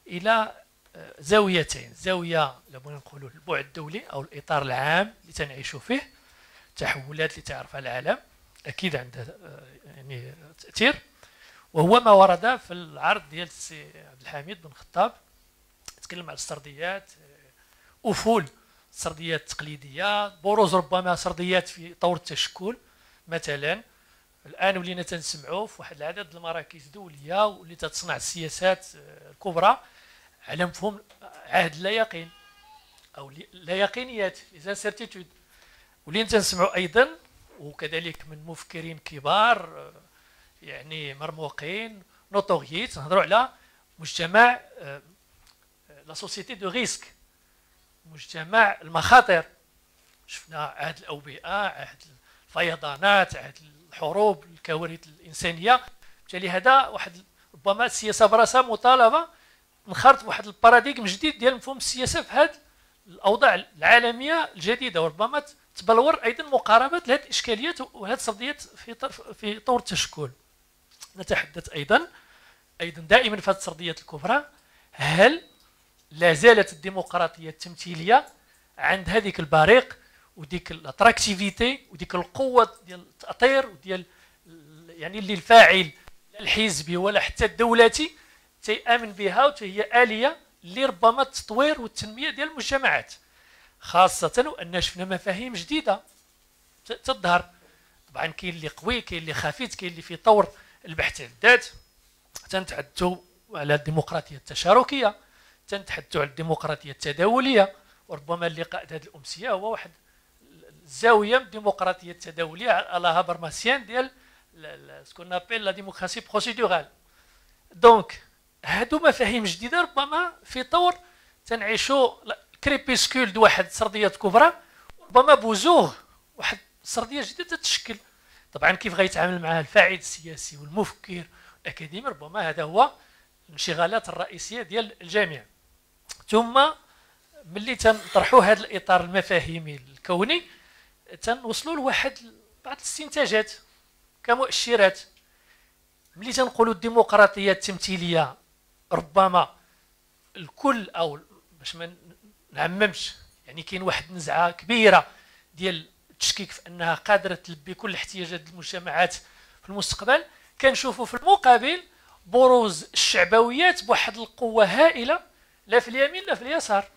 Speaker 11: إلى آه، زاويتين. زاوية بغينا نقولوا البعد الدولي أو الإطار العام اللي تنعيشوا فيه التحولات اللي تعرفها العالم أكيد عندها آه، يعني تأثير. وهو ما ورد في العرض ديال السي عبد الحميد بن خطاب تكلم على السرديات آه، أفول سرديات تقليديه بروز ربما سرديات في طور التشكل مثلا. الآن ولينا تنسمعوا في واحد العدد المراكز دوليه واللي تتصنع السياسات آه، الكبرى على مفهوم عهد لا يقين أو لا يقينيات les certitudes ولينا تنسمعوا أيضا وكذلك من مفكرين كبار آه، يعني مرموقين notoriété نهضروا على مجتمع la société de risque مجتمع المخاطر. شفنا عهد الأوبئة عهد الفيضانات عهد الحروب الكوارث الإنسانية. بالتالي هذا واحد ربما السياسة براسها مطالبة نخرط واحد ال paradigme جديد ديال مفهوم السياسة في هذه الأوضاع العالمية الجديدة. وربما تبلور أيضا مقاربة لهذه الإشكاليات وهذه التحديات في في طور التشكل. نتحدث أيضا أيضا دائما في هذه السرديات الكبرى. هل لا زالت الديمقراطية التمثيلية عند هذيك البريق؟ وديك ال attractivité وديك القوة ديال التأطير وديال يعني اللي الفاعل الحزبي ولا حتى الدولاتي تيأمن بها وهي آلية اللي ربما التطوير والتنمية ديال المجتمعات. خاصة وأن شفنا مفاهيم جديدة تظهر. طبعا كاين اللي قوي كاين اللي خفيف كاين اللي في طور البحث عن الذات. تنتحدثوا على الديمقراطية التشاركية تنتحدثوا على الديمقراطية التداولية وربما اللقاء هذه الأمسية هو واحد الزاويه من الديمقراطيه التداوليه على هابرماسيان ديال سكون نابيل la démocratie procédurale donc هادو مفاهيم جديدة ربما في طور تنعيشوا crépuscule واحد سرديات كبرى ربما بزوغ واحد سردية جديدة تتشكل. طبعا كيف غيتعامل معها الفاعل السياسي والمفكر الأكاديمي؟ ربما هذا هو الانشغالات الرئيسية ديال الجامعة ثم ملي تنطرحوا هذا الإطار المفاهيمي الكوني تنوصلوا لواحد بعض الاستنتاجات كمؤشرات. ملي تنقولوا الديمقراطية التمثيلية ربما الكل أو باش ما نعممش يعني كاين واحد النزعة كبيرة ديال التشكيك في أنها قادرة تلبي كل احتياجات المجتمعات في المستقبل. كنشوفوا في المقابل بروز الشعبويات بواحد القوة هائلة لا في اليمين لا في اليسار.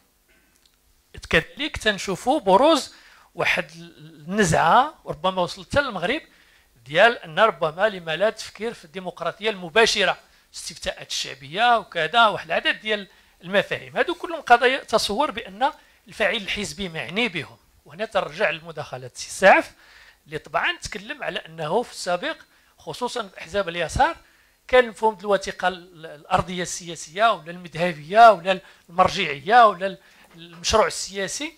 Speaker 11: كذلك تنشوفوا بروز واحد النزعة ربما وصلت حتى للمغرب ديال أن ربما لما لا تفكير في الديمقراطية المباشرة استفتاءات الشعبية وكذا واحد العدد ديال المفاهيم. هادو كلهم قضايا تصور بأن الفاعل الحزبي معني بهم. وهنا ترجع لمداخله سي سعف اللي طبعا تكلم على أنه في السابق خصوصا في احزاب اليسار كان مفهوم الوثيقة الأرضية السياسية ولا المذهبية ولا المرجعية ولا المشروع السياسي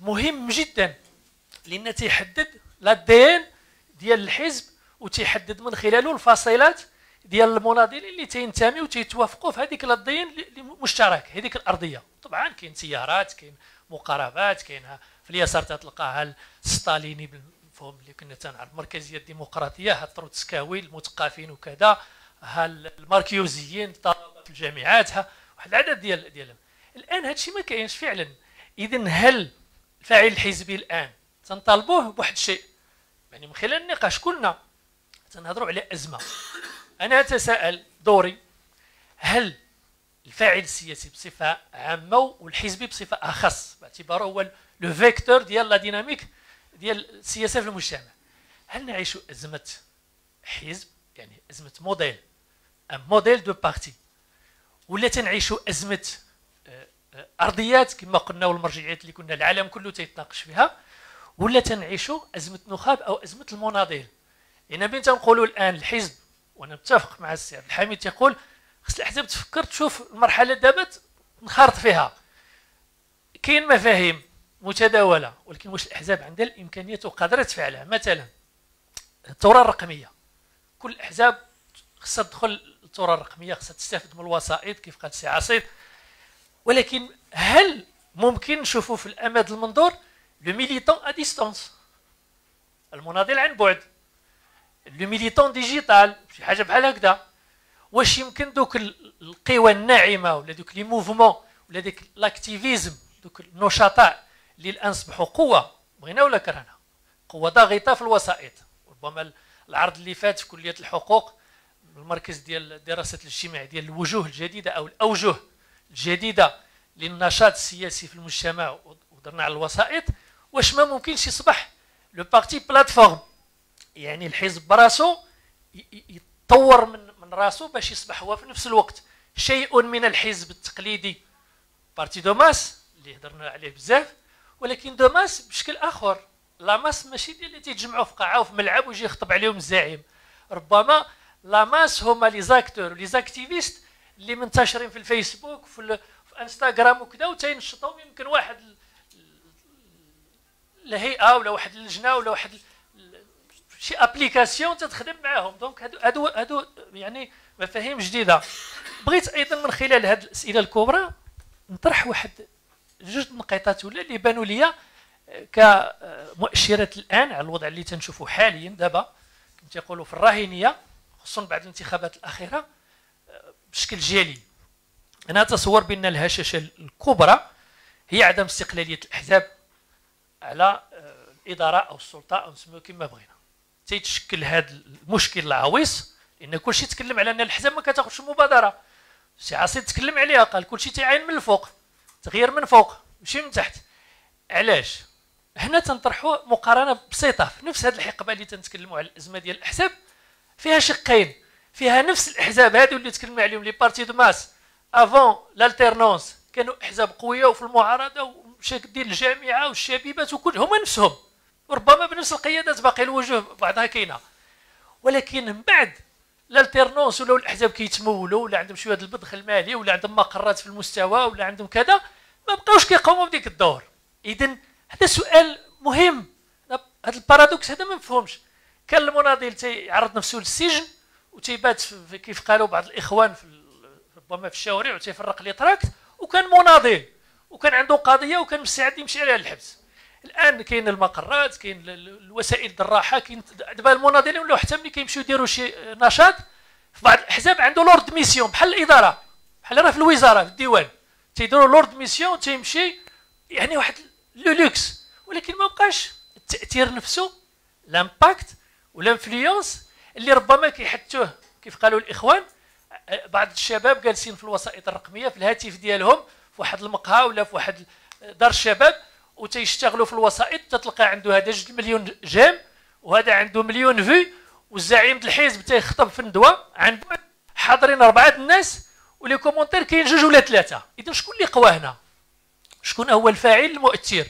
Speaker 11: مهم جدا. لأن تيحدد لا دين ديال الحزب وتيحدد من خلاله الفصيلات ديال المناضلين اللي تينتمي وتيتوافقوا في هذيك الدين المشترك هذيك الأرضية. طبعا كاين تيارات كاين مقاربات كاينها في اليسار تلقاها الستاليني بالمفهوم اللي كنا تنعرف المركزيه الديمقراطية ها التروتسكاوي المثقفين وكذا ها الماركيوزيين طلبة في الجامعات ها واحد العدد ديال ديالهم. الآن هذا الشيء ما كاينش فعلا. اذا هل الفاعل الحزبي الآن تنطالبوه بواحد الشيء. يعني من خلال النقاش كلنا تنهضروا على أزمة. أنا أتساءل دوري هل الفاعل السياسي بصفة عامة والحزبي بصفة أخص؟ باعتباره هو le vecteur ديال la dynamique ديال السياسة في المجتمع. هل نعيش أزمة حزب؟ يعني أزمة modèle un modèle de parti ولا تنعيشوا أزمة آه، آه، أرضيات؟ كما قلنا والمرجعيات اللي كنا العالم كله تيتناقش فيها. ولا تنعيشوا أزمة نخاب أو أزمة المناضل. يعني بين تنقولوا الآن الحزب وأنا متفق مع السي عبد الحميد تيقول خص الأحزاب تفكر تشوف المرحله دابا نخرط فيها. كاين مفاهيم متداولة ولكن واش الأحزاب عندها الإمكانيات وقادره تفعلها مثلا الثورة الرقمية. كل الأحزاب خصها تدخل الثورة الرقمية خصها تستافد من الوسائط كيف قال السي عصير ولكن هل ممكن نشوفوا في الأمد المنظور؟ le militant à distance المناضل عن بعد le militant digital شي حاجة بحال هكذا. واش يمكن دوك القوى الناعمة ولا دوك les mouvements ولا ديك l'activisme دوك النشطاء اللي الآن اصبحوا قوة؟ بغينا ولا كرهنا؟ قوة ضاغطة في الوسائط. ربما العرض اللي فات في كلية الحقوق المركز ديال الدراسات الاجتماعيه ديال الوجوه الجديدة أو الأوجه الجديدة للنشاط السياسي في المجتمع ودرنا على الوسائط. واش ما ممكنش يصبح le parti plateforme. يعني الحزب براسو يطور من من راسو باش يصبح هو في نفس الوقت شيء من الحزب التقليدي. parti de masse اللي هضرنا عليه بزاف ولكن de masse بشكل آخر la masse ماشي ديال اللي تيتجمعوا في قاعة وفي ملعب ويجي يخطب عليهم الزعيم. ربما la masse هما les acteurs les activistes اللي منتشرين في الفيسبوك في, في انستغرام وكذا وتينشطهم. يمكن واحد الهيئه ولا واحد اللجنه ولا واحد شي application تتخدم معاهم. donc هادو هادو هادو يعني مفاهيم جديدة. بغيت أيضا من خلال هذه الأسئلة الكبرى نطرح واحد جوج نقيطات ولا اللي بانوا لي كمؤشرات الآن على الوضع اللي تنشوفه حاليا دابا. كما تيقولوا في الراهنيه خصوصا بعد الانتخابات الأخيرة بشكل جلي أنا أتصور بأن الهشاشة الكبرى هي عدم استقلالية الأحزاب. على الاداره أو السلطة أو نسميو كما بغينا. تيتشكل هذا المشكل العويص لأن كل شيء تكلم على أن الاحزاب ما كتاخذش المبادره سي عاصي تكلم عليها قال كل شيء تيعين من الفوق تغيير من فوق ماشي من تحت. علاش؟ هنا تنطرحوا مقارنة بسيطة. في نفس هذه الحقبة اللي تنتكلموا على الأزمة ديال الأحزاب فيها شقين. فيها نفس الأحزاب هذو اللي تكلمنا عليهم les partis de masse avant l'alternance. كانوا أحزاب قوية وفي المعارضة ومشاك ديال الجامعة والشبيبات وكل هما نفسهم. ربما بنفس القيادات باقي الوجوه بعضها كاينة. ولكن من بعد ال alternance ولا الأحزاب كيتمولوا ولا عندهم شوية البدخ المالي ولا عندهم مقرات في المستوى ولا عندهم كذا ما بقاوش كيقوموا بديك الدور. اذا هذا سؤال مهم. هذا ال paradoxe هذا ما مفهومش. كان المناضل تيعرض نفسه للسجن وتيبات كيف قالوا بعض الإخوان في ربما في الشوارع وتيفرق les tracts وكان مناضل. وكان عنده قضية وكان مستعد يمشي عليها الحبس. الآن كاين المقرات كاين الوسائل الراحه كاين دابا المناضلين ولاو حتى ملي كيمشيو يديروا شي نشاط في بعض الأحزاب عنده l'ordre de mission بحال الإدارة بحال راه في الوزارة في الديوان. تيديروا l'ordre de mission تيمشي يعني واحد le luxe ولكن ما بقاش التأثير نفسه l'impact وال influence اللي ربما كيحدثوه كيف قالوا الإخوان بعض الشباب جالسين في الوسائط الرقمية في الهاتف ديالهم واحد المقهى ولا في واحد دار الشباب وتيشتغلوا في الوسائط تتلقى عنده هذا جوج مليون j'aime وهذا عنده مليون في والزعيم الحزب تيخطب في الندوة عنده حاضرين أربعة الناس و les commentaires كاين جوج ولا ثلاثة اذا شكون اللي قوى هنا؟ شكون هو الفاعل المؤثر؟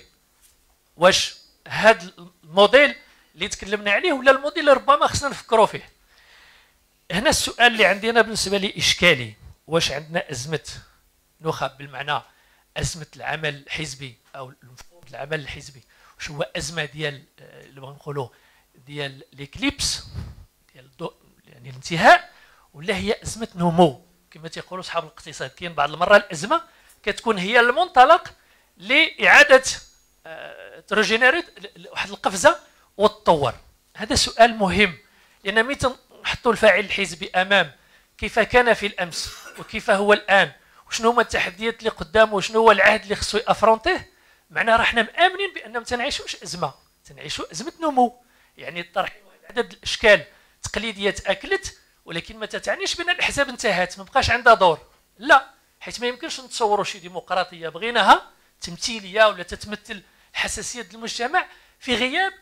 Speaker 11: واش هذا الموديل اللي تكلمنا عليه ولا الموديل ربما خصنا نفكروا فيه؟ هنا السؤال اللي عندي أنا بالنسبة لي إشكالي واش عندنا أزمة نخب بالمعنى أزمة العمل الحزبي أو العمل الحزبي. واش هو أزمة ديال آه، اللي بغا نقولوا ديال l'éclipse ديال الضوء يعني الانتهاء ولا هي أزمة نمو؟ كما تيقولوا أصحاب الاقتصاد كاين بعض المره الأزمة كتكون هي المنطلق لإعادة آه، ت régénérer واحد القفزة وتطور. هذا سؤال مهم لأن متى نحطوا الفاعل الحزبي أمام؟ كيف كان في الأمس؟ وكيف هو الآن؟ وشنو هما التحديات اللي قدامه وشنو هو العهد اللي خصو يأفرونتيه؟ معناه راه حنا مأمنين بان ما تنعيشوش أزمة. تنعيشوا أزمة نمو. يعني طرح عدد الأشكال تقليديه تاكلت ولكن ما تعنيش بأن الأحزاب انتهت ما بقاش عندها دور. لا حيت ما يمكنش نتصوروا شي ديمقراطية بغيناها تمثيلية ولا تتمثل حساسية المجتمع في غياب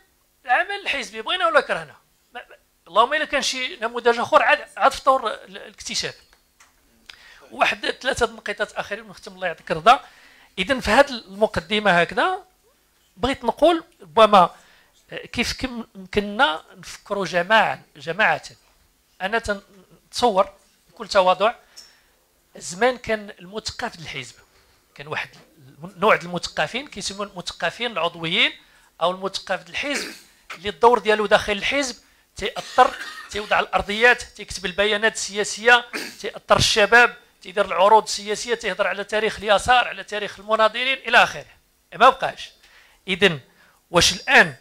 Speaker 11: العمل الحزبي بغينا ولا كرهنا. اللهم إلا كان شي نموذج آخر عاد عاد فطور الاكتشاف. واحد ثلاثة نقيطات اخرين ونختم الله يعطيك الرضا. اذا في هذه المقدمة هكذا بغيت نقول ربما كيف يمكننا نفكروا جماعة جماعة. أنا تنتصور بكل تواضع زمان كان المثقف الحزب. كان واحد نوع المثقفين كيسموا المثقفين العضويين أو المثقف الحزب اللي الدور ديالو داخل الحزب تيأثر تيوضع الأرضيات تيكتب البيانات السياسية تيأثر الشباب تيدير العروض السياسية تيهضر على تاريخ اليسار على تاريخ المناضلين إلى آخره. ما بقاش. اذا واش الآن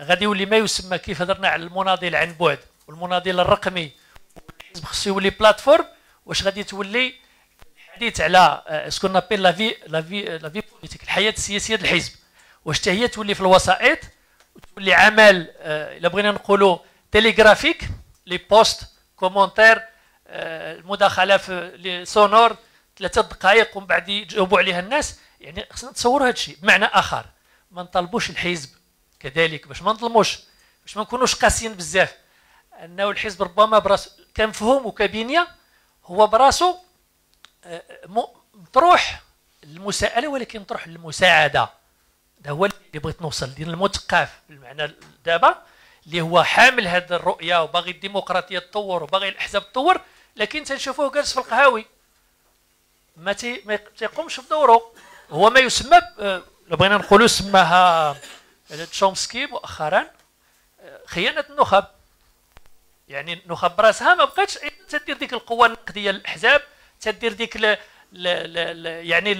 Speaker 11: غادي يولي ما يسمى كيف هضرنا على المناضل عن بعد؟ والمناضل الرقمي الحزب خصو يولي plateforme واش غادي تولي الحديث على ce qu'on appelle la vie la vie la vie politique الحياة السياسية ديال الحزب. واش حتى هي تولي في الوسائط وتولي عمل آه، إلا بغينا نقولوا télégraphique les posts commentaires المداخلة في sonore ثلاثة دقائق ومن بعد يجاوبوا عليها الناس. يعني خصنا نتصوروا هذا الشيء بمعنى آخر. ما نطالبوش الحزب كذلك باش ما نظلموش باش ما نكونوش قاسيين بزاف. أنه الحزب ربما براسو كمفهوم وكبنيه هو براسو آه، مطروح للمساءلة ولكن مطروح للمساعدة. هذا هو اللي بغيت نوصل ديال المثقف بالمعنى دابا اللي هو حامل هذه الرؤية وباغي الديمقراطية تطور وباغي الأحزاب تطور. لكن تنشوفوه جالس في القهاوي. ما تي ما تيقومش بدوره. هو ما يسمى لو بغينا نقولوا سماها تشومسكي مؤخرا خيانة النخب. يعني النخب براسها ما بقاتش تدير ديك القوة النقدية للأحزاب تدير ديك ل ل ل يعني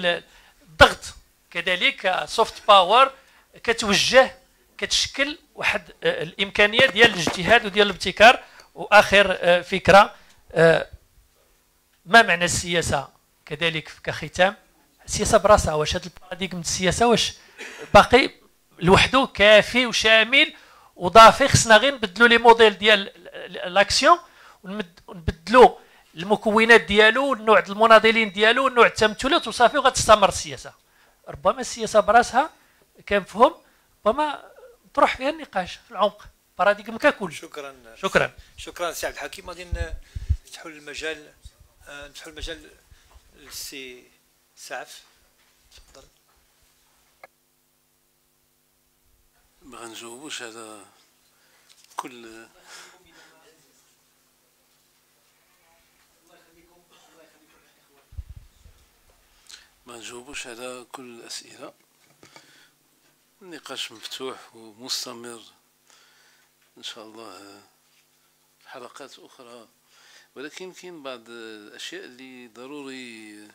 Speaker 11: الضغط. كذلك soft power كتوجه كتشكل واحد آه، الإمكانية ديال الاجتهاد وديال الابتكار. وآخر آه، فكرة ما معنى السياسة كذلك كختام؟ السياسة براسها واش هذا ال paradigme السياسة واش باقي لوحده كافي وشامل وضافي خصنا غير نبدلوا les modèles ديال l'action ونبدلوا المكونات ديالو النوع المناضلين ديالو النوع التمثلات وصافي وغتستمر السياسة. ربما السياسة براسها كنفهم ربما طرح فيها النقاش في العمق. paradigme ككل.
Speaker 1: شكرا.
Speaker 11: شكرا.
Speaker 1: شكرا سي عبد الحكيم. غادي نفتحوا المجال آه، نفتحوا المجال للسي سعف. تفضل.
Speaker 2: ما غنجاوبوش على كل ما نجاوبوش على كل الأسئلة. النقاش مفتوح ومستمر. إن شاء الله في حلقات أخرى ولكن كاين بعض الأشياء اللي ضروري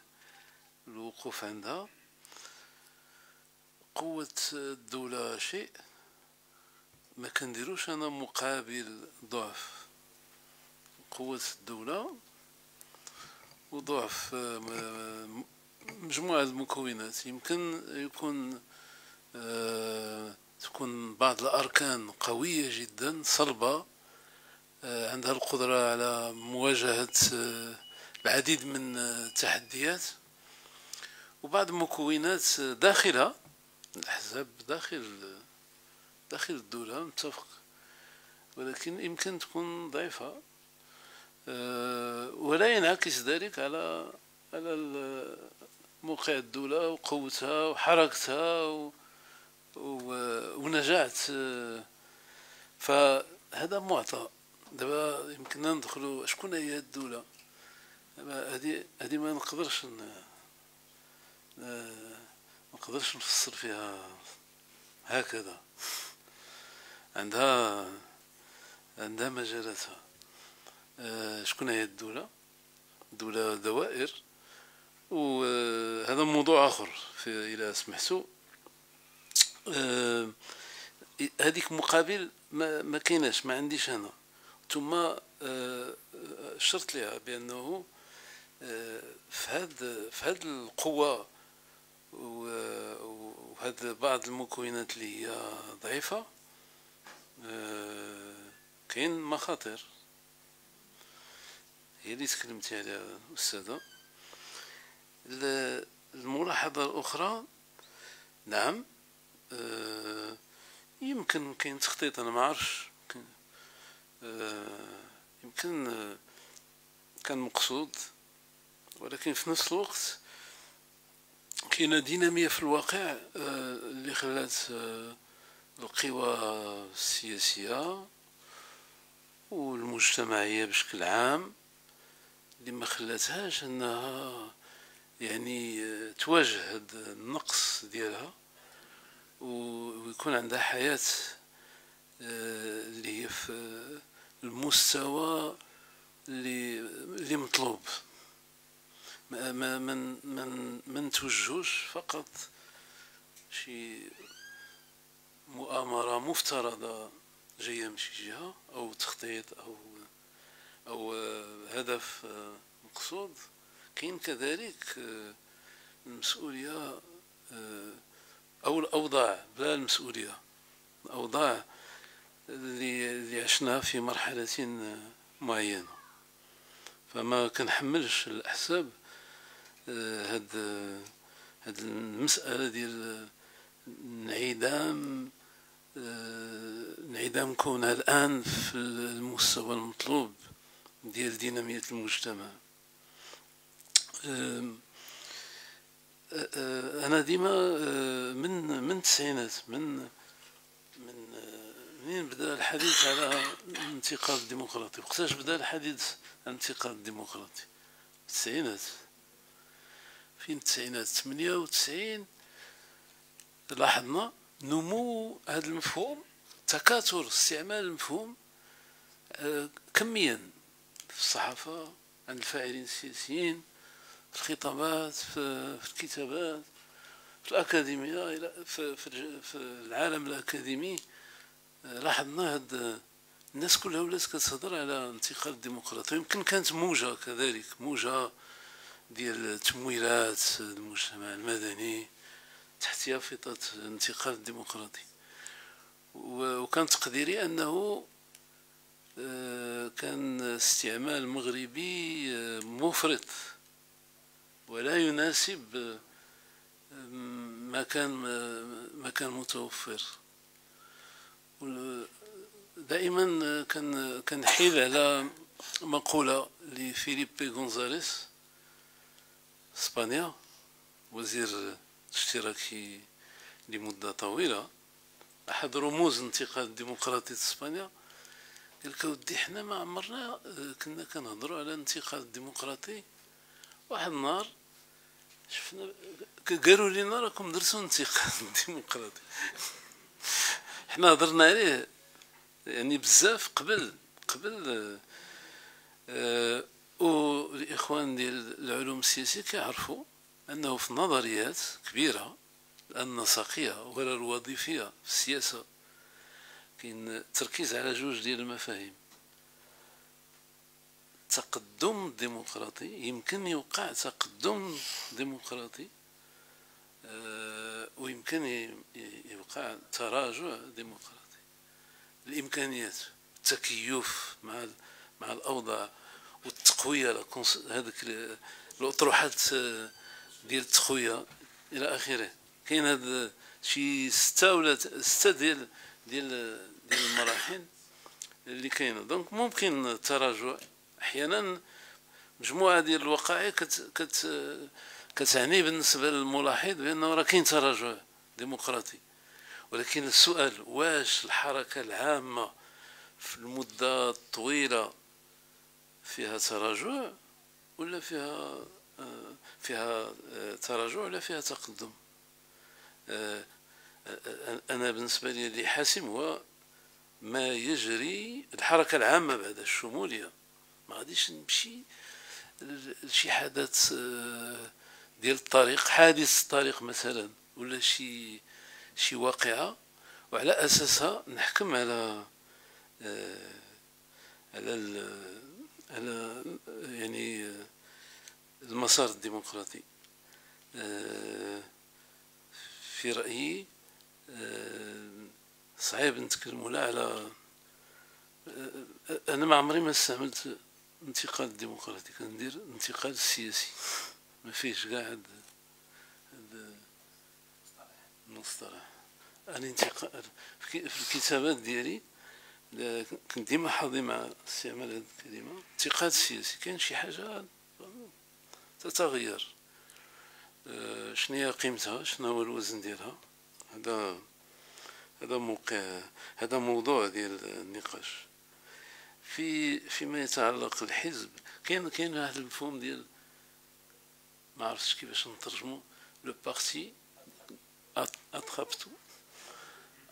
Speaker 2: الوقوف عندها. قوة الدولة شيء ما كنديروش أنا مقابل ضعف. قوة الدولة وضعف مجموعة المكونات. يمكن يكون آه، تكون بعض الأركان قوية جدا صلبة. عندها القدرة على مواجهة العديد من التحديات. وبعض المكونات داخلها الأحزاب داخل داخل الدولة متفق. ولكن يمكن تكون ضعيفة. آه، ولا ينعكس ذلك على على موقع الدولة وقوتها وحركتها و ونجاعة آه، فهذا معطى. دابا يمكننا ندخلوا شكون هي الدولة؟ هذه هذه ما نقدرش ما نقدرش نفسر فيها هكذا. عندها عندها مجالاتها. آه، شكون هي الدولة؟ الدولة دوائر. وهذا موضوع آخر في إلى سمحتوا آه، هذيك مقابل ما, ما ما عنديش أنا. ثم آه، شرط لها بأنه في هاد في هاد القوة وهاد بعض المكونات اللي هي ضعيفة كاين مخاطر. هي اللي تكلمتي عليها الأستاذة الملاحظة الأخرى نعم آه، يمكن كاين تخطيط أنا ما عارفش آه، يمكن آه، كان مقصود ولكن في نفس الوقت كاينة دينامية في الواقع اللي خلات القوى السياسية والمجتمعية بشكل عام اللي ما خلاتهاش أنها يعني تواجه هذا النقص ديالها ويكون عندها حياة آه، اللي هي في المستوى اللي مطلوب. ما من من من توجهوش فقط شي مؤامرة مفترضة جاية من شي جهة أو تخطيط أو أو هدف مقصود. كاين كذلك المسؤولية أو الأوضاع بلا المسؤولية. الأوضاع اللي, عشناها في مرحلة معينة. فما كنحملش الأحساب هاد هاد المسألة ديال انعدام انعدام كونها الآن في المستوى المطلوب ديال دينامية المجتمع. أنا ديما من من التسعينات من منين بدأ الحديث على الانتقاد الديمقراطي وقتاش بدأ الحديث عن الانتقاد الديمقراطي التسعينات فين التسعينات 98 لاحظنا نمو هذا المفهوم تكاثر استعمال المفهوم كميا في الصحافة عند الفاعلين السياسيين في الخطابات في, في الكتابات في الأكاديمية في, في, في العالم الأكاديمي. لاحظنا هاد الناس كلها ولات كتهضر على انتقال الديمقراطية. يمكن كانت موجة كذلك موجة ديال التمويلات المجتمع المدني تحت يافطة الانتقال الديمقراطي. وكان تقديري أنه آه، كان استعمال مغربي آه، مفرط ولا يناسب آه، ما كان ما كان متوفر. دائما كان كان حيل على مقولة لفيليبي غونزاليس إسبانيا وزير اشتراكي لمدة طويلة أحد رموز الانتقال الديمقراطي إسبانيا. قال لك ودي حنا ما عمرنا كنا كنهضروا على الانتقال الديمقراطي واحد النهار شفنا قالوا لنا راكم درتوا الانتقال الديمقراطي حنا هضرنا عليه يعني بزاف قبل قبل آه والاخوان ديال العلوم السياسية كيعرفوا انه في نظريات كبيرة النسقيه ولا الوظيفية في السياسة كاين تركيز على جوج ديال المفاهيم. التقدم الديمقراطي يمكن يوقع تقدم ديمقراطي ويمكن يوقع تراجع ديمقراطي. الإمكانيات والتكيف مع مع الأوضاع والتقوية هذيك الأطروحات ديال التقوية إلى آخره. كاين هذا شي ستة ولا ستة ديال ديال ديال المراحل اللي كاينة. دونك ممكن التراجع أحيانا مجموعة ديال الوقائع كت كت كتعني بالنسبة للملاحظ بأنه راه كاين تراجع ديمقراطي. ولكن السؤال واش الحركة العامة في المدة الطويلة فيها تراجع ولا فيها فيها تراجع ولا فيها تقدم؟ أنا بالنسبة لي اللي حاسم هو ما يجري الحركة العامة بعد الشمولية. ما غاديش نمشي لشي حدث ديال الطريق حادث الطريق مثلا ولا شي شي واقعة وعلى أساسها نحكم على آه، على على يعني المسار الديمقراطي. آه، في رأيي صعيب نتكلموا لا على أنا ما عمري ما استعملت انتقال الديمقراطي كندير انتقال سياسي. ما فيش هاد المصطلح. الانتقال في الكتابات ديالي كنت ديما حاضي مع استعمال هذه الكلمة. انتقاد سياسي. كاين شي حاجة؟ تتغير. آه، شنو هي قيمتها؟ شنو هو الوزن ديالها؟ هذا هذا موقع هذا موضوع ديال النقاش. في فيما يتعلق الحزب كاين كاين واحد المفهوم ديال ما عرفتش كيفاش نترجمو. le parti attrape-tout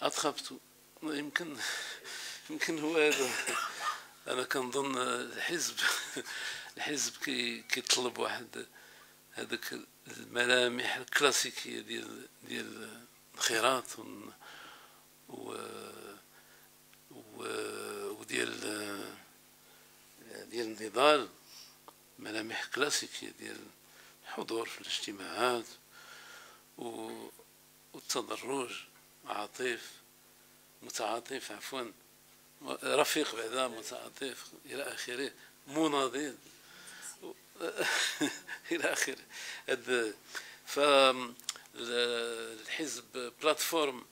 Speaker 2: attrape-tout يمكن يمكن هو هذا. أنا كنظن الحزب الحزب كيطلب واحد هذاك الملامح الكلاسيكية ديال ديال الخيرات و وديال ديال النضال. ملامح كلاسيكية ديال الحضور في الاجتماعات والتدرج عاطف متعاطف عفوا رفيق بعدا متعاطف إلى آخره مناضل إلى آخره. فالحزب بلاتفورم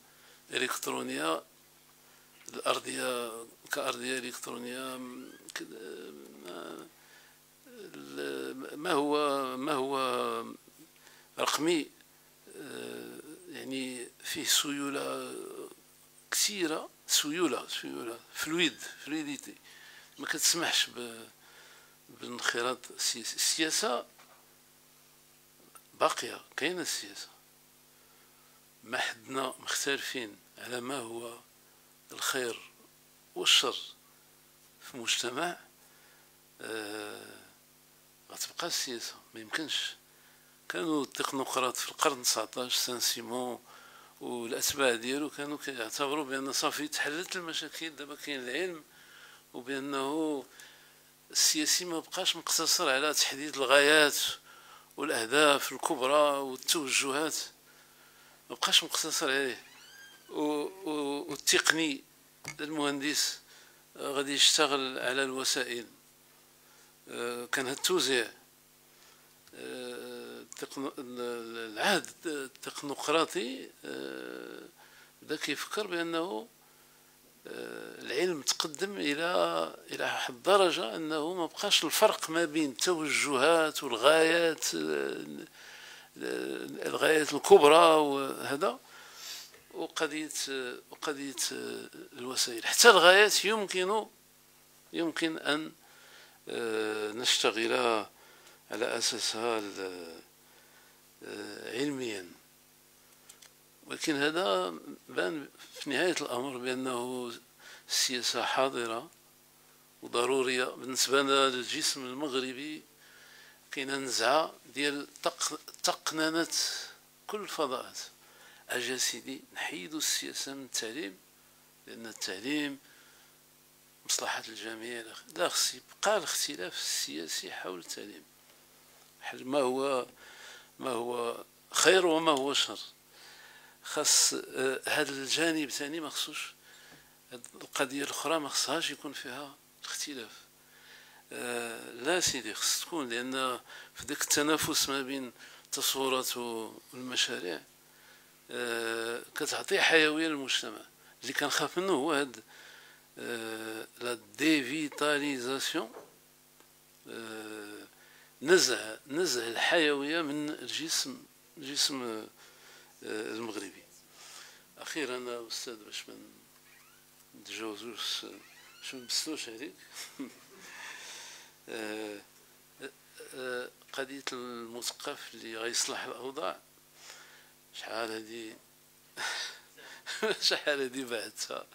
Speaker 2: إلكترونية الأرضية كأرضية إلكترونية ما هو ما هو رقمي؟ يعني فيه سيولة كثيرة سيولة سيولة فلويد فلويديتي. ما كتسمحش بالانخراط السياسي السياسة باقية. كاينة السياسة. ما حدنا مختلفين على ما هو الخير والشر في مجتمع. آه غتبقى السياسة ما يمكنش. كانوا التكنوقراط في القرن 19 سان سيمون والأتباع ديالو كانوا كيعتبروا بأن صافي تحلت المشاكل. دابا كاين العلم وبأنه السياسي ما بقاش مقتصر على تحديد الغايات والأهداف الكبرى والتوجهات. ما بقاش مقتصر عليه. والتقني المهندس غادي يشتغل على الوسائل. آه، كان التوزيع آه، العهد التكنوقراطي بدا كيفكر بأنه العلم تقدم إلى إلى الدرجة أنه ما بقاش الفرق ما بين التوجهات والغايات الغايات الكبرى وهذا. وقضية وقضية الوسائل. حتى الغايات يمكن يمكن آه، نشتغل على أساسها آه، علميا. ولكن هذا بان في نهاية الأمر بأنه السياسة حاضرة وضرورية بالنسبة للجسم المغربي. كاينة نزعة ديال تقننة كل الفضاءات. اجا سيدي نحيدوا السياسة من التعليم لأن التعليم مصلحة الجميع. لا خص يبقى الاختلاف السياسي حول التعليم. ما هو ما هو خير وما هو شر. خاص آه، هذا الجانب ثاني ما خصوش القضية الأخرى ما خصهاش يكون فيها اختلاف. آه لا سيدي خص تكون لأن في ذاك التنافس ما بين التصورات والمشاريع آه كتعطي حيوية للمجتمع. اللي كنخاف منه هو هاد آه لا ديفيتاليزاسيون آه نزع الحيويه من الجسم الجسم المغربي أخيرا أستاذ باش ما نتجاوزوش باش ما نبسطوش عليك قضيه المثقف اللي غيصلح الاوضاع شحال هادي شحال هادي بعدتها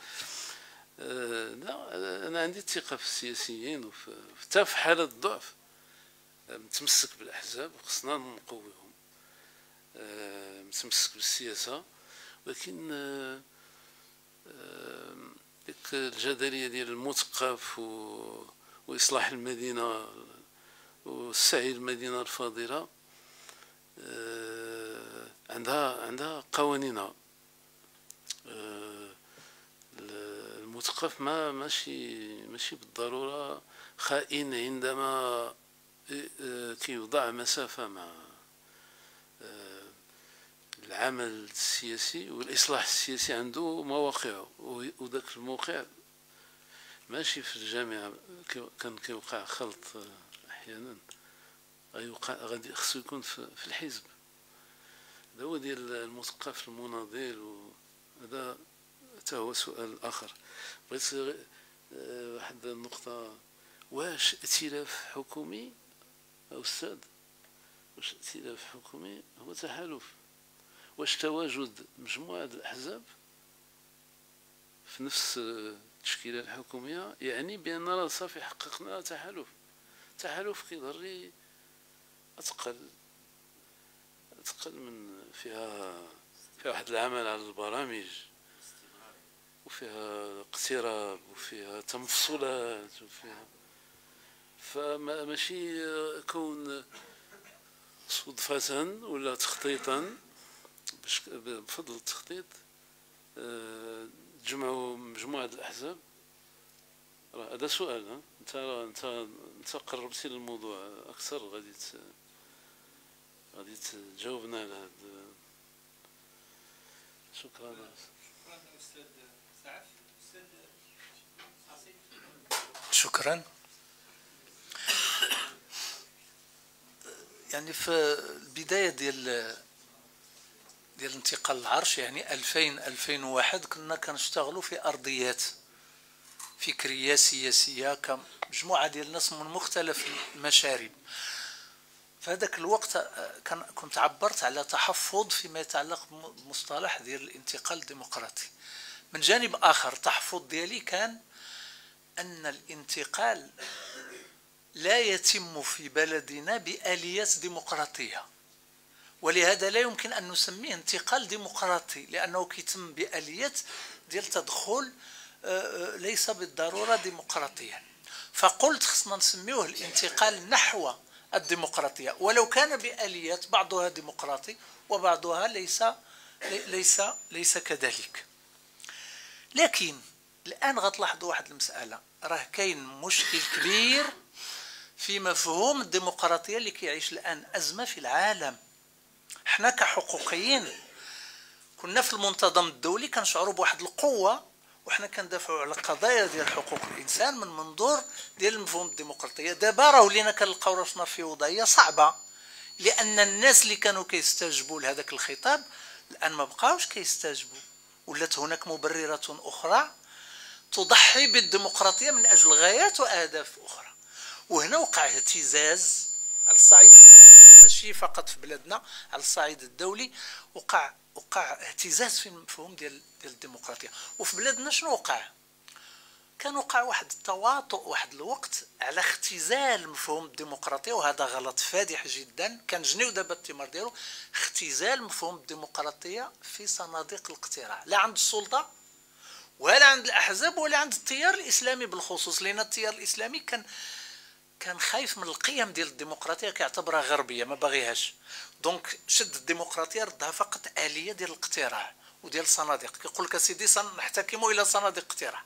Speaker 2: لا أنا عندي ثقه في السياسيين حتى في حالة الضعف. متمسك بالأحزاب وخصنا نقويهم. متمسك بالسياسة. ولكن ديك الجدلية ديال المثقف. وإصلاح المدينة والسعي للمدينة الفاضلة آه، عندها عندها قوانينها. آه، المثقف ما ماشي ماشي بالضرورة. خائن عندما آه، كيوضع مسافة مع العمل السياسي والإصلاح السياسي عنده مواقعه وذاك الموقع ماشي في الجامعة. كان كيوقع خلط أحيانا. غيوقع غادي خصو يكون في, في الحزب. هذا هو ديال المثقف المناضل. وهذا حتى هو سؤال آخر. بغيت آه، واحد النقطة. واش ائتلاف حكومي أستاذ؟ واش ائتلاف حكومي هو تحالف؟ واش تواجد مجموعة الأحزاب في نفس التشكيلة الحكومية؟ يعني بأننا صافي حققنا تحالف. تحالف كيظهر أثقل أثقل من فيها فيها واحد العمل على البرامج. وفيها اقتراب وفيها تمفصلات وفيها فماشي كون صدفة ولا تخطيطا بفضل التخطيط آه، تجمعوا مجموعة الأحزاب. هذا سؤال أنت انت أنت قربتي للموضوع أكثر غادي غادي تجاوبنا على هذا شكرا.
Speaker 3: شكرا. يعني في البداية ديال ديال انتقال العرش يعني 2000 2001 كنا كنشتغلوا في أرضيات فكرية سياسية كمجموعة ديال الناس من مختلف المشارب في هذاك الوقت آه، كان كنت عبرت على تحفظ فيما يتعلق بمصطلح ديال الانتقال الديمقراطي. من جانب آخر التحفظ ديالي كان أن الانتقال لا يتم في بلدنا بآليات ديمقراطية. ولهذا لا يمكن أن نسميه انتقال ديمقراطي لأنه كيتم بآليات ديال تدخل آه، آه، ليس بالضرورة ديمقراطيا فقلت خصنا نسميوه الانتقال نحو الديمقراطية. ولو كان بآليات بعضها ديمقراطي وبعضها ليس ليس ليس كذلك. لكن الآن غتلاحظوا واحد المسألة. راه كاين مشكل كبير في مفهوم الديمقراطية اللي كيعيش الآن أزمة في العالم. إحنا كحقوقيين كنا في المنتظم الدولي كنشعروا بواحد القوة وحنا كندافعوا على قضايا ديال حقوق الإنسان من منظور ديال المفهوم الديمقراطية. دابا راه ولينا كنلقاو راسنا في وضعية صعبة لأن الناس اللي كانوا كيستجبوا لهذاك الخطاب الآن ما بقاوش كيستجبوا ولات هناك مبررات أخرى تضحي بالديمقراطية من أجل غايات وأهداف أخرى. وهنا وقع اهتزاز على الصعيد ماشي فقط في بلادنا على الصعيد الدولي وقع وقع اهتزاز في المفهوم ديال ديال الديمقراطية. وفي بلادنا شنو وقع؟ كان وقع واحد التواطؤ واحد الوقت على اختزال مفهوم الديمقراطية وهذا غلط فادح جدا. كان جنيو دابا الثمار ديالو اختزال مفهوم الديمقراطية في صناديق الاقتراع. لا عند السلطة ولا عند الأحزاب ولا عند التيار الإسلامي بالخصوص لأن التيار الإسلامي كان كان خايف من القيم ديال الديمقراطية كيعتبرها غربية ما باغيهاش. دونك شد الديمقراطية ردها فقط آلية ديال الاقتراع وديال الصناديق. كيقول لك أسيدي سنحتكم إلى صناديق اقتراع.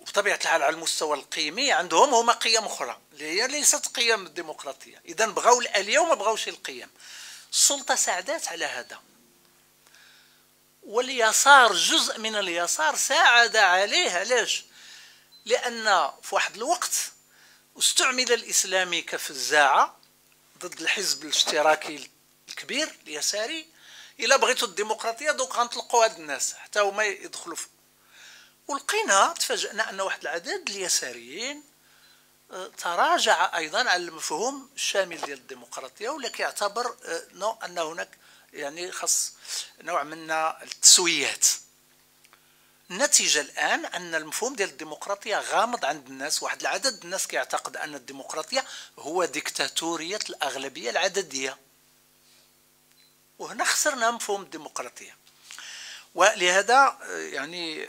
Speaker 3: وبطبيعة الحال على المستوى القيمي عندهم هما قيم أخرى اللي هي ليست قيم الديمقراطية. اذا بغاو الآلية وما بغاوش القيم. السلطة ساعدات على هذا. واليسار جزء من اليسار ساعد عليه علاش لأن في واحد الوقت استعمل الإسلامي كفزاعه ضد الحزب الاشتراكي الكبير اليساري الا بغيتوا الديمقراطية دوك غنطلقوا هاد الناس حتى هما يدخلوا في. ولقينا تفاجئنا أن واحد العدد اليساريين آه، تراجع أيضا على المفهوم الشامل ديال الديمقراطية ولا كيعتبر آه، أن هناك يعني خاص نوع من التسويات. النتيجة الآن أن المفهوم ديال الديمقراطية غامض عند الناس. واحد العدد الناس كيعتقد أن الديمقراطية هو ديكتاتورية الأغلبية العددية. وهنا خسرنا مفهوم الديمقراطية. ولهذا يعني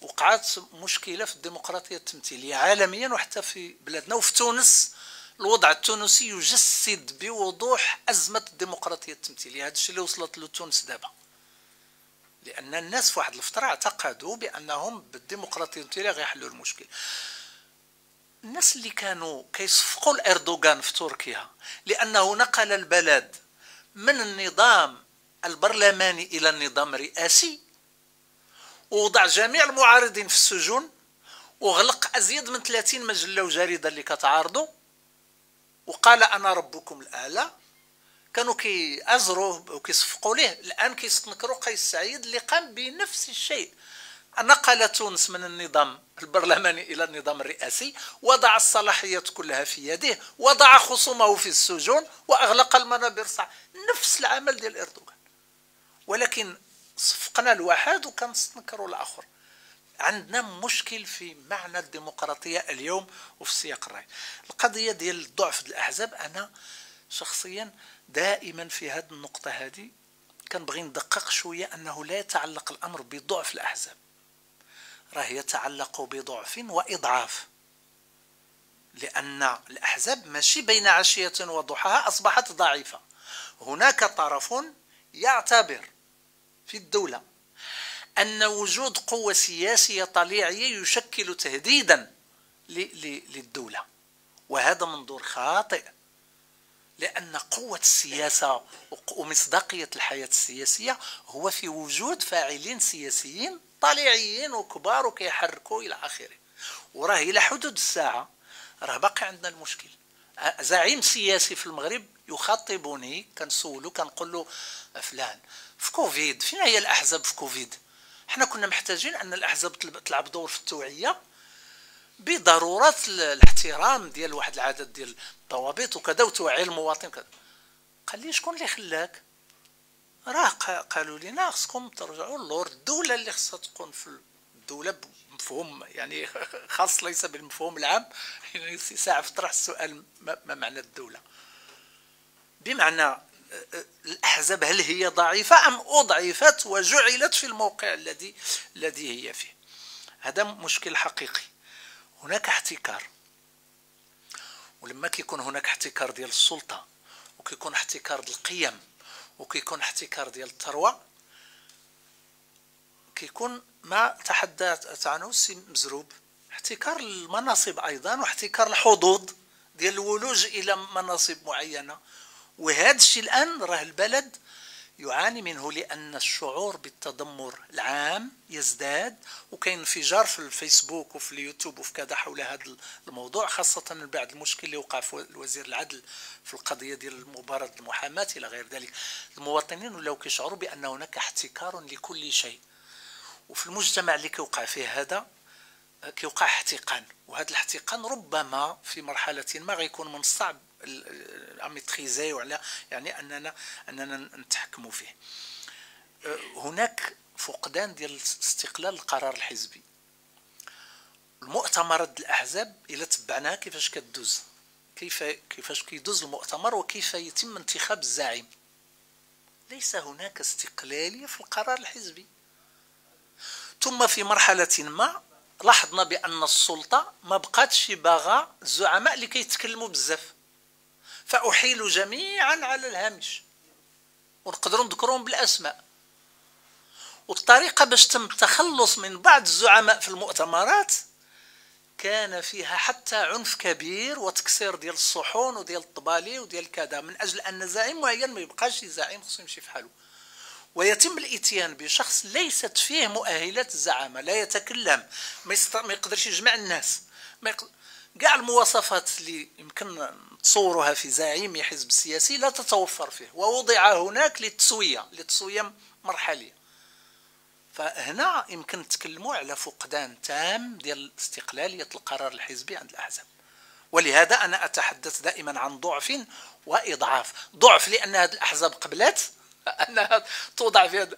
Speaker 3: وقعت مشكلة في الديمقراطية التمثيلية عالميا وحتى في بلادنا. وفي تونس الوضع التونسي يجسد بوضوح أزمة الديمقراطية التمثيلية. هذا الشيء اللي وصلت له تونس دابا. لأن الناس في واحد الفترة اعتقدوا بأنهم بالديمقراطية التمثيلية غيحلوا المشكل. الناس اللي كانوا كيصفقوا الاردوغان في تركيا لأنه نقل البلد من النظام البرلماني إلى النظام الرئاسي ووضع جميع المعارضين في السجون وغلق أزيد من 30 مجلة وجريدة اللي كتعارضوا. وقال أنا ربكم الأعلى. كانوا كيأزروا وكيصفقوا ليه؟ الان كيستنكروا قيس سعيد اللي قام بنفس الشيء. نقل تونس من النظام البرلماني إلى النظام الرئاسي وضع الصلاحيات كلها في يده وضع خصومه في السجون وأغلق المنابر نفس العمل ديال إردوغان. ولكن صفقنا الواحد وكنستنكروا الآخر. عندنا مشكل في معنى الديمقراطية اليوم وفي السياق الرأي. القضية ديال ضعف الأحزاب أنا شخصيا دائما في هذه النقطة هذه كنبغي ندقق شوية أنه لا يتعلق الأمر بضعف الأحزاب راه يتعلق بضعف وإضعاف. لأن الأحزاب ماشي بين عشية وضحاها أصبحت ضعيفة. هناك طرف يعتبر في الدولة أن وجود قوة سياسية طليعية يشكل تهديدا للدولة. وهذا منظور خاطئ لأن قوة السياسة ومصداقية الحياة السياسية هو في وجود فاعلين سياسيين طليعيين وكبار وكيحركوا إلى آخره. وراه إلى حدود الساعة راه باقي عندنا المشكل. زعيم سياسي في المغرب يخاطبني كنسولو كنقول له فلان في كوفيد فين هي الأحزاب في كوفيد؟ حنا كنا محتاجين أن الأحزاب تلعب دور في التوعية بضرورة الاحترام ديال واحد العدد ديال الضوابط وكذا وتوعي المواطن كذا قال لي شكون اللي خلاك؟ راه قالوا لنا خصكم ترجعوا للور الدولة اللي خصها تكون في الدولة بمفهوم يعني خاص ليس بالمفهوم العام يعني ساعه في طرح السؤال ما معنى الدولة؟ بمعنى الأحزاب هل هي ضعيفة أم اضعفت وجعلت في الموقع الذي الذي هي فيه. هذا مشكل حقيقي. هناك احتكار. ولما كيكون هناك احتكار ديال السلطة وكيكون احتكار ديال القيم وكيكون احتكار ديال الثروة كيكون ما تحدث عنه السي مزروب. احتكار المناصب أيضا واحتكار الحظوظ ديال الولوج إلى مناصب معينة. وهذا الشيء الآن راه البلد يعاني منه لأن الشعور بالتذمر العام يزداد وكاين انفجار في الفيسبوك وفي اليوتيوب وفي كذا حول هذا الموضوع خاصة من بعد المشكل اللي وقع في الوزير العدل في القضية ديال مباراة المحاماة إلى غير ذلك. المواطنين ولاو كيشعروا بأن هناك احتكار لكل شيء وفي المجتمع اللي كيوقع فيه هذا كيوقع احتقان وهذا الاحتقان ربما في مرحلة ما غيكون من الصعب اميتريزي وعلى يعني اننا أننا نتحكموا فيه. أه، هناك فقدان ديال استقلال القرار الحزبي. المؤتمرات الأحزاب إلى تبعناها كيفاش كدوز؟ كيف كيفاش كيدوز المؤتمر وكيف يتم انتخاب الزعيم؟ ليس هناك استقلالية في القرار الحزبي. ثم في مرحلة ما لاحظنا بأن السلطة ما بقاتش باغا الزعماء اللي كيتكلموا بزاف. فأحيل جميعا على الهامش. ونقدروا نذكرهم بالأسماء. والطريقة باش تم التخلص من بعض الزعماء في المؤتمرات كان فيها حتى عنف كبير وتكسير ديال الصحون وديال الطبالي وديال كذا من أجل أن زعيم معين ما يبقاش زعيم خصو يمشي في حاله. ويتم الإتيان بشخص ليست فيه مؤهلات الزعامه لا يتكلم ما. ما يقدرش يجمع الناس. ما يق... كاع المواصفات اللي يمكن تصورها في زعيم حزب سياسي لا تتوفر فيه ووضع هناك للتسوية للتسوية مرحلية. فهنا يمكن نتكلموا على فقدان تام ديال استقلالية القرار الحزبي عند الأحزاب. ولهذا أنا أتحدث دائما عن ضعف وإضعاف. ضعف لأن هذه الأحزاب قبلت؟ انها توضع في هذا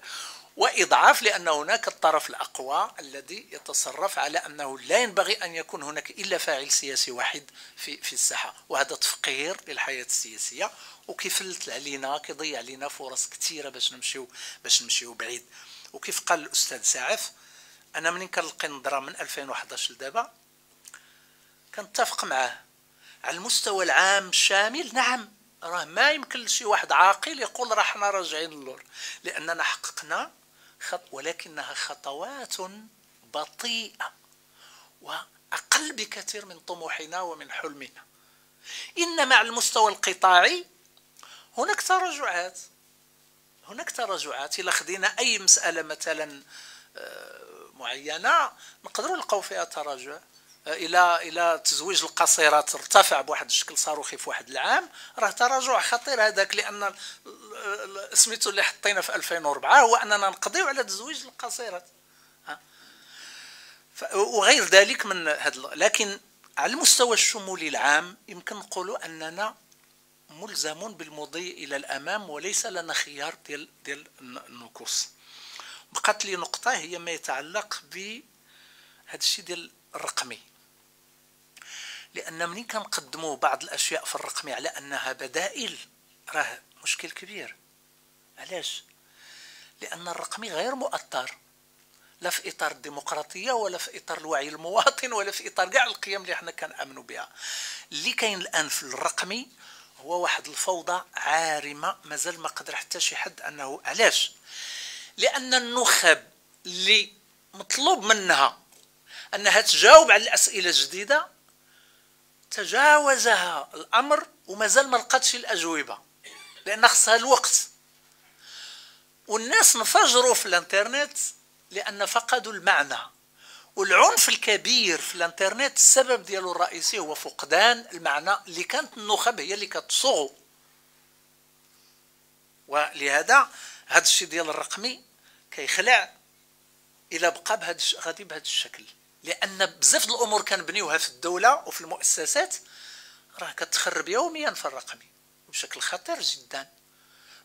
Speaker 3: وإضعاف لأن هناك الطرف الأقوى الذي يتصرف على أنه لا ينبغي أن يكون هناك إلا فاعل سياسي واحد في في الساحة. وهذا تفقير للحياة السياسية. وكيفلت علينا كيضيع علينا فرص كثيرة باش نمشيو باش نمشيو بعيد. وكيف قال الأستاذ ساعف أنا منين كنلقي نظرة من 2011 لدابا كنتفق معاه. على المستوى العام الشامل نعم راه ما يمكن لشي واحد عاقل يقول راه حنا راجعين للور. لأننا حققنا خط ولكنها خطوات بطيئة وأقل بكثير من طموحنا ومن حلمنا. إنما على المستوى القطاعي هناك تراجعات هناك تراجعات. إلا خدينا أي مسألة مثلا آه، معينة نقدروا نلقاو فيها تراجع. إلى إلى تزويج القصيرات ارتفع بواحد الشكل صاروخي في واحد العام راه تراجع خطير هذاك لأن سميتو اللي حطينا في 2004 هو أننا نقضيو على تزويج القصيرات وغير ذلك من هذا لكن على المستوى الشمولي العام يمكن نقولوا أننا ملزم بالمضي إلى الأمام وليس لنا خيار ديال ديال النكوص بقات لي نقطة هي ما يتعلق ب هذا الشيء ديال الرقمي. لأن منين كنقدموا بعض الأشياء في الرقمي على أنها بدائل؟ راه مشكل كبير. علاش؟ لأن الرقمي غير مؤطر. لا في إطار الديمقراطية ولا في إطار الوعي المواطن ولا في إطار كاع القيم اللي حنا كنأمنوا بها. اللي كاين الآن في الرقمي هو واحد الفوضى عارمة مازال ما قدر حتى شي حد أنه علاش؟ لأن النخب اللي مطلوب منها أنها تجاوب على الأسئلة الجديدة تجاوزها الأمر ومازال ما لقاتش الأجوبة لأن خصها الوقت. والناس انفجروا في الإنترنت لأن فقدوا المعنى والعنف الكبير في الإنترنت السبب ديالو الرئيسي هو فقدان المعنى اللي كانت النخب هي اللي كتصوغ ولهذا هذا الشيء ديال الرقمي كيخلع إلى بقى بهذا غادي بهذا الشكل. لأن بزاف الأمور كنبنيوها في الدولة وفي المؤسسات راه كتخرب يوميا في الرقمي بشكل خطير جدا.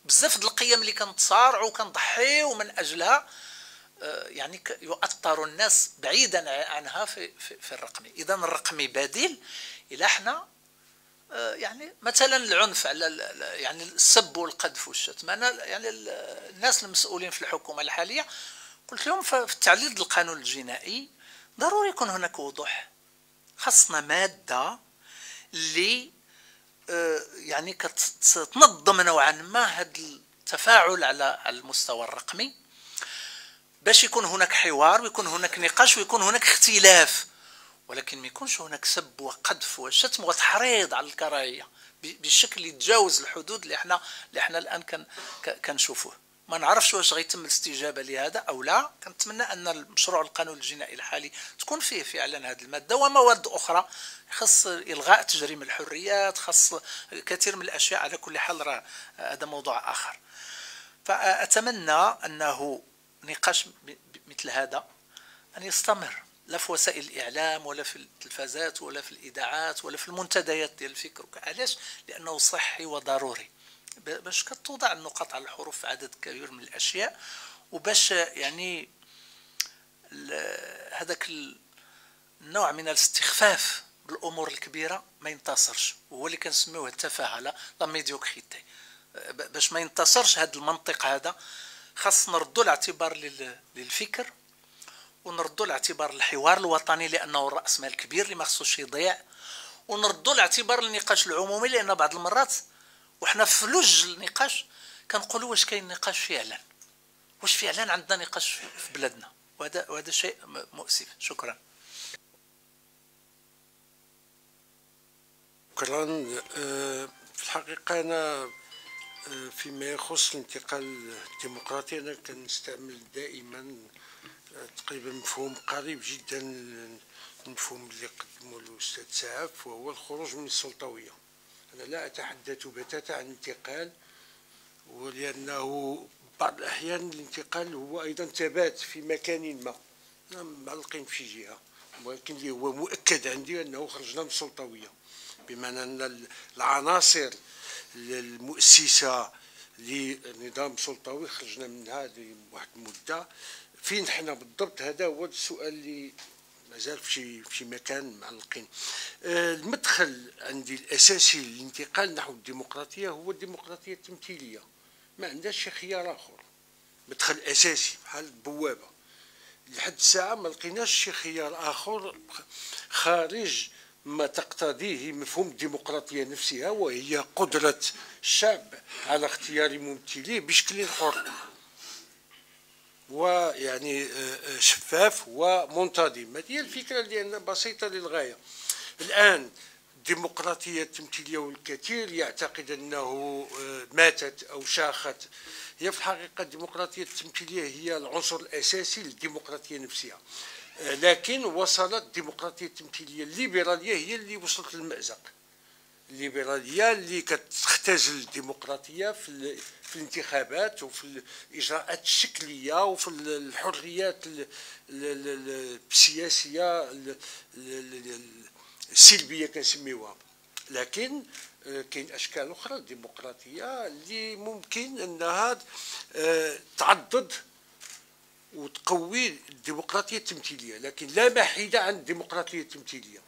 Speaker 3: بزاف القيم اللي كنتصارعوا وكنضحيو من أجلها آه، يعني يؤطر الناس بعيدا عنها في في, في الرقمي اذا الرقمي بديل إلى إحنا آه، يعني مثلا العنف على يعني السب والقذف والشتم. أنا يعني الناس المسؤولين في الحكومة الحالية قلت لهم في التعليل القانون الجنائي ضروري يكون هناك وضوح. خاصنا مادة اللي آه، يعني كتنظم نوعا ما هذا التفاعل على المستوى الرقمي. باش يكون هناك حوار ويكون هناك نقاش ويكون هناك اختلاف ولكن ما يكونش هناك سب وقذف وشتم وتحريض على الكراهية بشكل يتجاوز الحدود اللي إحنا اللي إحنا الآن كنشوفوه. ما نعرفش واش غيتم الاستجابة لهذا أو لا. كنتمنى أن المشروع القانون الجنائي الحالي تكون فيه فعلا هذه المادة ومواد أخرى. خص إلغاء تجريم الحريات خص كثير من الأشياء على كل حال راه هذا موضوع آخر. فأتمنى أنه نقاش مثل هذا أن يستمر لا في وسائل الإعلام ولا في التلفازات ولا في الإذاعات ولا في المنتديات ديال الفكر. علاش؟ لأنه صحي وضروري. باش كتوضع النقاط على الحروف في عدد كبير من الأشياء وباش يعني هذاك النوع من الاستخفاف بالأمور الكبيرة ما ينتصرش وهو اللي كنسميوه التفاهه لا ميديوكريتي. باش ما ينتصرش هذا المنطق هذا خاص نردوا الاعتبار للفكر ونردوا الاعتبار للحوار الوطني لأنه الراس مال كبير اللي ما خصوش يضيع ونردوا الاعتبار للنقاش العمومي لأن بعض المرات وحنا في لج النقاش كنقولوا واش كاين نقاش فعلا. واش فعلا عندنا نقاش في بلادنا. وهذا وهذا شيء مؤسف. شكرا.
Speaker 4: شكرا. آه، في الحقيقة أنا آه، فيما يخص الانتقال الديمقراطي أنا كنستعمل دائما آه، تقريبا مفهوم قريب جدا المفهوم اللي قدمه الأستاذ سعف وهو الخروج من السلطوية. أنا لا أتحدث بتاتا عن انتقال ولأنه بعض الأحيان الانتقال هو أيضا ثبات في مكان ما معلقين في جهة ولكن اللي هو مؤكد عندي أنه خرجنا من السلطوية بمعنى أن العناصر المؤسسة لنظام سلطوي خرجنا منها لواحد المدة. فين حنا بالضبط؟ هذا هو السؤال اللي مازال في شي في مكان معلقين. آه، المدخل عندي الأساسي للانتقال نحو الديمقراطية هو الديمقراطية التمثيلية. ما عندهاش شي خيار آخر. مدخل أساسي بحال البوابة. لحد الساعة ما لقيناش شي خيار آخر خارج ما تقتضيه مفهوم الديمقراطية نفسها وهي قدرة الشعب على اختيار ممثليه بشكل حر. ويعني آه، آه، شفاف ومنتظم. هذه الفكرة اللي بسيطة للغاية. الآن الديمقراطيه التمثيلية والكثير يعتقد أنه آه، ماتت أو شاخت. هي في الحقيقة الديمقراطيه التمثيلية هي العنصر الأساسي للديمقراطية نفسها لكن وصلت الديمقراطيه التمثيلية الليبرالية هي اللي وصلت للمأزق. الليبرالية اللي كتختزل الديمقراطية في في الانتخابات وفي الإجراءات الشكلية وفي الحريات السياسية السلبية كنسميوها. لكن آه، كاين أشكال أخرى الديمقراطية اللي ممكن أنها آه، تعضد وتقوي الديمقراطية التمثيلية لكن لا محيدة عن الديمقراطية التمثيلية.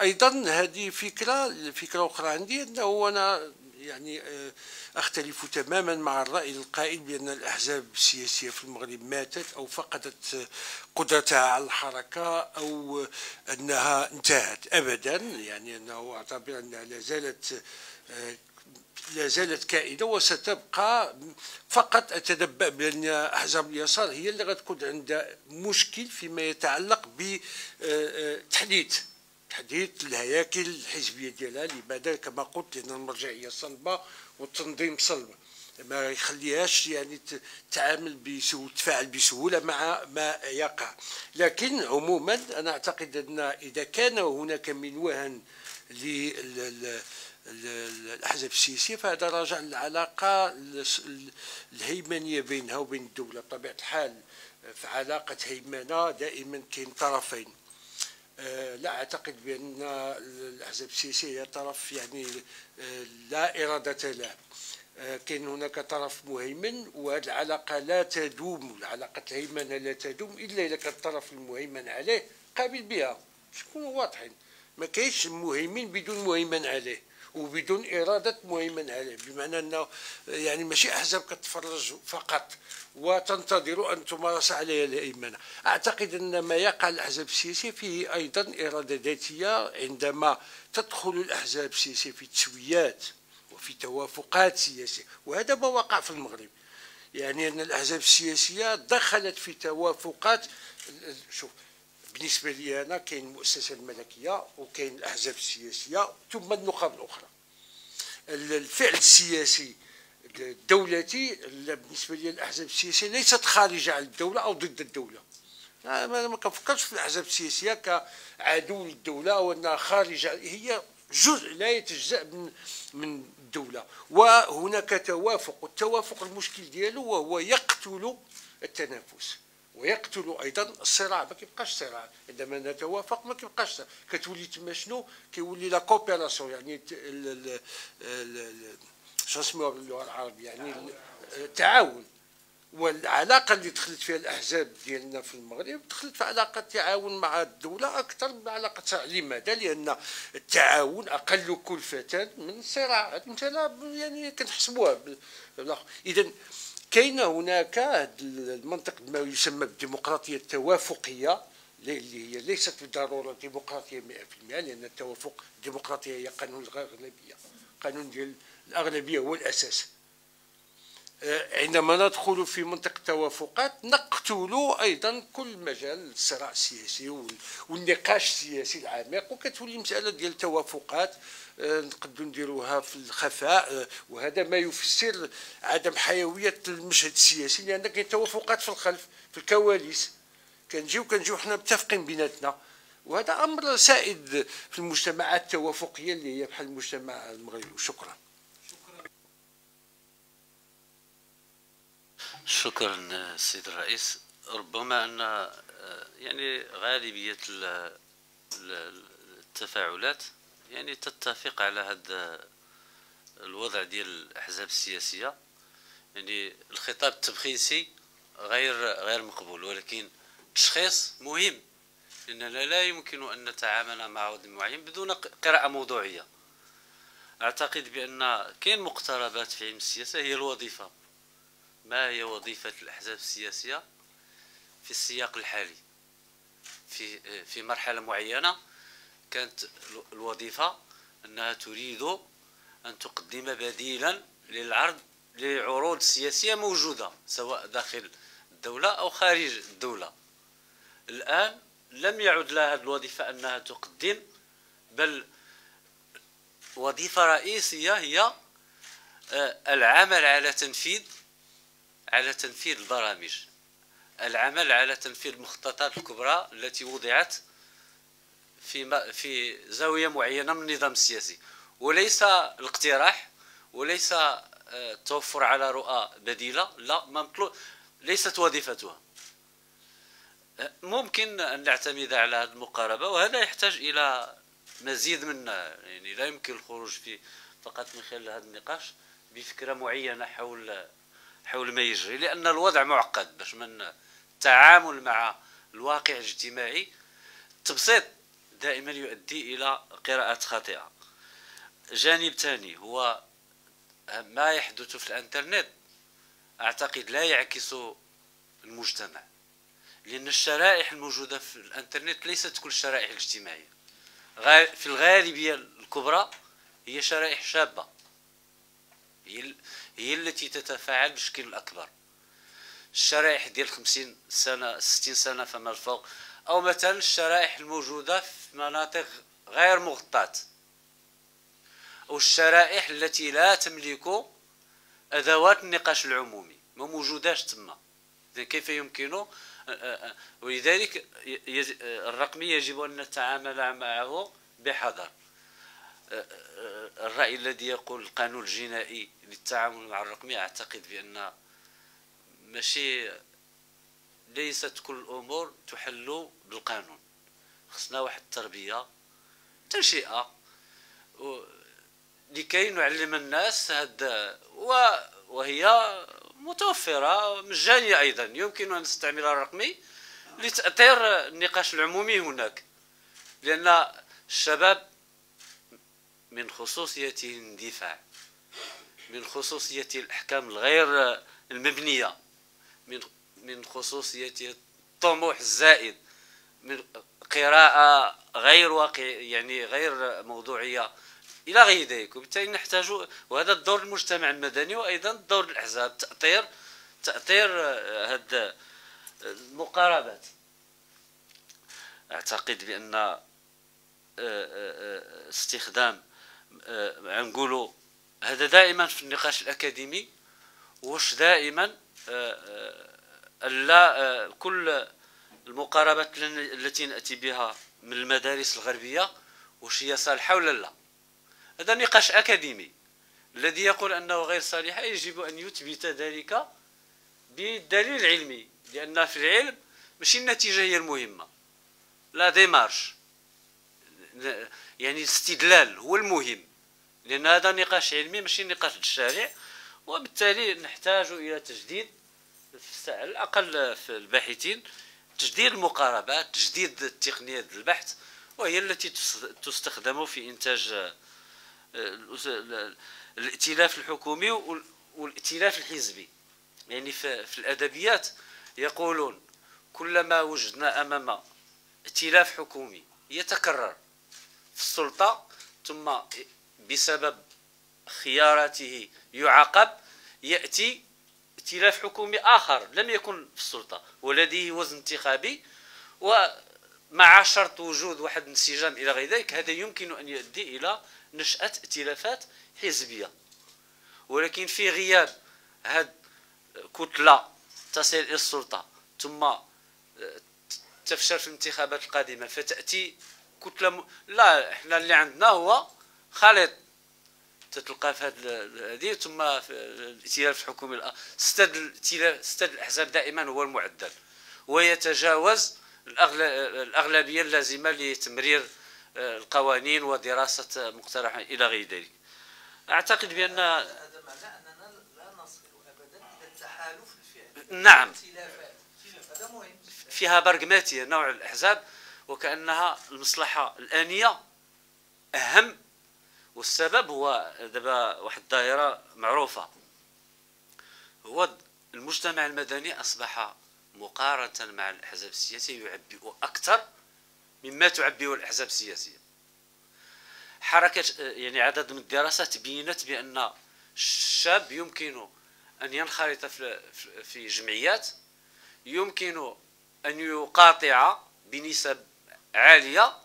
Speaker 4: أيضا هذه فكرة فكرة أخرى عندي أنه أنا يعني آه، أختلف تماما مع الرأي القائل بأن الأحزاب السياسية في المغرب ماتت أو فقدت قدرتها على الحركة أو أنها انتهت ابدا. يعني أنه أعتبر أنها لا زالت آه، لا زالت كائنه وستبقى فقط. أتنبأ بأن أحزاب اليسار هي اللي غتكون عندها مشكل فيما يتعلق بتحديث آه، تحديث الهياكل الحزبية ديالها لماذا كما قلت لأن المرجعية صلبة والتنظيم صلب. ما يخليهاش يعني تتعامل بسهوله تفاعل بسهولة مع ما يقع. لكن عموما أنا أعتقد أن إذا كان هناك من وهن الأحزاب السياسية فهذا راجع للعلاقة الهيمنية بينها وبين الدولة. بطبيعة الحال في علاقة هيمنة دائما كاين طرفين. لا أعتقد بأن الأحزاب السياسية هي طرف يعني لا إرادة له. كاين هناك طرف مهيمن وهذه العلاقة لا تدوم العلاقة الهيمنة لا تدوم إلا إذا كان الطرف المهيمن عليه قابل بها. نكونوا واضحين؟ ما كاينش مهيمن بدون مهيمن عليه. وبدون إرادة مهيمن عليه بمعنى أنه يعني ماشي أحزاب كتفرج فقط وتنتظر أن تمارس عليها الهيمنه أعتقد أن ما يقع الأحزاب السياسية فيه أيضا إرادة ذاتية عندما تدخل الأحزاب السياسية في تسويات وفي توافقات سياسية وهذا ما وقع في المغرب. يعني أن الأحزاب السياسية دخلت في توافقات شوف بالنسبة لي أنا كاين المؤسسه الملكية وكاين الأحزاب السياسية ثم النخب الأخرى. الفعل السياسي الدولتي بالنسبة لي الأحزاب السياسية ليست خارجة عن الدولة أو ضد الدولة. أنا ما كنفكرش في الأحزاب السياسية كعدو للدولة أو انها خارجة هي جزء لا يتجزأ من من الدولة. وهناك توافق والتوافق المشكل ديالو وهو يقتل التنافس. ويقتل أيضا الصراع ما كيبقاش صراع. عندما نتوافق ما كيبقاش كتولي تما شنو؟ كيولي لا كوبيراسيون يعني شنو نسميوها باللغة العربية؟ يعني التعاون والعلاقة اللي دخلت فيها الأحزاب ديالنا في المغرب دخلت في علاقة تعاون مع الدولة أكثر من علاقة لماذا؟ لأن التعاون أقل كلفة من الصراع مثلا يعني كنحسبوها اذا كاين هناك المنطق ما يسمى بالديمقراطية التوافقية اللي هي ليست بالضرورة ديمقراطيه 100% لأن التوافق الديمقراطية هي قانون الأغلبية قانون ديال الأغلبية هو الأساس. آه، عندما ندخل في منطقة التوافقات نقتل أيضا كل مجال الصراع السياسي والنقاش السياسي العميق وكتولي مسألة ديال التوافقات نقدروا نديروها في الخفاء آه، وهذا ما يفسر عدم حيوية المشهد السياسي لأن كاين توافقات في الخلف في الكواليس. كنجيو كنجيو حنا متفقين بيناتنا. وهذا أمر سائد في المجتمعات التوافقية اللي هي بحال المجتمع المغربي. وشكرا
Speaker 5: شكرا السيد الرئيس. ربما أن يعني غالبية التفاعلات يعني تتفق على هذا الوضع ديال الأحزاب السياسية. يعني الخطاب التبخيسي غير غير مقبول ولكن التشخيص مهم. اننا لا يمكن أن نتعامل مع وضع معين بدون قراءة موضوعية. أعتقد بأن كاين مقتربات في علم السياسة هي الوظيفة. ما هي وظيفة الأحزاب السياسية في السياق الحالي؟ في في مرحلة معينة. كانت الوظيفة أنها تريد أن تقدم بديلا للعرض لعروض سياسية موجودة سواء داخل الدولة أو خارج الدولة. الآن لم يعد لها هذه الوظيفة أنها تقدم بل وظيفة رئيسية هي آه، العمل على تنفيذ على تنفيذ البرامج. العمل على تنفيذ المخططات الكبرى التي وضعت في في زاوية معينة من النظام السياسي. وليس الاقتراح وليس التوفر آه، على رؤى بديلة لا مطلوب ليست وظيفتها. آه، ممكن أن نعتمد على هذه المقاربة وهذا يحتاج إلى مزيد من يعني لا يمكن الخروج في فقط من خلال هذا النقاش بفكرة معينة حول حول ما يجري لأن الوضع معقد باش من التعامل مع الواقع الاجتماعي. التبسيط دائما يؤدي إلى قراءات خاطئة. جانب ثاني هو ما يحدث في الإنترنت. أعتقد لا يعكس المجتمع لأن الشرائح الموجودة في الإنترنت ليست كل الشرائح الاجتماعية. في الغالبية الكبرى هي شرائح شابة. هي التي تتفاعل بشكل أكبر. الشرائح ديال 50 سنة 60 سنة فما الفوق أو مثلا الشرائح الموجودة في مناطق غير مغطاة. أو الشرائح التي لا تملك أدوات النقاش العمومي ما موجوداش تما. كيف يمكن؟ ولذلك الرقمي يجب أن نتعامل معه بحذر. الرأي الذي يقول القانون الجنائي للتعامل مع الرقمي أعتقد بأن ماشي ليست كل الأمور تحل بالقانون. خصنا واحد التربية تنشئة. لكي نعلم الناس هذا وهي متوفرة مجانية أيضا. يمكن أن نستعملها الرقمي لتأثير النقاش العمومي هناك. لأن الشباب من خصوصيته الاندفاع من خصوصية الأحكام الغير المبنية من من خصوصية الطموح الزائد من قراءة غير واقع يعني غير موضوعية إلى غير ذلك وبالتالي نحتاج وهذا الدور المجتمع المدني وأيضا دور الأحزاب تأطير تأطير هذا المقاربات. أعتقد بأن آه، آه، آه، استخدام نقولوا هذا دائما في النقاش الأكاديمي واش دائما لا كل المقاربات التي نأتي بها من المدارس الغربية واش هي صالحة ولا لا؟ هذا نقاش أكاديمي الذي يقول أنه غير صالحه يجب أن يثبت ذلك بالدليل العلمي لأن في العلم ماشي النتيجة هي المهمة. لا ديمارش. يعني الاستدلال هو المهم لأن هذا نقاش علمي ماشي نقاش الشارع وبالتالي نحتاج إلى تجديد على الاقل في الباحثين تجديد المقاربات تجديد تقنيات البحث وهي التي تستخدم في إنتاج آه، الائتلاف الحكومي والائتلاف الحزبي. يعني في الأدبيات يقولون كلما وجدنا أمام ائتلاف حكومي يتكرر في السلطة ثم بسبب خياراته يعاقب يأتي ائتلاف حكومي آخر لم يكن في السلطة ولديه وزن انتخابي ومع شرط وجود واحد الانسجام إلى غير ذلك هذا يمكن أن يؤدي إلى نشأة ائتلافات حزبية. ولكن في غياب هذه كتلة تصل إلى السلطة ثم آه، تفشل في الانتخابات القادمة فتأتي كتلة م... لا إحنا اللي عندنا هو خالط تتلقى في هذه ثم في الائتلاف الحكومي ستاد الائتلاف ستاد الأحزاب دائما هو المعدل ويتجاوز الأغلبية اللازمة لتمرير آه، القوانين ودراسة مقترح إلى غير ذلك أعتقد بأن هذا معناه أننا لا نصل ابدا إلى التحالف الفعلي. نعم. فيها برغماتيه نوع الأحزاب وكأنها المصلحة الآنية أهم والسبب هو دابا واحد الظاهره معروفة. هو المجتمع المدني أصبح مقارنة مع الأحزاب السياسية يعبئ أكثر مما تعبئه الأحزاب السياسية. حركة يعني عدد من الدراسات بينت بأن الشاب يمكن أن ينخرط في جمعيات يمكن أن يقاطع بنسب عالية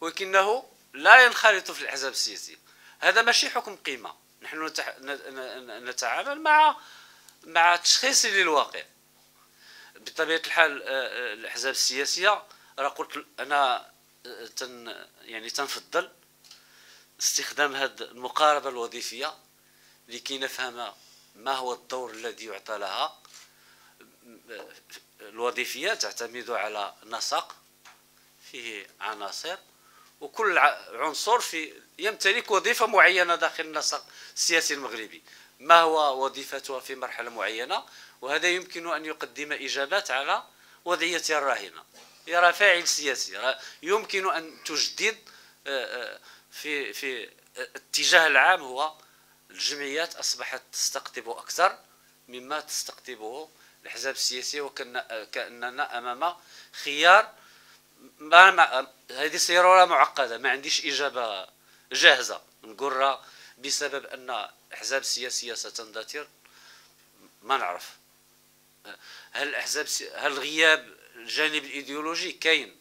Speaker 5: ولكنه لا ينخرط في الأحزاب السياسية. هذا ماشي حكم قيمة. نحن نتعامل مع مع تشخيص للواقع. بطبيعة الحال آه، آه، الأحزاب السياسية راه قلت أنا آه، تن يعني تنفضل استخدام هذه المقاربة الوظيفية لكي نفهم ما هو الدور الذي يعطى لها. الوظيفية تعتمد على نسق فيه عناصر وكل عنصر في يمتلك وظيفة معينة داخل النسق السياسي المغربي. ما هو وظيفتها في مرحلة معينة؟ وهذا يمكن أن يقدم إجابات على وضعيتها الراهنة. يرى فاعل سياسي يمكن أن تجدد آه، آه، في في الاتجاه العام هو الجمعيات أصبحت تستقطب أكثر مما تستقطبه الأحزاب السياسية وكأننا أمام خيار ما هذه سيرة معقدة. ما عنديش إجابة جاهزة. نقول بسبب أن الأحزاب السياسية ستندثر. ما نعرف. هل الأحزاب هل غياب الجانب الإيديولوجي كاين؟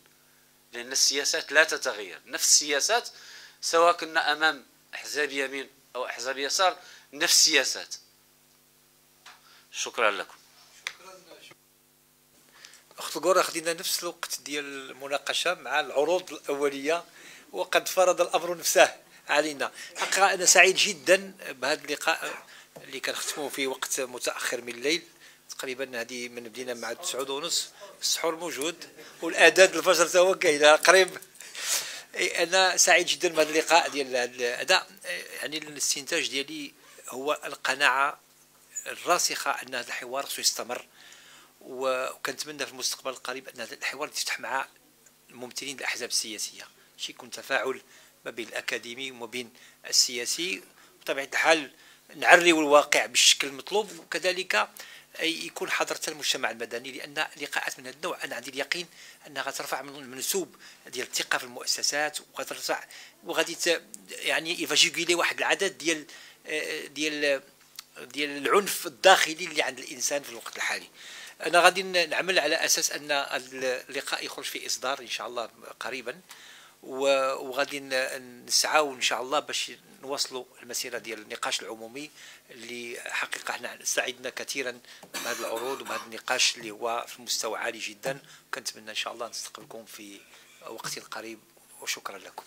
Speaker 5: لأن السياسات لا تتغير. نفس السياسات سواء كنا أمام أحزاب يمين أو أحزاب يسار نفس السياسات. شكرا لكم.
Speaker 1: أخت القرى خدينا نفس الوقت ديال المناقشة مع العروض الأولية. وقد فرض الأمر نفسه علينا. حقيقه أنا سعيد جدا بهذا اللقاء اللي كنختموه في وقت متأخر من الليل. تقريبا هذه من بدينا مع تسعود ونص. السحور موجود. والاعداد الفجر هو كاين قريب. أنا سعيد جدا بهذا اللقاء ديال الأداء. يعني الاستنتاج ديالي هو القناعة الراسخة أن هذا الحوار سيستمر وكنتمنى في المستقبل القريب أن هذا الحوار يفتح مع الممثلين الأحزاب السياسية. شي يكون تفاعل ما بين الأكاديمي وما بين السياسي. بطبيعة الحال نعريو الواقع بالشكل المطلوب وكذلك يكون حضرة المجتمع المدني لأن لقاءات من هذا النوع أنا عندي اليقين أنها غترفع من المنسوب ديال الثقة في المؤسسات وغترفع وغادي يعني يفاجيكولي واحد العدد ديال ديال ديال العنف الداخلي اللي عند الإنسان في الوقت الحالي. أنا غادي نعمل على أساس أن اللقاء يخرج في إصدار إن شاء الله قريبا. وغادي نسعاو إن شاء الله باش نوصلوا المسيرة ديال النقاش العمومي اللي حقيقة إحنا سعدنا كثيرا بهذا العروض وبهذا النقاش اللي هو في مستوى عالي جدا. كنتمنى إن شاء الله نستقبلكم في وقت قريب وشكرا لكم.